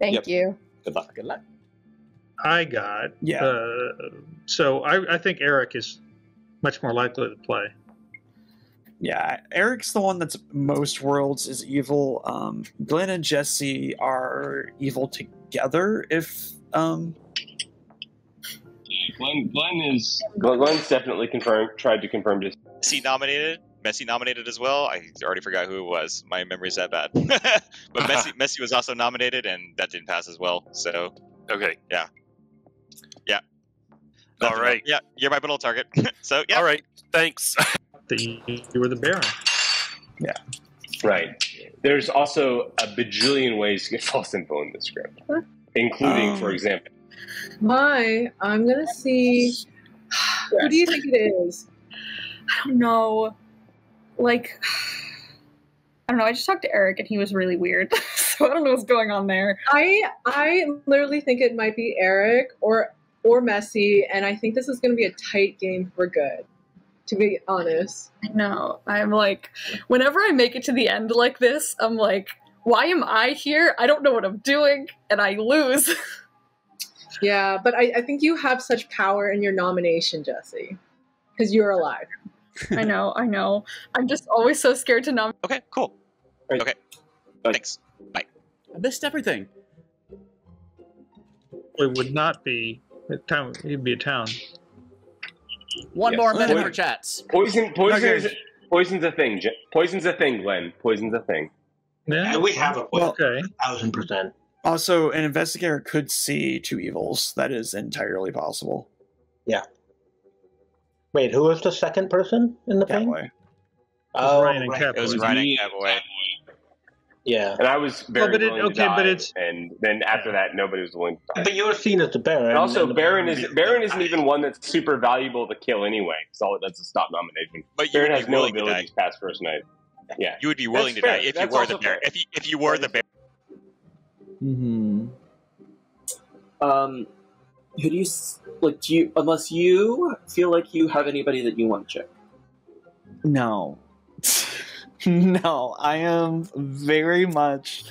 Thank Yep. you. Good luck. Good luck. I got. Yeah. Uh, so I, I think Eric is much more likely to play. Yeah, Eric's the one that's most worlds is evil. Um, Glenn and Jesse are evil together. If um, yeah, Glenn, Glenn is. Glenn, Glenn's definitely confirmed tried to confirm just Messy nominated. Messy nominated as well. I already forgot who it was. My memory's that bad. *laughs* but Messy, *laughs* Messy was also nominated, and that didn't pass as well. So Okay. yeah, yeah. All Nothing- right. Yeah, you're my little target. *laughs* so yeah. All right. Thanks. *laughs* that you, you were the Baron. Yeah. Right. There's also a bajillion ways to get *laughs* false info in this script. Including, Um, for example, My, I'm gonna see. Who do you think it is? I don't know. Like, I don't know. I just talked to Eric and he was really weird. so I don't know what's going on there. I I literally think it might be Eric or or Messy, and I think this is gonna be a tight game for good. To be honest, I know. I'm like, whenever I make it to the end like this, I'm like, why am I here? I don't know what I'm doing, and I lose. *laughs* yeah, but I, I think you have such power in your nomination, Jesse, because you're alive. I know, I know. I'm just always so scared to nominate. Okay. Cool. Right. Okay. Thanks. Bye. I missed everything. It would not be a town. It'd be a town. One Yes. more minute Wait. for chats. poison poison Okay. is, poison's a thing. Poison's a thing, Glenn. Poison's a thing. Yeah. we have a Well- Okay. thousand percent. also an investigator could see two evils. That is entirely possible. Yeah. Wait, who was the second person in the That thing? way. Oh, Ryan and oh, right. Cap. It was was Ryan and me. Cowboy. Yeah. And I was very Oh, but it- willing to okay, but die, it's- and then after that, nobody was willing to die. But you're seen as the Baron. And also, and the Baron is Baron- Baron isn't even one that's super valuable to kill anyway. So all it does is stop nomination. But you Baron would has no willing to abilities past first night. Yeah, You would be willing That's to fair. die if you were the bear. fair. If you if you were the bear. hmm Um, who do you s- like? Do you unless you feel like you have anybody that you want to check? No. *laughs* no, I am very much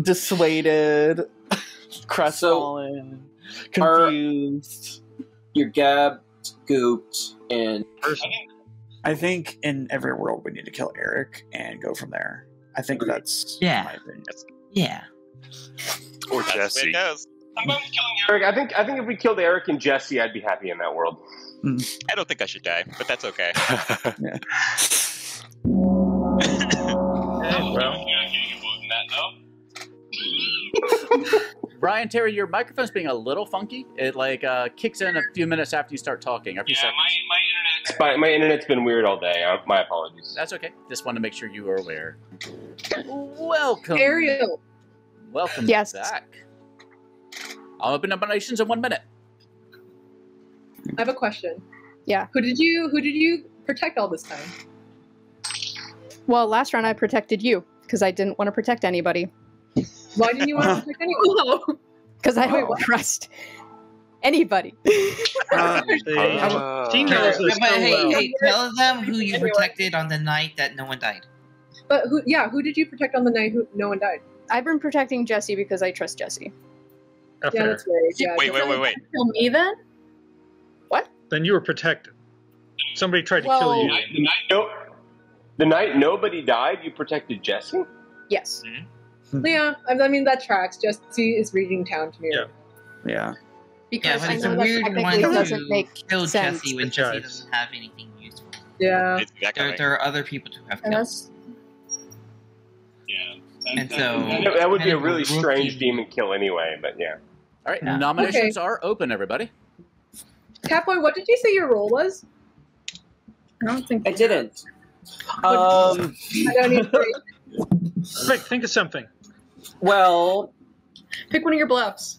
dissuaded, *laughs* crestfallen, confused. You're gabbed, gooped, and I think in every world we need to kill Eric and go from there. I think that's Yeah. my opinion. Yeah. Or That's the way Jesse. it goes. Eric. I think I think if we killed Eric and Jesse, I'd be happy in that world. Mm. I don't think I should die, but that's okay. *laughs* Yeah. Well, *laughs* Brian Terry, your microphone's being a little funky. It like uh, kicks in a few minutes after you start talking. A few seconds. My, my internet's been weird all day. Uh, My apologies. That's okay. Just want to make sure you are aware. Welcome, Ariel. Welcome Yes. back. I'll open nominations in one minute. I have a question. Yeah. Who did you who did you protect all this time? Well, last round I protected you because I didn't want to protect anybody Why didn't you want to protect anyone? *laughs* because I don't what? trust anybody. *laughs* Um, *laughs* they- uh, she knows But hey, well. hey, tell them who you protected on the night that no one died. But who yeah, who did you protect on the night who no one died? I've been protecting Jesse because I trust Jesse. Uh, Yeah, fair. that's right. Yeah. Wait, wait, wait, wait. Kill me then? What? Then you were protected. Somebody tried to Well- kill you. The night, the night, no, the night nobody died, you protected Jesse. Yes. Yeah, I I mean that tracks. Jesse is reading town to me. Yeah. yeah. Yeah, Because but I it's know a that weird one technically doesn't to make kill sense. Jesse when Jesse doesn't have anything useful. Yeah. It's There, there are other people to have And killed. Yeah. And so That, that would be a really rookie- strange demon kill anyway. But yeah, All right, Yeah. nominations are open, everybody. Catboy, what did you say your role was? I don't think I didn't. Um. I don't need Rick, think of something. Well, pick one of your bluffs.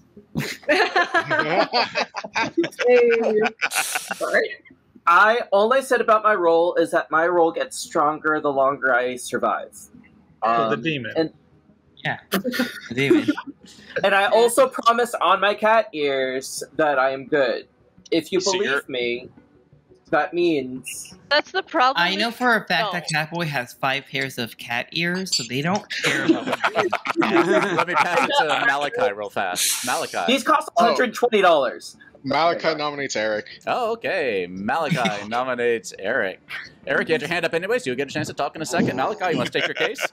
Sorry. *laughs* I all I said about my role is that my role gets stronger the longer I survive. So the Um, demon. and Yeah. David. *laughs* and I also promise on my cat ears that I am good. If you So believe you're- me, that means That's the problem. I know for a fact No. that Catboy has five pairs of cat ears, so they don't care about what *laughs* Let me pass it to Malakai real fast. Malakai. these cost Oh. one hundred twenty dollars. Malakai nominates Eric. Oh, okay. Malakai *laughs* nominates Eric. Eric, you had your hand up anyways. You'll get a chance to talk in a second. Malakai, you want to take your case?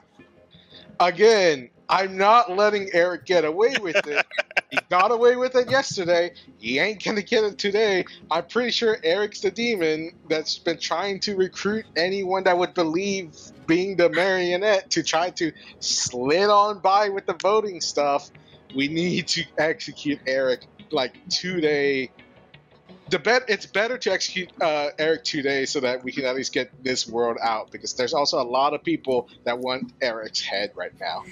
Again, I'm not letting Eric get away with it. he got away with it yesterday. He ain't gonna get it today. I'm pretty sure Eric's the demon that's been trying to recruit anyone that would believe being the marionette to try to slid on by with the voting stuff. We need to execute Eric like today. The bet it's better to execute uh, Eric today so that we can at least get this world out because there's also a lot of people that want Eric's head right now.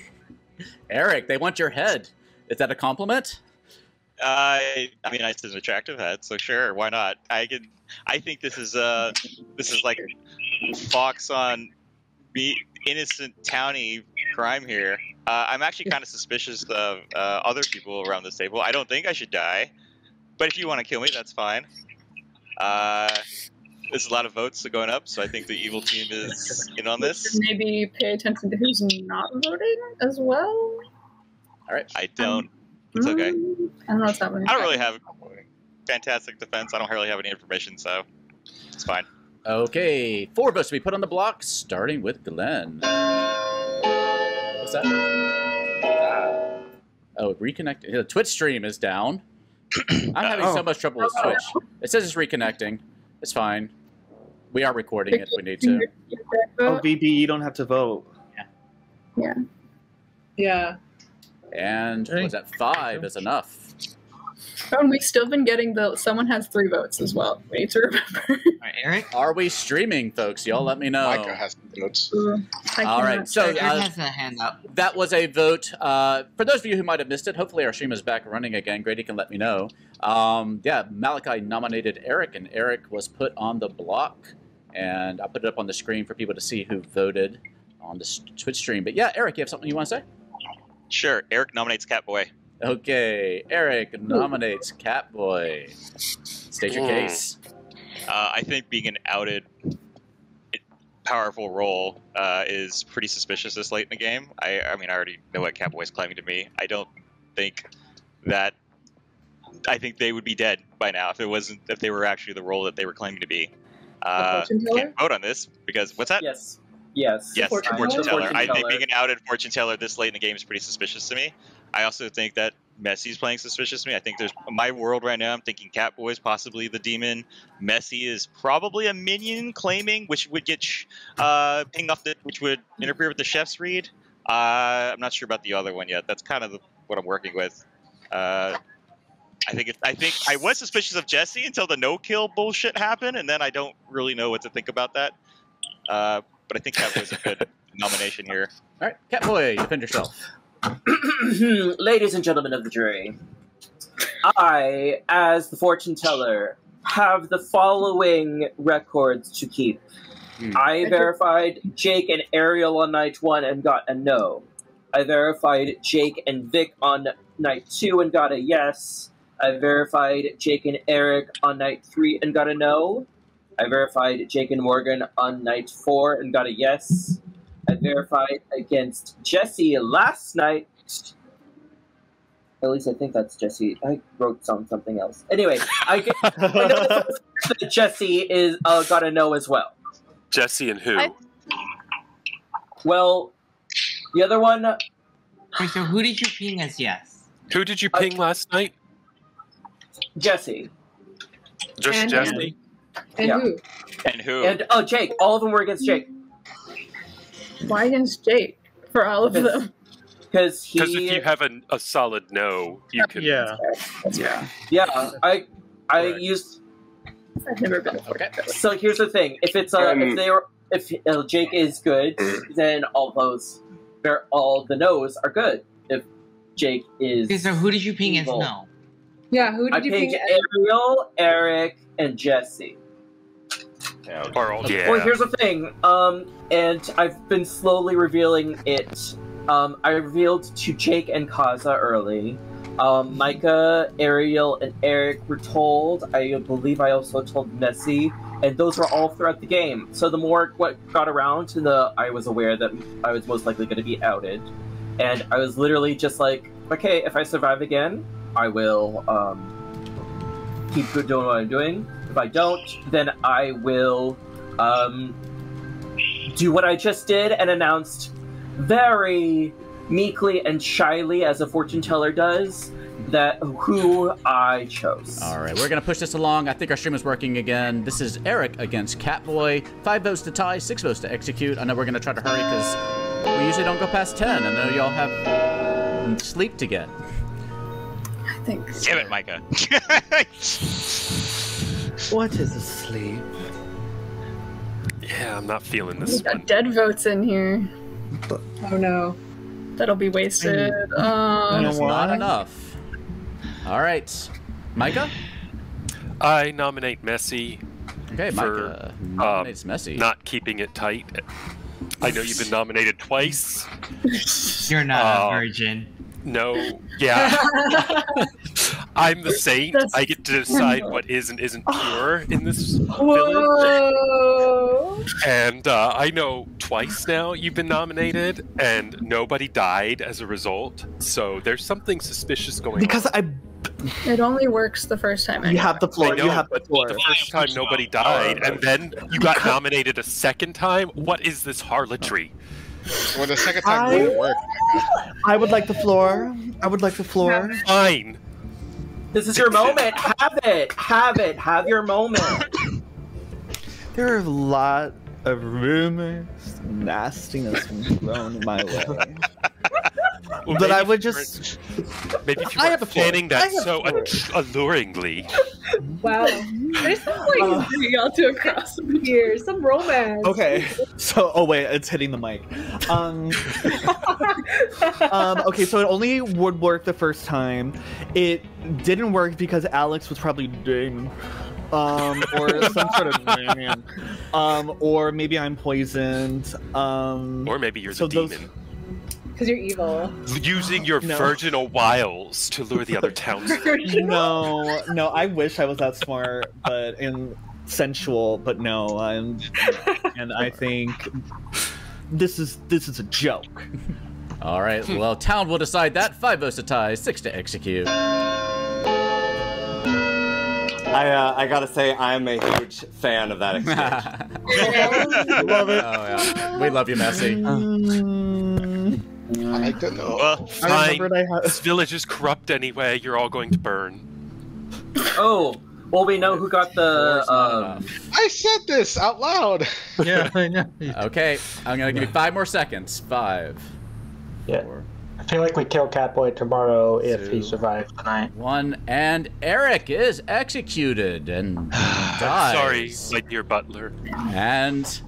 Eric, they want your head. Is that a compliment? I I mean, it's an attractive head, so sure, why not? I can. I think this is uh, this is like Fox on be innocent towny crime here. Uh, I'm actually kind of suspicious of uh, other people around this table. I don't think I should die, but if you want to kill me, that's fine. Uh, there's a lot of votes going up, so I think the evil team is in on this. Maybe pay attention to who's not voting as well. All right. I don't. It's okay. Mm, I don't know what's happening. I don't really have fantastic defense. I don't really have any information, so it's fine. Okay, four votes to be put on the block, starting with Glenn. What's that? Ah. Oh, reconnecting. The Twitch stream is down. I'm having so Oh. much trouble with Twitch. It says it's reconnecting. It's fine. We are recording if we need to. Oh, VB, you don't have to vote. Yeah. Yeah. Yeah. And was that five is enough? Oh, and we've still been getting the someone has three votes as well. We need to remember. Eric? Are we streaming, folks? Y'all let me know. Micah has notes. All right, so Eric uh, has a hand up. that was a vote. Uh, for those of you who might have missed it, hopefully our stream is back running again. Grady can let me know. Um, yeah, Malakai nominated Eric, and Eric was put on the block. And I'll put it up on the screen for people to see who voted on the Twitch stream. But yeah, Eric, you have something you want to say? Sure. Eric nominates Catboy. Okay, Eric nominates Catboy. State your Hmm. case. Uh, I think being an outed, powerful role uh, is pretty suspicious this late in the game. I, I mean, I already know what Catboy's claiming to me. I don't think that. I think they would be dead by now if it wasn't if they were actually the role that they were claiming to be. Uh, can't vote on this because what's that? Yes. Yes. Yes, fortune fortune, teller? teller. I think being an outed fortune teller this late in the game is pretty suspicious to me. I also think that Messy's playing suspicious to me. I think there's my world right now. I'm thinking Catboy is possibly the demon. Messy is probably a minion claiming, which would get sh- uh, pinged off the, which would interfere with the chef's read. Uh, I'm not sure about the other one yet. That's kind of the, what I'm working with. Uh, I think it, I think I was suspicious of Jesse until the no kill bullshit happened, and then I don't really know what to think about that. Uh, but I think Catboy's a good *laughs* nomination here. All right, Catboy, defend yourself. *clears throat* Ladies and gentlemen of the jury, I, as the fortune teller, have the following records to keep. I verified Jake and Ariel on night one and got a no. I verified Jake and Vic on night two and got a yes. I verified Jake and Eric on night three and got a no. I verified Jake and Morgan on night four and got a yes. I verified against Jesse last night. At least I think that's Jesse. I wrote some something else. Anyway, I, get, I know that Jesse is uh, got a no as well. Jesse and who? I- Well, the other one, Wait, so who did you ping as yes? Who did you ping last night? Jesse. Just And- Jesse? And Yeah. who? And who? And oh, Jake. All of them were against Jake Why against Jake for all of them? because he. Because if you have a, a solid no, you can. Yeah. Yeah. yeah, I I Right. used. I've never been. Okay. So here's the thing: if it's a, Um, if they were if uh, Jake is good, then all those, they're all the no's are good. If Jake is Okay, so who did you ping as evil. no? Yeah, who I did you pinged pick? Ariel, Eric, and Jesse. Or yeah. Well, here's the thing, um, and I've been slowly revealing it. Um, I revealed to Jake and Kaza early. Um, Micah, Ariel, and Eric were told. I believe I also told Nessie, and those were all throughout the game. So the more what got around, to the I was aware that I was most likely going to be outed, and I was literally just like, okay, if I survive again, I will um, keep doing what I'm doing. If I don't, then I will um, do what I just did and announced very meekly and shyly, as a fortune teller does, that who I chose. All right, we're gonna push this along. I think our stream is working again. This is Eric against Catboy. Five votes to tie, six votes to execute. I know we're gonna try to hurry because we usually don't go past ten. I know y'all have sleep to get. I think. Damn it, Micah. *laughs* What is asleep? Yeah, I'm not feeling We this got one. dead votes in here. Oh no. That'll be wasted. That Um, is not enough. All right, Micah. I nominate Messy Okay, for Micah nominates Messy. not keeping it tight. I know you've been nominated twice. You're not a Uh, virgin. No, yeah. *laughs* I'm the saint. That's- I get to decide what is and isn't *sighs* pure in this village. Whoa. And uh, I know twice now you've been nominated, and nobody died as a result. So there's something suspicious going Because on. I it only works the first time. you have the floor. know, You have the but floor. the first time nobody died, and then you got nominated a second time. What is this harlotry? Well, the second time I- wouldn't work. I would like the floor. I would like the floor. Fine. This is your moment. Have it. Have it. Have your moment. *laughs* There are a lot of rumors, nastiness being thrown my way. Well, but I would just. Maybe if you I were have the floor. fanning that so alluringly. Wow. There's some like Uh, getting onto a cross here. Some romance. Okay, so oh wait, it's hitting the mic. Um, *laughs* um, okay, so it only would work the first time. It didn't work because Alex was probably Damon, um, or *laughs* some sort of man, *laughs* um, or maybe I'm poisoned. Um, Or maybe you're so the those- demon. Because you're evil. Using your No. virginal wiles to lure the other townsfolk. *laughs* no, no, I wish I was that smart, but and sensual, but no, I'm, and I think this is this is a joke. All right. Well, town will decide that. Five votes to tie, six to execute. I uh, I gotta say I'm a huge fan of that *laughs* exchange. love it. Oh yeah, we love you, Messy. I don't know. Well, I fine. remembered I had- This village is corrupt anyway. You're all going to burn. Oh, well, we know who got the. Um, I said this out loud. *laughs* Yeah, I know. *laughs* Okay, I'm gonna give you five more seconds. Five, Yeah. I feel like we kill Catboy tomorrow if he survives tonight. one, and Eric is executed and *sighs* dies. Sorry, my dear butler. And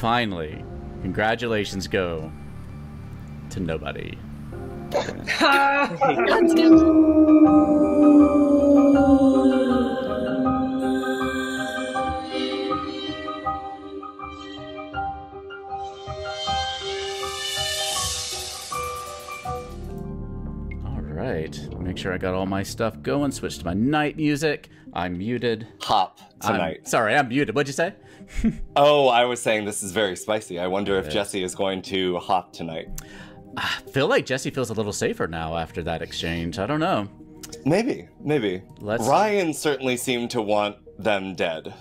finally, congratulations go to nobody. All right, make sure I got all my stuff going. Switch to my night music. I'm muted. Hop I'm- tonight. sorry, I'm muted. What'd you say? *laughs* oh, I was saying this is very spicy. I wonder if Jesse is going to hop tonight. I feel like Jesse feels a little safer now after that exchange. I don't know. Maybe, maybe. Let's- Ryan certainly seemed to want them dead.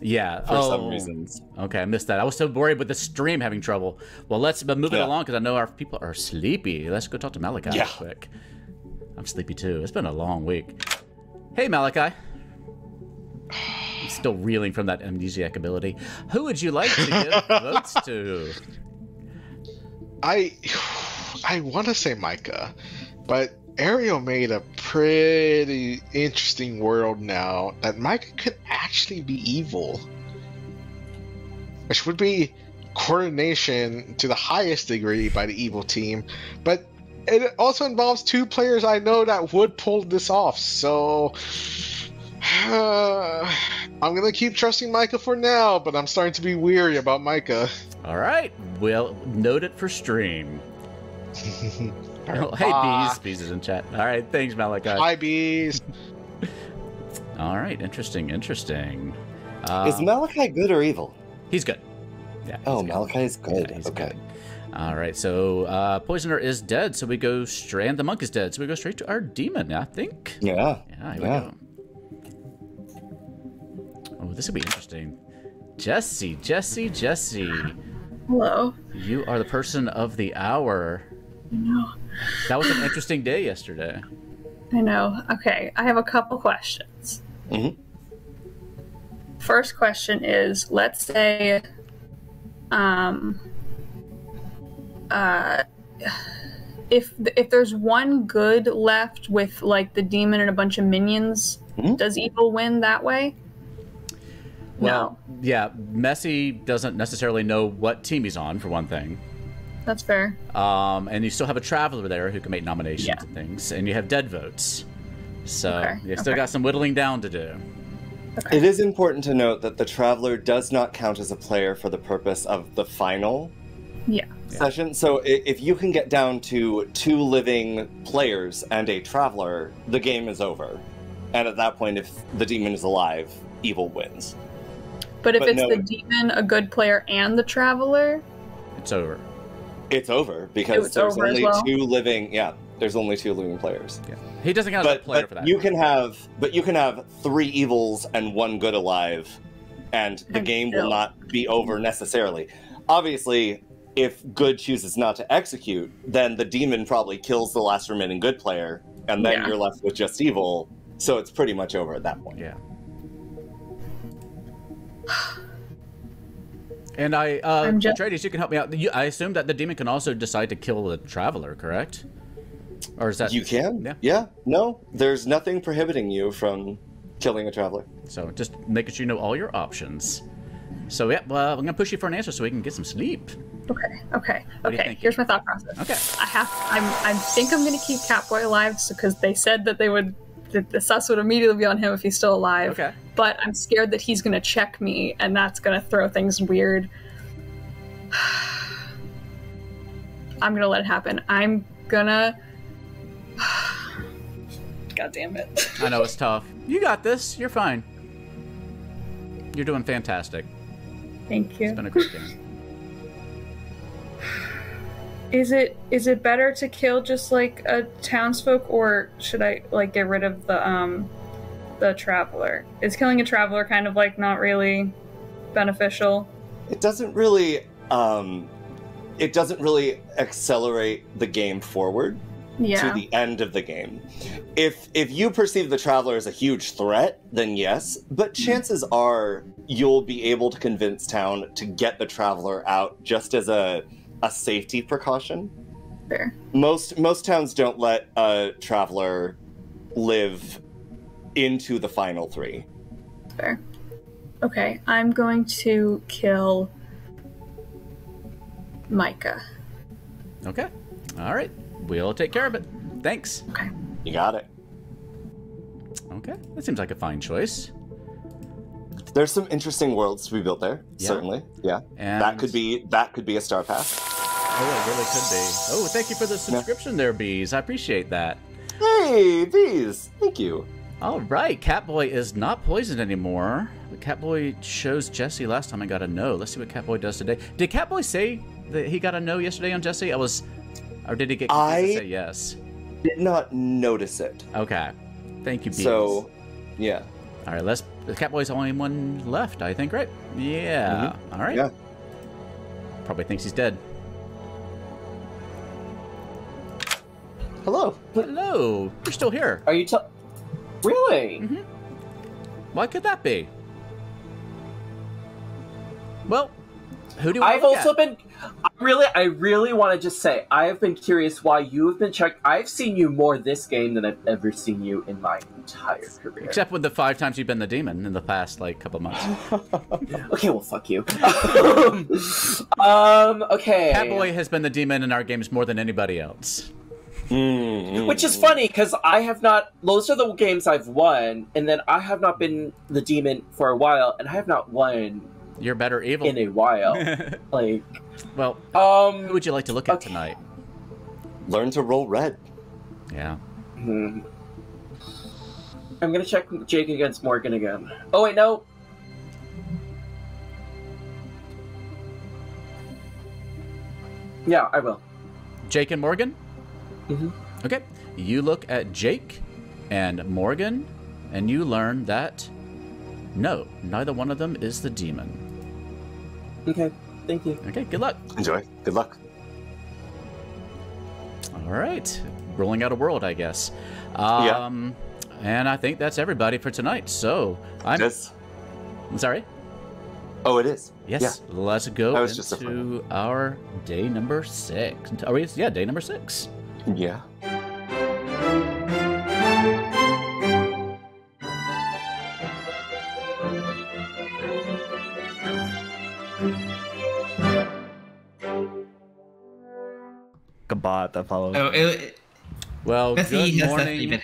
Yeah, For some oh, reasons. Okay, I missed that. I was so worried with the stream having trouble. Well, let's but move it along because I know our people are sleepy. Let's go talk to Malakai real Yeah. quick. I'm sleepy too. It's been a long week. Hey, Malakai. I'm still reeling from that amnesiac ability. Who would you like to give *laughs* votes to? I *sighs* I want to say Micah, but Ariel made a pretty interesting world now that Micah could actually be evil, which would be coordination to the highest degree by the evil team, but it also involves two players I know that would pull this off. So *sighs* I'm gonna keep trusting Micah for now, but I'm starting to be weary about Micah. All right, we'll note it for stream. *laughs* Oh, hey, Bye. Bees. Bees is in chat. All right, thanks, Malakai. Hi, bees. *laughs* All right, interesting, interesting. Uh, is Malakai good or evil? He's good. Yeah. Oh, good. Malakai is good. Yeah, he's okay. good. All right, so uh, Poisoner is dead, so we go straight, and the monk is dead, so we go straight to our demon, I think. Yeah. Yeah, here Yeah. we go. Oh, this will be interesting. Jesse, Jesse, Jesse. Hello. You are the person of the hour. I know. That was an interesting day yesterday. I know. Okay, I have a couple questions. Mhm. First question is let's say um uh if if there's one good left with like the demon and a bunch of minions, does evil win that way? Well, yeah, Messy doesn't necessarily know what team he's on, for one thing. That's fair. Um, and you still have a traveler there who can make nominations and things, and you have dead votes. So Okay, you still okay. got some whittling down to do. It is important to note that the Traveler does not count as a player for the purpose of the final Yeah. session. So if you can get down to two living players and a Traveler, the game is over. And at that point, if the demon is alive, evil wins. But if But it's no. the demon, a good player, and the traveler, It's over. It's over because it's there's over only well? two living. Yeah, there's only two living players. Yeah. He doesn't count as a player but for that. You can have, but you can have three evils and one good alive, and the And game still- will not be over necessarily. Obviously, if good chooses not to execute, then the demon probably kills the last remaining good player, and then Yeah. you're left with just evil. So it's pretty much over at that point. Yeah. *gasps* And I, uh, I'm just- Aetreides, you can help me out. You, I assume that the demon can also decide to kill the traveler, correct? Or is that You can. Yeah. Yeah. No, there's nothing prohibiting you from killing a traveler. So just making sure you know all your options. So yeah, well, I'm gonna push you for an answer so we can get some sleep. Okay, okay, What okay. Here's my thought process. Okay. I have. I'm. I think I'm gonna keep Catboy alive because they said that they would. That the sus would immediately be on him if he's still alive. Okay. But I'm scared that he's gonna check me, and that's gonna throw things weird. *sighs* I'm gonna let it happen. I'm gonna. *sighs* God damn it. *laughs* I know it's tough. You got this. You're fine. You're doing fantastic. Thank you. It's been a great game. Is it is it better to kill just like a townsfolk, or should I like get rid of the um the traveler? Is killing a traveler kind of like not really beneficial? It doesn't really. Um, it doesn't really accelerate the game forward Yeah. to the end of the game. If if you perceive the traveler as a huge threat, then yes. But chances are you'll be able to convince town to get the traveler out just as a a safety precaution. Fair. Most most towns don't let a traveler live into the final three. Fair. Okay, I'm going to kill Micah. Okay. All right. We'll take care of it. Thanks. Okay. You got it. Okay. That seems like a fine choice. There's some interesting worlds to be built there. Yeah. Certainly, yeah. And- that could be that could be a star path. Oh, it really could be. Oh, thank you for the subscription there, Bees. I appreciate that. Hey, Bees. Thank you. All right. Catboy is not poisoned anymore. Catboy chose Jesse last time I got a no. Let's see what Catboy does today. Did Catboy say that he got a no yesterday on Jesse? I was. Or did he get I- say yes? Did not notice it. Okay. Thank you, Bees. So, yeah. All right, let's. The Catboy's the only one left, I think, right? Yeah. All right. Yeah. Probably thinks he's dead. Hello. Hello. You're still here. Are you t- really? Mm-hmm. Why could that be? Well, who do I I've also at? been I really I really want to just say I have been curious why you have been checked. I've seen you more this game than I've ever seen you in my entire career. Except with the five times you've been the demon in the past like couple months. *laughs* okay, well fuck you. *laughs* um okay. Catboy has been the demon in our games more than anybody else. Which is funny because I have not. Those are the games I've won, and then I have not been the demon for a while, and I have not won You're better evil. in a while. *laughs* like, well, um, who would you like to look at tonight? Learn to roll red. Yeah. hmm. I'm gonna check Jake against Morgan again. Oh wait, no. Yeah, I will. Jake and Morgan? Mm-hmm. Okay. You look at Jake and Morgan, and you learn that no, neither one of them is the demon. Okay, thank you. Okay, good luck. Enjoy. Good luck. All right. Rolling out a world, I guess. Yeah. Um, And I think that's everybody for tonight. So I'm. Yes. I'm sorry. Oh, it is. Yes. Yeah. Let's go That was just a into our day number six. Are we? Yeah, day number six. Yeah. A bot that follows. Oh, it, Well, Bethany good morning. been.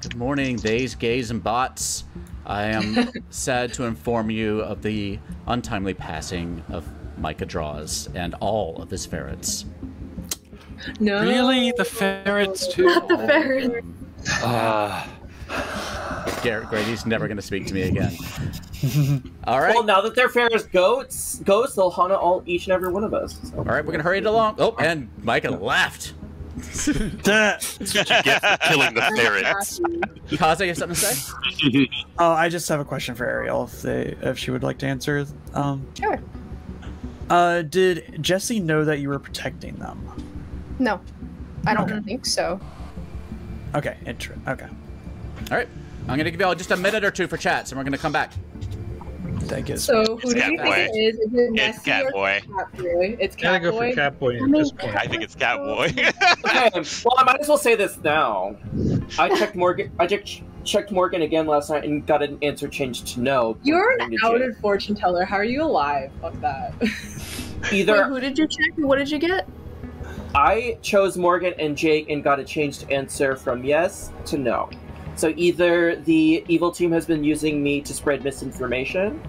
Good morning, days, gays, and bots. I am *laughs* sad to inform you of the untimely passing of Micah Draws and all of his ferrets. No. Really? The ferrets too? Not *laughs* the ferrets. Ah. Garrett Grady's never going to speak to me again. *laughs* All right. Well, now that they're fair as goats, ghosts, they'll haunt all each and every one of us. So. All right, we're going to hurry it along. Oh, and Micah left. That's what you get for killing the ferrets. Kaza, you have something to say? *laughs* Oh, I just have a question for Ariel if they if she would like to answer. Um, Sure. uh, did Jesse know that you were protecting them? No, I don't think so. Okay, interesting. Okay. All right. I'm going to give you all just a minute or two for chats, and we're going to come back. Thank you. So who It's do you think Catboy. it is? Is it It's Messy or Catboy. Catboy? It's Gotta go for Catboy. Catboy I at mean, this point. I think it's Catboy. *laughs* okay, well, I might as well say this now. I checked *laughs* Morgan. I checked checked Morgan again last night and got an answer changed to no. You're an to Jake. outed fortune teller. How are you alive? Fuck that. *laughs* Either Wait, who did you check? and What did you get? I chose Morgan and Jake and got a changed answer from yes to no. So either the evil team has been using me to spread misinformation,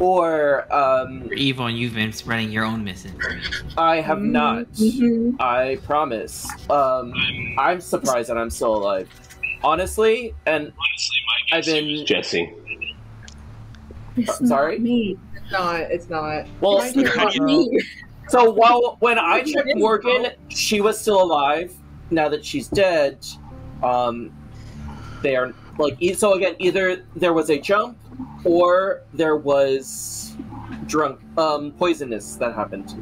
or um, You're evil and you've been spreading your own misinformation. I have not. Mm-hmm. I promise. Um, I'm surprised that I'm still alive. Honestly, and I've been Jesse. sorry. Me. It's not. It's not. Well, Mind *laughs* you, *laughs* so while when I checked Morgan, she was still alive. Now that she's dead, um, they are like e- so again. Either there was a jump, or there was drunk, um, poisonous that happened.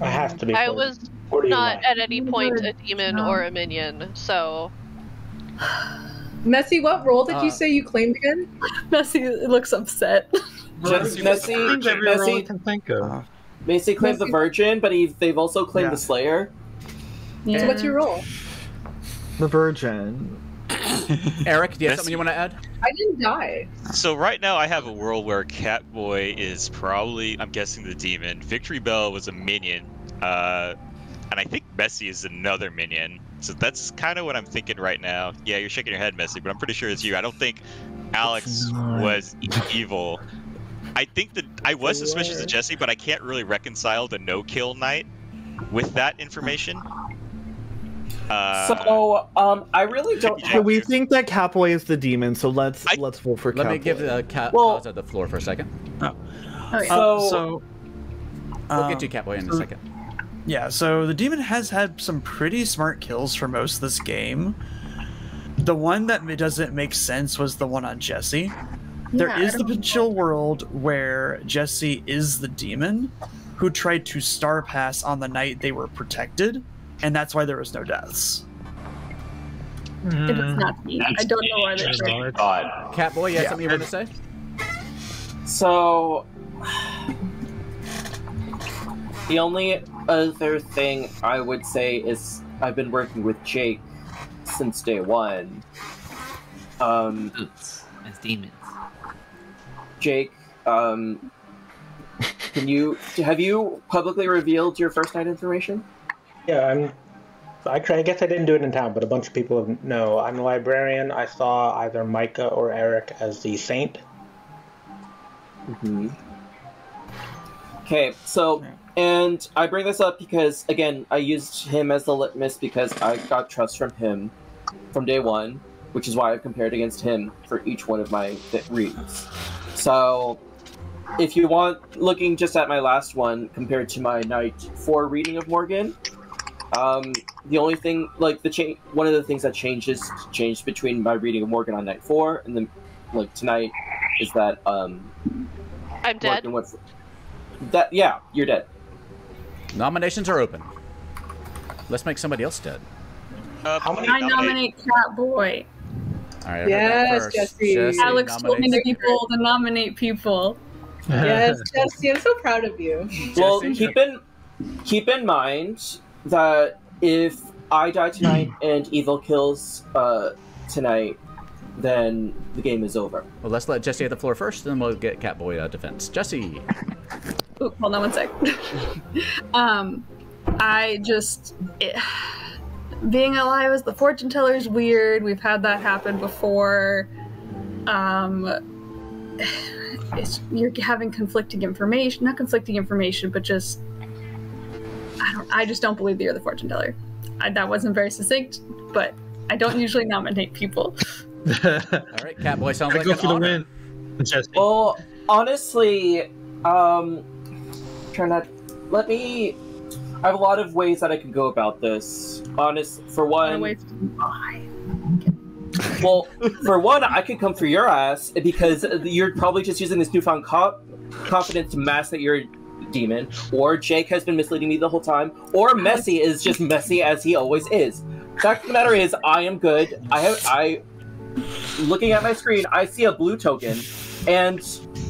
I have to be. I was What do you not want? at any point a demon or a minion, so *sighs* Messy, what role did Uh, you say you claimed again? *laughs* Messy looks upset. *laughs* Just Messy, Every Messy, can think of. Messy claimed the Virgin, but he, they've also claimed Yeah. the Slayer. Yeah. So what's your role? The Virgin. *coughs* Eric, do you have something you want to add? I didn't die. So right now I have a world where Catboy is probably, I'm guessing, the demon. Victory Bell was a minion, uh, and I think Messy is another minion. So that's kind of what I'm thinking right now. Yeah, you're shaking your head, Messy, but I'm pretty sure it's you. I don't think Alex was evil. I think that I was suspicious of Jesse, but I can't really reconcile the no-kill night with that information. Uh, so, um, I really don't. So we think that Catboy is the demon, so let's let's vote for Let Catboy. me give uh, Cat Well- Kaza the floor for a second. Oh. Okay. So- so We'll um, get to Catboy in a second. Yeah, so the demon has had some pretty smart kills for most of this game. The one that doesn't make sense was the one on Jesse. There Yeah, is the don't- potential world where Jesse is the demon who tried to star pass on the night they were protected, and that's why there was no deaths. If it's not me, I don't know why they're saying. God. Catboy, you have Yeah. something you want to say? So, the only other thing I would say is I've been working with Jake since day one. Um, Boots as demons. Jake, um, can you have you publicly revealed your first night information? Yeah, I'm. I, I guess I didn't do it in town, but a bunch of people know. I'm a librarian. I saw either Micah or Eric as the saint. Mm-hmm. Okay, so and I bring this up because again, I used him as the litmus because I got trust from him from day one, which is why I've compared against him for each one of my reads. So, if you want, looking just at my last one compared to my night four reading of Morgan, um, the only thing like the change, one of the things that changes changed between my reading of Morgan on night four and then like tonight is that um I'm dead. Morgan went for- that yeah, you're dead. Nominations are open. Let's make somebody else dead. Uh, I nominate Catboy. All right, I Yes, first. Jesse. Alex told me nominates- to people to nominate people. Yes, Jesse, I'm so proud of you. Well, keep in keep in mind that if I die tonight *clears throat* and Evil kills uh, tonight, then the game is over. Well, let's let Jesse have the floor first, then we'll get Catboy uh, defense. Jesse. *laughs* Ooh, hold on one sec. *laughs* um, I just it, being alive as the fortune teller is weird. We've had that happen before. Um, *sighs* it's, you're having conflicting information, not conflicting information, but just I don't. I just don't believe that you're the fortune teller. I, that wasn't very succinct, but I don't usually nominate people. *laughs* All right, Catboy sounds I like go an for the honor. win. Jesse. Well, honestly, um, try not. Let me. I have a lot of ways that I can go about this. Honest, for one. Well, for one, I could come for your ass because you're probably just using this newfound co- confidence to mask that you're a demon, or Jake has been misleading me the whole time, or Messy is just messy as he always is. Fact of the matter is, I am good. I have I. Looking at my screen, I see a blue token, and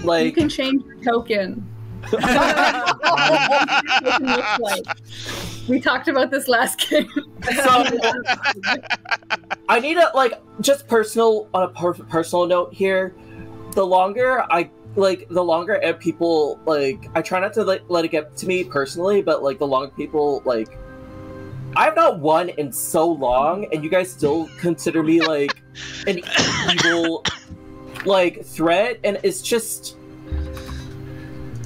like you can change your token. *laughs* we talked about this last game. so I need a like just personal on a per- personal note here. The longer I like, the longer people like, I try not to like, let it get to me personally, but like the longer people like, I've not won in so long, and you guys still consider me like an *coughs* evil like threat, and it's just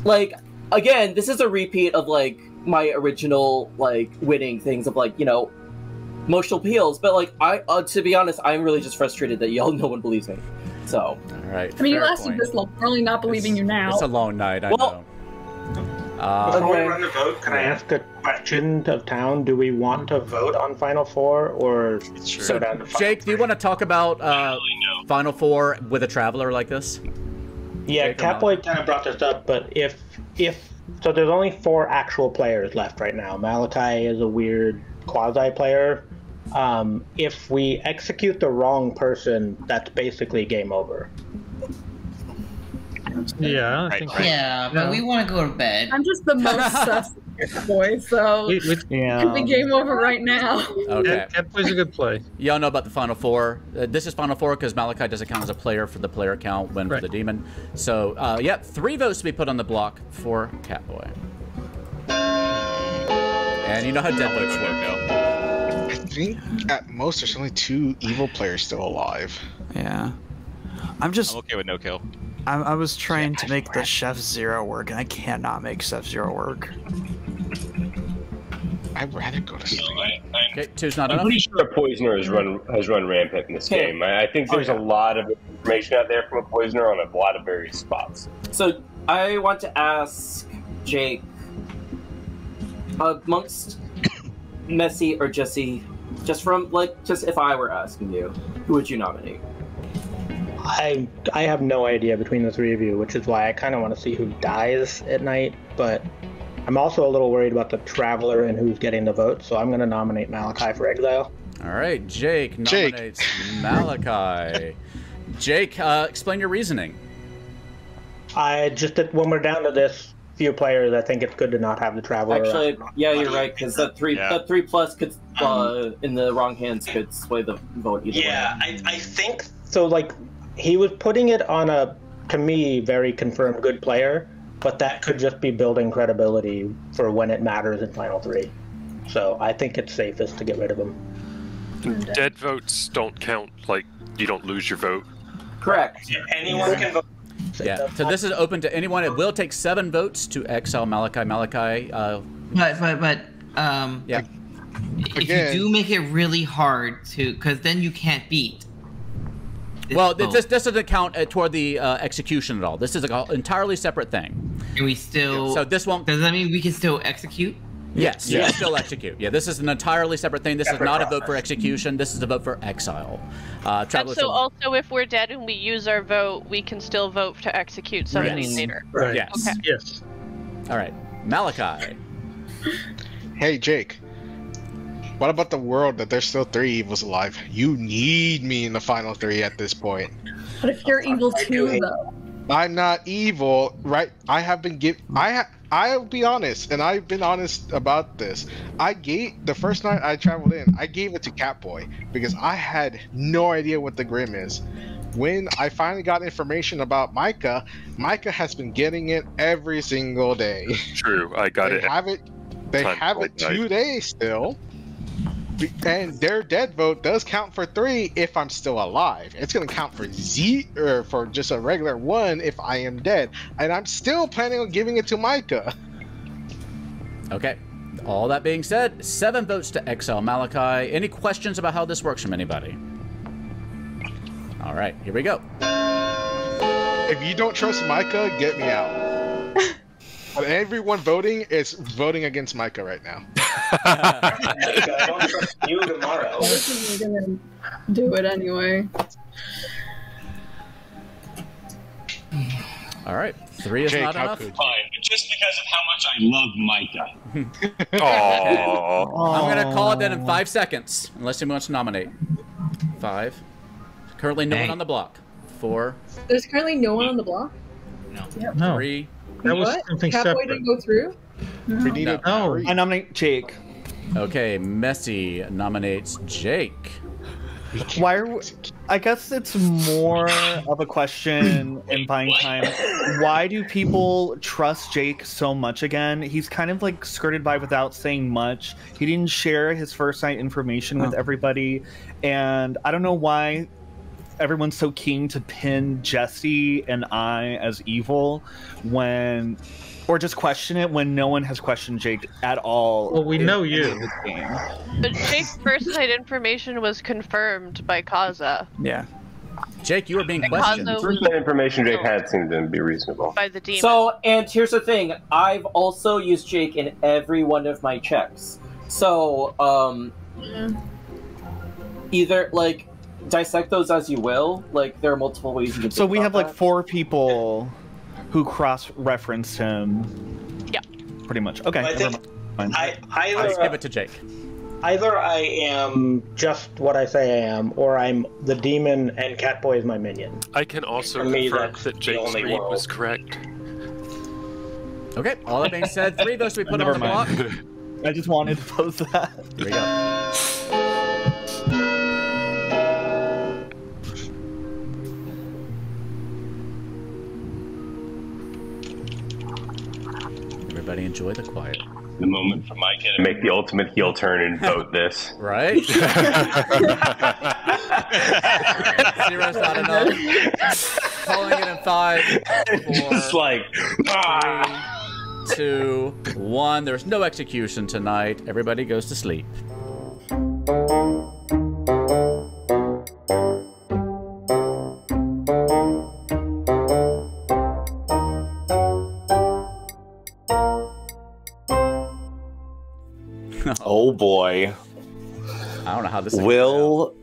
like again, this is a repeat of like my original like winning things of like you know emotional appeals, but like I uh, to be honest, I'm really just frustrated that y'all *laughs* no one believes me. So all right, I mean, you fair lasted point. this long. We're only not believing you now. It's a long night, I Well- know. Uh, Before we run the vote, can I ask a question of town? Do we want to vote on Final Four or so, down to Final Jake, do you want to talk about uh, Final Four with a traveler like this? Yeah, Jake Catboy kind of brought this up, but if if so, there's only four actual players left right now. Malakai is a weird quasi player. Um, if we execute the wrong person, that's basically game over. Yeah, I think Yeah, but we want to go to bed. I'm just the most *laughs* sus boy, so We- we- could be game over right now. Okay. Catboy's a good play. Y'all know about the Final Four. Uh, this is Final Four because Malakai doesn't count as a player for the player count when for the demon. So, uh, yep, three votes to be put on the block for Catboy. And you know how dead votes work. I think at most there's only two evil players still alive. Yeah. I'm just. I'm okay with no kill. I, I was trying to make the Chef Zero work, and I cannot make Chef Zero work. I'd rather go to sleep. Okay, two's not I'm enough. pretty sure a poisoner has run has run rampant in this Okay. game. I, I think oh, there's a lot of information out there from a poisoner on a lot of various spots. So I want to ask Jake, amongst Messy or Jesse, just from like just if I were asking you, who would you nominate? I I have no idea between the three of you, which is why I kind of want to see who dies at night. But I'm also a little worried about the traveler and who's getting the vote, so I'm going to nominate Malakai for exile. All right, Jake Jake. Malakai. *laughs* Jake, uh, explain your reasoning. I just that when we're down to this few players, I think it's good to not have the traveler. Actually, around. yeah, you're right because that three Yeah. that three plus could uh, in the wrong hands could sway the vote either Yeah, way. I, I think so. Like he was putting it on a to me very confirmed good player, but that could just be building credibility for when it matters in final three. So I think it's safest to get rid of him. Dead votes don't count. Like you don't lose your vote. Correct. Anyone can vote. Yeah, so this is open to anyone. It will take seven votes to exile Malakai. Malakai, uh, But but but um, yeah. if Again- you do make it really hard to, because then you can't beat. This Well, vote. this, this doesn't count uh, toward the uh, execution at all. This is an entirely separate thing. Can we still? So this won't. Does that mean we can still execute? Yes, you Yeah. can still execute. Yeah, this is an entirely separate thing. This Separate is not a vote for execution. This is a vote for exile. Uh, And Traveler so also if we're dead and we use our vote, we can still vote to execute somebody Yes. later. Right. Yes. Okay. Yes. All right, Malakai. Hey Jake. What about the world that there's still three evils alive? You need me in the final three at this point. But if you're evil too, though, I'm not evil, right? I have been give. I ha- I'll be honest, and I've been honest about this. I gave the first night I traveled in, I gave it to Catboy because I had no idea what the Grim is. When I finally got information about Micah, Micah has been getting it every single day. True, I got they it. have it. They have it night. two days still. Be- And their dead vote does count for three if I'm still alive. It's gonna count for Z or for just a regular one if I am dead. And I'm still planning on giving it to Micah. Okay. All that being said, seven votes to exile Malakai. Any questions about how this works from anybody? All right, here we go. If you don't trust Micah, get me out. *laughs* But everyone voting is voting against Micah right now. I don't trust you tomorrow. we're gonna do it anyway. All right, three is Jake, not enough. could Fine, just because of how much I love Micah. *laughs* Aww. I'm gonna call it then in five seconds, unless anyone wants to nominate. Five. Currently, no one on the block. Four. There's currently no one on the block. No. No. Three. That was What? something Catboy separate. didn't go through? We need No. a No, I nominate Jake. Okay, Messy nominates Jake. Why are we, I guess it's more of a question in buying time. Why do people trust Jake so much again? He's kind of like skirted by without saying much. He didn't share his first night information with everybody, and I don't know why everyone's so keen to pin Jesse and I as evil when or just question it when no one has questioned Jake at all. Well, we in- know you. this game. But Jake's first night information was confirmed by Kaza. Yeah. Jake, you were being And questioned. Kaza First was night information Jake had seemed to be reasonable. by the demon. So, and here's the thing: I've also used Jake in every one of my checks. So, um, either like dissect those as you will. Like there are multiple ways you can. So we about have like four people who cross-referenced him. Yeah. Pretty much. Okay. I think. I either Let's give it to Jake. either I am just what I say I am, or I'm the demon and Catboy is my minion. I can also For me, confirm that's that the Jake's only read world. was correct. Okay, all that being said, three votes we put Never on the block. *laughs* I just wanted to post that. Here we go. Everybody enjoy the quiet. The moment for Mike To make the ultimate heel turn and *laughs* vote this. Right? *laughs* Zero's not enough. Calling it in five, Just four, like, three, two, one. There's no execution tonight. Everybody goes to sleep. This Will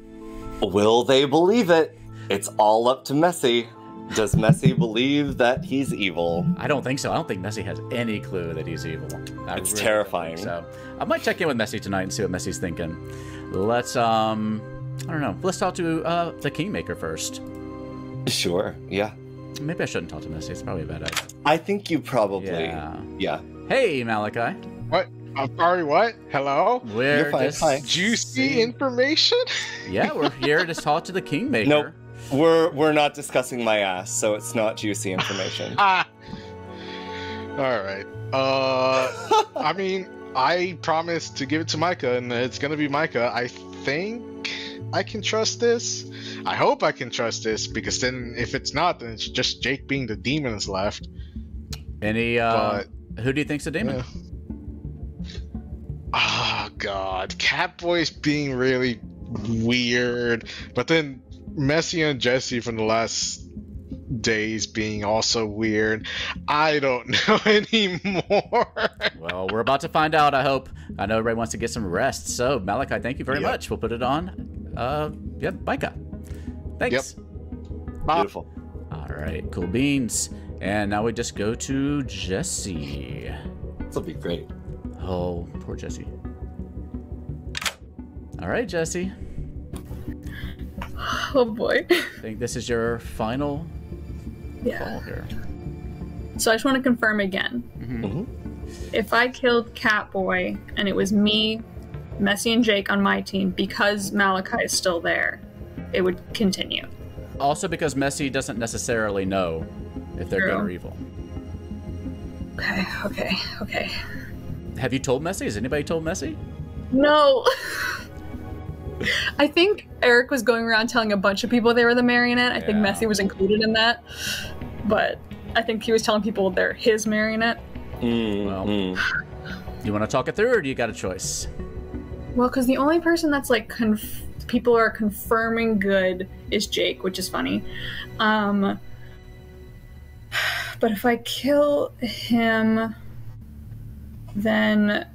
will they believe it? It's all up to Messy. Does Messy *laughs* believe that he's evil? I don't think so. I don't think Messy has any clue that he's evil. I It's really terrifying. So I might check in with Messy tonight and see what Messy's thinking. Let's um, I don't know. Let's talk to uh the Kingmaker first. Sure. Yeah. Maybe I shouldn't talk to Messy. It's probably a bad idea. I think you probably. Yeah. Yeah. Hey, Malakai. What? I'm sorry, what? Hello? We're just- Hi. Juicy information? Yeah, we're *laughs* here to talk to the Kingmaker. Nope. We're we're not discussing my ass, so it's not juicy information. *laughs* Ah. All right. Uh, *laughs* I mean, I promised to give it to Micah, and it's gonna be Micah. I think I can trust this. I hope I can trust this because then, if it's not, then it's just Jake being the demon is left. Any uh who do you think's the demon? Yeah. Oh God, Catboy's being really weird, but then Messy and Jesse from the last days being also weird. I don't *laughs* know anymore. Well, we're about to find out, I hope. I know everybody wants to get some rest. So, Malakai, thank you very Yep. much. We'll put it on. Uh, yep, Micah. Thanks. Beautiful. All right, cool beans. And now we just go to Jesse. This'll be great. Oh, poor Jesse. All right, Jesse. Oh boy. I think this is your final Yeah. call here. So I just want to confirm again. Mhm. If I killed Catboy and it was me, Messy, and Jake on my team because Malakai is still there, it would continue. Also, because Messy doesn't necessarily know if they're good or evil. Okay, okay, okay. Have you told Messy? Has anybody told Messy? No. *laughs* I think Eric was going around telling a bunch of people they were the marionette. I think Messy was included in that. But I think he was telling people they're his marionette. Well, you want to talk it through, or do you got a choice? Well, because the only person that's like conf- people are confirming good is Jake, which is funny. Um, *sighs* but if I kill him, then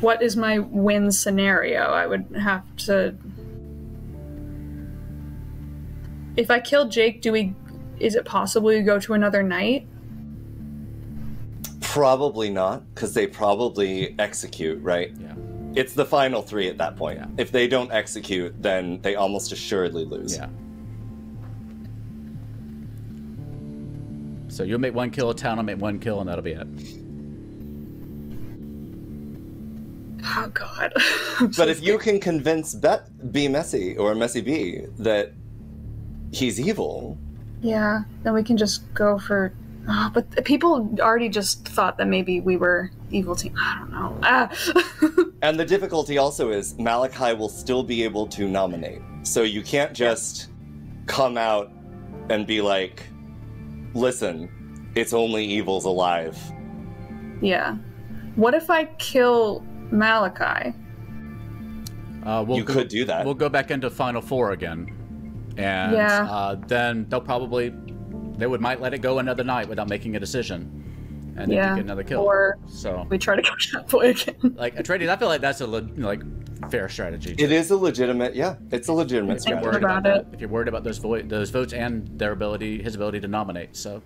what is my win scenario? I would have to. If I kill Jake, do we? Is it possible we go to another night? Probably not, because they probably execute, right? Yeah. It's the final three at that point. Yeah. If they don't execute, then they almost assuredly lose. Yeah. So you'll make one kill, a town I'll make one kill, and that'll be it. Oh God. *laughs* but if you can convince Bet B Messy or Messy B that he's evil, Yeah, then we can just go for. Oh, but people already just thought that maybe we were evil team. I don't know. Ah. *laughs* and the difficulty also is Malakai will still be able to nominate. So you can't just come out and be like, "Listen, it's only evils alive." yeah. What if I kill Malakai? Uh, we'll You go- could do that. We'll go back into Final Four again, and Yeah. uh, then they'll probably they would might let it go another night without making a decision, and then Yeah, you get another kill. or so we try to go *laughs* Catboy again. like Aetreides, I feel like that's a le- like fair strategy. It is a legitimate, yeah, it's a legitimate If you're strategy. worried about that, if you're worried about those vo- those votes and their ability, his ability to nominate, so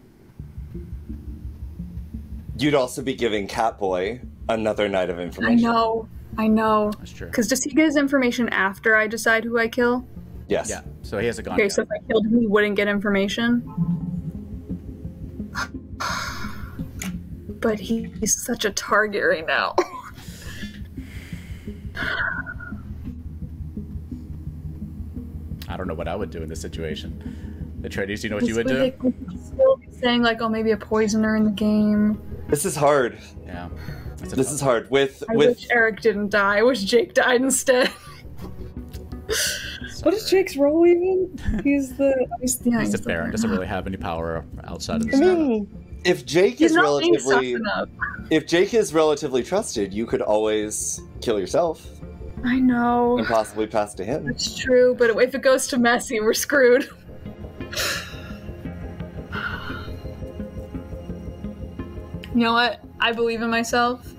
You'd also be giving Catboy another night of information. I know. I know. That's true. Because does he get his information after I decide who I kill? Yes. Yeah. So he hasn't gone Okay, yet. so if I killed him, he wouldn't get information. *sighs* But he, he's such a target right now. *laughs* I don't know what I would do in this situation. The Aetreides, you know what you would do? way they still be saying like, oh, maybe a poisoner in the game. This is hard. Yeah. This is hard. With I with wish Eric didn't die. I wish Jake died instead. *laughs* what is Jake's role even? He's the he's, yeah, He's he's a Baron, doesn't really have any power outside of the I mean, if Jake He's is relatively if Jake is relatively trusted, you could always kill yourself I know. and possibly pass to him. It's true, but if it goes to Messy, we're screwed. *laughs* You know what? I believe in myself.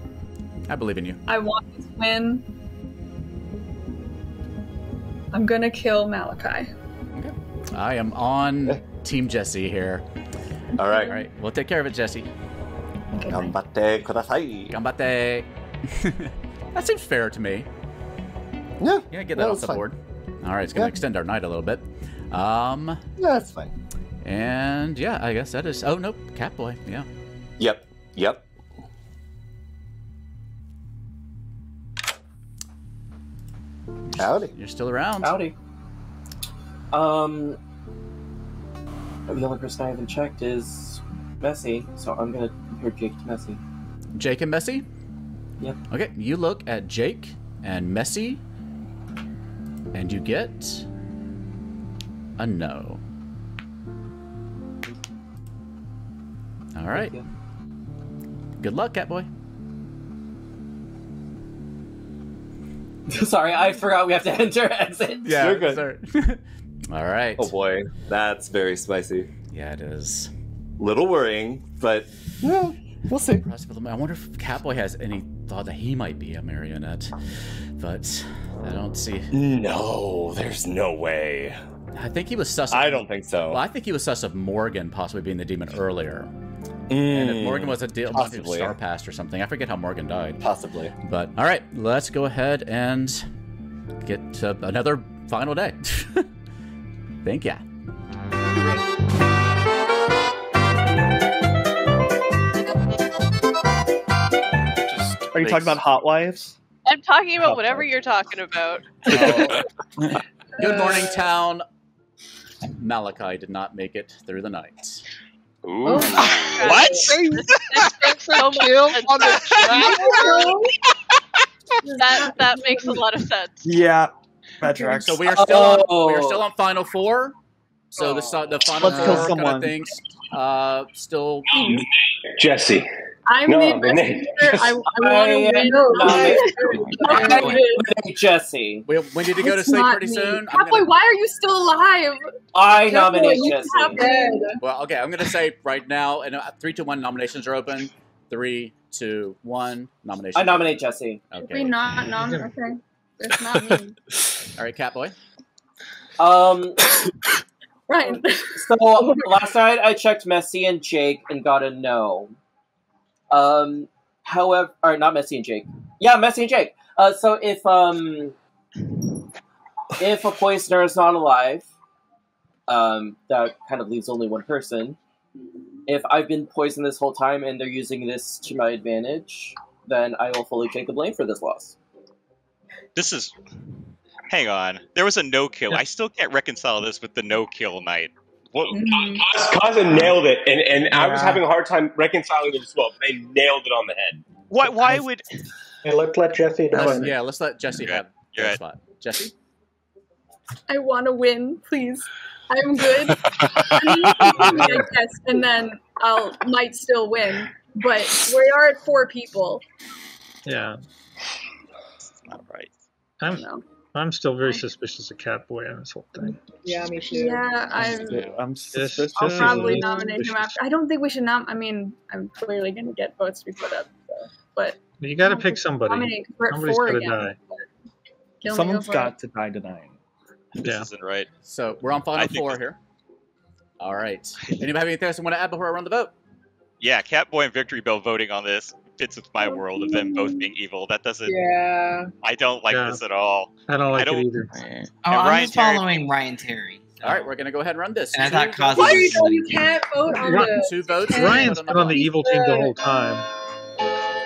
I believe in you. I want to win. I'm gonna kill Malakai. I am on Team Jesse here. All right. All right. We'll take care of it, Jesse. Gambate kudasai. Gambate. *laughs* that seems fair to me. Yeah. Yeah, get that no, off the fine. board. All right, it's gonna Yeah. extend our night a little bit. Um, Yeah, that's fine. and yeah, I guess that is. Oh nope, Catboy. Yeah. Yep. Yep. Howdy. You're still around. Howdy. Um, the only person I haven't checked is Messy, so I'm gonna compare Jake to Messy. Jake and Messy. Yep. Okay, you look at Jake and Messy, and you get a no. All right. Good luck, Catboy. *laughs* Sorry, I forgot we have to *laughs* enter exit. Yeah, You're good. *laughs* All right. Oh boy, that's very spicy. Yeah, it is. Little worrying, but yeah, we'll see. I wonder if Catboy has any thought that he might be a marionette, but I don't see. No, there's no way. I think he was sus. Of, I don't think so. Well, I think he was sus of Morgan possibly being the demon earlier. And if Mm, Morgan was a deal, possibly. star passed or something. I forget how Morgan died. Possibly. But all right, let's go ahead and get to another final day. *laughs* Thank ya. Are you talking about hot wives? I'm talking about whatever you're talking about. *laughs* Good morning, town. Malakai did not make it through the night. Ooh. what? *laughs* *laughs* that that makes a lot of sense. Yeah, that tracks. So we are still on. We Oh. are still on final four. So the the final Let's four kind of things uh, still. Jesse. I'm No, the the investigator. I, I want to win. am nominating Jesse. We, we need to go to sleep pretty me. soon. I'm Catboy, gonna, why are you still alive? I Catboy, nominate Jesse. well, okay. I'm gonna say right now, and uh, three, two, one. Nominations are open. Three, two, one. Nominations. I nominate Jesse. We not nom. *laughs* Okay, it's not me. All right, Catboy. Um, Right. so last night I checked Messy and Jake and got a no. Um, however, or not Messy and Jake. Yeah, Messy and Jake. Uh, so if um, if a poisoner is not alive, um, that kind of leaves only one person. if I've been poisoned this whole time and they're using this to my advantage, then I will fully take the blame for this loss. This is. Hang on. There was a no kill. I still can't reconcile this with the no kill night. What? Mm-hmm. Kaza nailed it, and, and I was having a hard time reconciling it as well. But they nailed it on the head. Why? Why would? Hey, let's let Jesse do Let's- it. yeah, let's let Jesse have You're that right. spot. Jesse? I want to win, please. I'm good. I mean, you can give me a test, and then I'll might still win. But we are at four people. Yeah. Not right. I'm, I'm still very suspicious of Catboy on this whole thing. Yeah, me too. Yeah, I'm. I'm suspicious. I'll probably nominate him after. I don't think we should nom. I mean, I'm clearly going to get votes to be put up, so. but You got to pick somebody. nominate 'cause we're at four got to again. die. Kill me, Someone's go for got to die tonight. This Yeah. isn't right. So we're on final four here. All right. Anybody have anything else you want to add before I run the vote? Yeah, Catboy and Victory Bell voting on this fits with my world of them both being evil. That doesn't. Yeah. I don't like Yeah. this at all. I don't like I don't- it either. Oh, I'm Ryan just Terry- following Ryan Terry. All right, we're going to go ahead and run this. And I thought Two Why you know you can't vote on Ryan- the Two votes. Ryan's been on the evil team the whole time.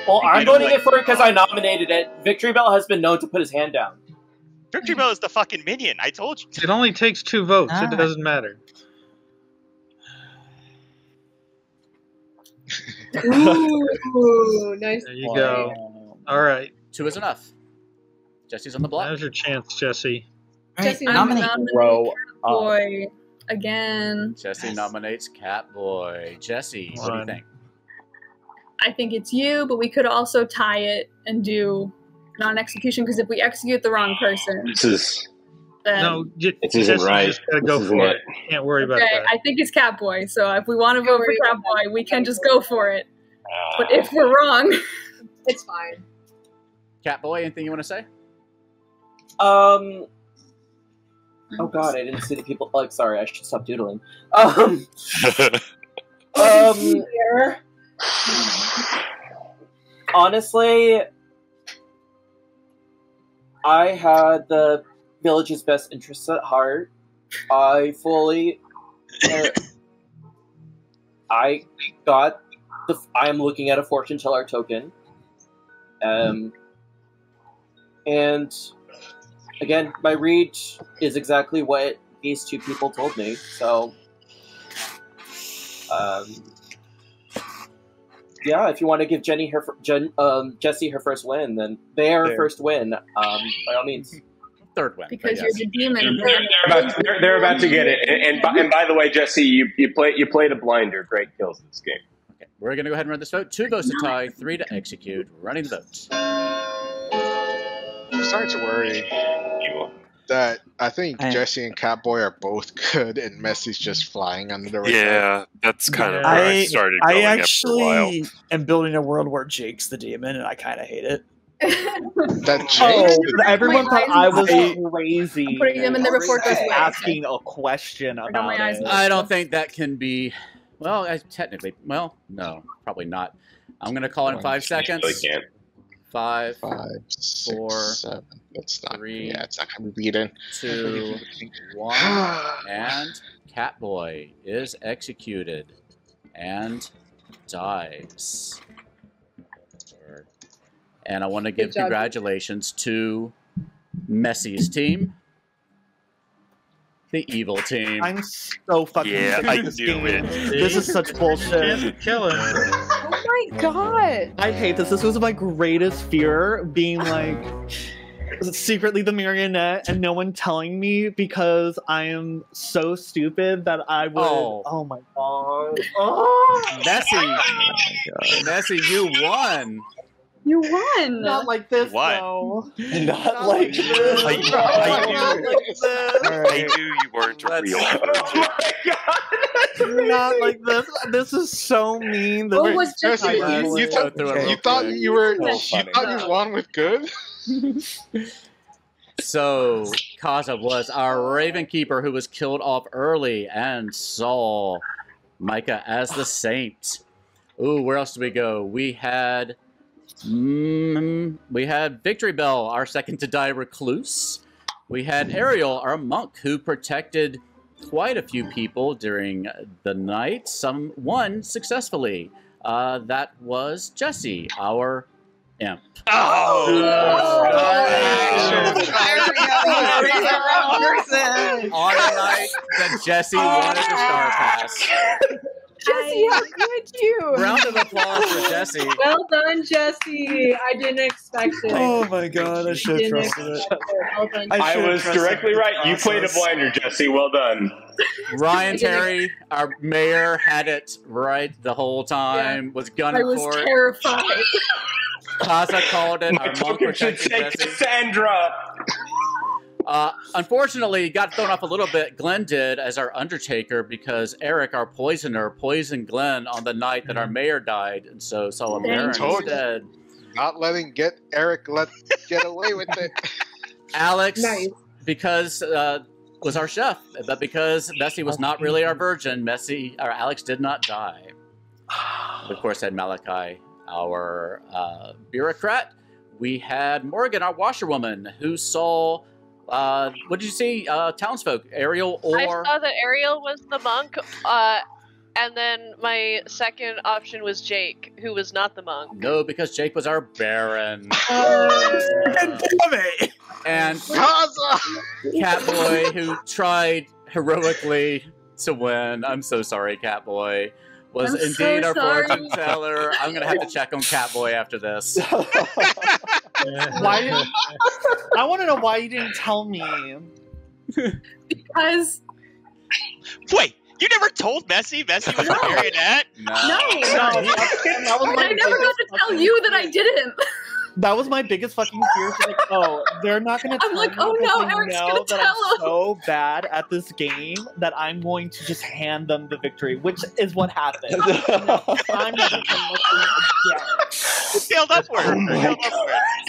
Well, I I'm don't voting like- it for it because I nominated it. Victory Bell has been known to put his hand down. Victory Bell is the fucking minion. I told you. It only takes two votes. Ah. It doesn't matter. Ooh, *laughs* nice. There you go. All right. Two is enough. Jesse's on the block. Now's your chance, Jesse. Jesse, I'm nominate. nominating Grow up. Boy again. Jesse nominates Catboy. Jesse, what do you think? I think it's you, but we could also tie it and do non-execution because if we execute the wrong person, This is then No, j- This isn't Jesse right. just got to This go isn't for it. it. Can't worry about okay, that. I think it's Catboy. So if we want to vote for Catboy, we can just go for it. But if we're wrong, *laughs* It's fine. Catboy, anything you want to say? Um. Oh god, I didn't see the people. Like, sorry, I should stop doodling. Um. *laughs* um. *laughs* Honestly, I had the village's best interests at heart. I fully. uh, I got the. I am looking at a fortune teller token. Um. And again, my read is exactly what these two people told me. So, um, yeah, if you want to give Jenny her Jen, um, Jesse her first win, then their There. first win, um, by all means. Third win. because you're yes. the demon. They're, they're about, they're, they're about to get it. And, and, by, and by the way, Jesse, you, you play you played a blinder. Great kills this game. Okay, we're going to go ahead and run this vote. Two votes to tie, three to execute. Running the votes. I'm starting to worry that I think I- Jesse and Catboy are both good, and Messy's just flying under the radar. Yeah, that's kind of where I, I started I going after a while. actually am building a world where Jake's the demon, and I kind of hate it. That *laughs* Oh, everyone thought I was I- crazy. I'm putting them in the report this way. Asking a question I my about eyes it. I don't think that can be. Well, I, technically, well, no, probably not. I'm going to call it in oh, five seconds. Really can't. Five, five, six, Four, seven. That's not. three, yeah, it's not gonna be beaten. two, one, *sighs* and Catboy is executed and dies. And I want to give job. congratulations to Messy's team, the evil team. I'm so fucking Yeah, I this knew game. it. This is such bullshit. Killing. Oh my god! I hate this. This was my greatest fear, being like secretly the marionette and no one telling me because I am so stupid that I would. Oh. Oh, my god. Oh, Messy, Messy, you won. You won. not like this Why? though. Not like I, this. I Not knew, like this. I knew you weren't Let's- real. *laughs* Oh not like this. This is so mean. This What is- was just Jesse, you, you go thought through it you thought you were So you funny. thought you won with good. *laughs* So, Kaza was our Ravenkeeper who was killed off early and saw Micah as the Saint. Ooh, where else did we go? We had. Mm, we had Victory Bell, our second to die recluse. We had Ariel, our monk, who protected quite a few people during the night. Some one successfully. Uh, that was Jesse, our imp. Oh! On the night that Jesse wanted the star pass. *laughs* Jesse, how could you? Round of applause for Jesse. *laughs* Well done, Jesse. I didn't expect it. Oh my god, I should have trusted it. it. Well done. I, should have was directly the right. You played a blinder, Jesse. Well done. *laughs* Ryan Terry, our mayor, had it right the whole time. Was gunning for it. I was for it. terrified. Kaza called it. My Our monk token should protected take Jesse. Cassandra. Uh, unfortunately, he got thrown off a little bit. Glenn did as our Undertaker because Eric, our poisoner, poisoned Glenn on the night that our mayor died, and so Solemn Dang. Baron Told you. Not letting get Eric let get away with it. *laughs* Alex, because uh, was our chef, but because Messy was not really our virgin, Messy or Alex did not die. We, of *sighs* course, had Malakai, our uh, bureaucrat. We had Morgan, our washerwoman, who saw. Uh, what did you see? Uh, townsfolk, Ariel or I saw that Ariel was the monk, uh, and then my second option was Jake, who was not the monk. no, because Jake was our Baron. *laughs* and Catboy, who tried heroically to win. I'm so sorry, Catboy. Was I'm so indeed our sorry. fortune teller. I'm gonna have to check on Catboy after this. *laughs* Why did, I want to know why you didn't tell me. Because Wait, you never told Messy Messy was a marionette? no, that was and my I never got to tell fucking- you that I didn't. *laughs* That was my biggest fucking fear. It's Like, oh, they're not gonna. *laughs* I'm like, oh because no, Eric's gonna that tell I'm so *laughs* bad at this game that I'm going to just hand them the victory, which is what happened. *laughs* I'm not even looking again. Sailed upward. Sailed.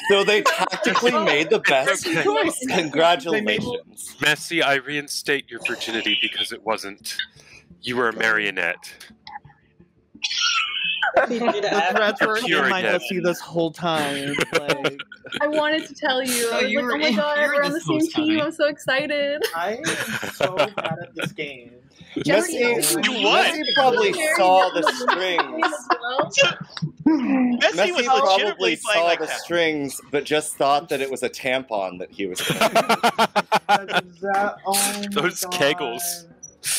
So they tactically made the best choice. Congratulations. Messy, I reinstate your virginity because it wasn't. You were a marionette. The threats were Pure in my again. pussy this whole time. *laughs* Like, I wanted to tell you. I was you like, oh were oh my god, were we're on the same team. time. I'm so excited. *laughs* I am so bad at this game. Jesse, You won. Messy probably saw the strings. *laughs* Messy was Messy probably saw like the that. strings, but just thought that it was a tampon that he was. That, oh Those kegels.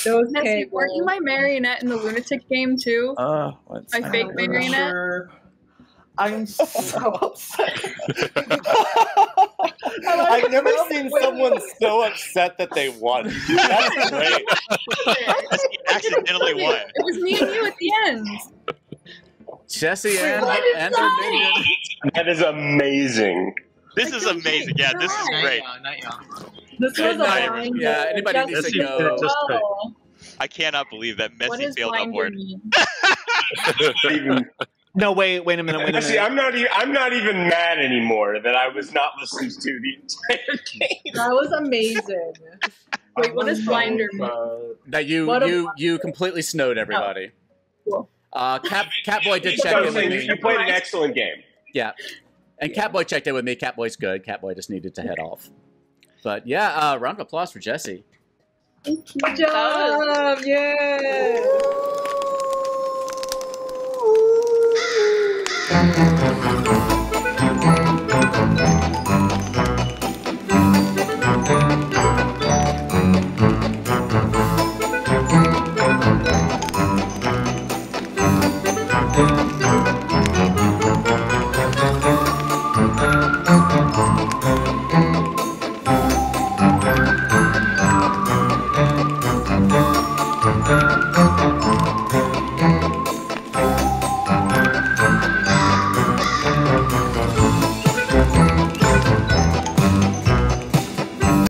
Those Nessie, weren't you my marionette in the lunatic game too? Uh, what's My fake marionette. Sure. I'm so upset. *laughs* I've never seen someone so upset that they won. *laughs* That's great. Messy accidentally won. It was me and you at the end. Jesse and, what is and their minion. That is amazing. This is amazing. Yeah, this is great. This was a Night. blind. Yeah, anybody needs to Jesse go. did just. Oh, I cannot believe that what Messy does sailed blinder upward. *laughs* No, wait, wait a minute, wait a see, minute. I'm not. Even, I'm not even mad anymore that I was not listening to the entire game. That was amazing. Wait, what does blinder mean? That you What a- you you completely snowed everybody. Cool. Uh, Cat *laughs* Catboy did check I in was with me. you played an excellent game. Yeah, and Catboy checked in with me. Catboy's good. Catboy just needed to head off. But yeah, uh, round of applause for Jesse. Thank you. Good job! Yeah. *gasps* *laughs*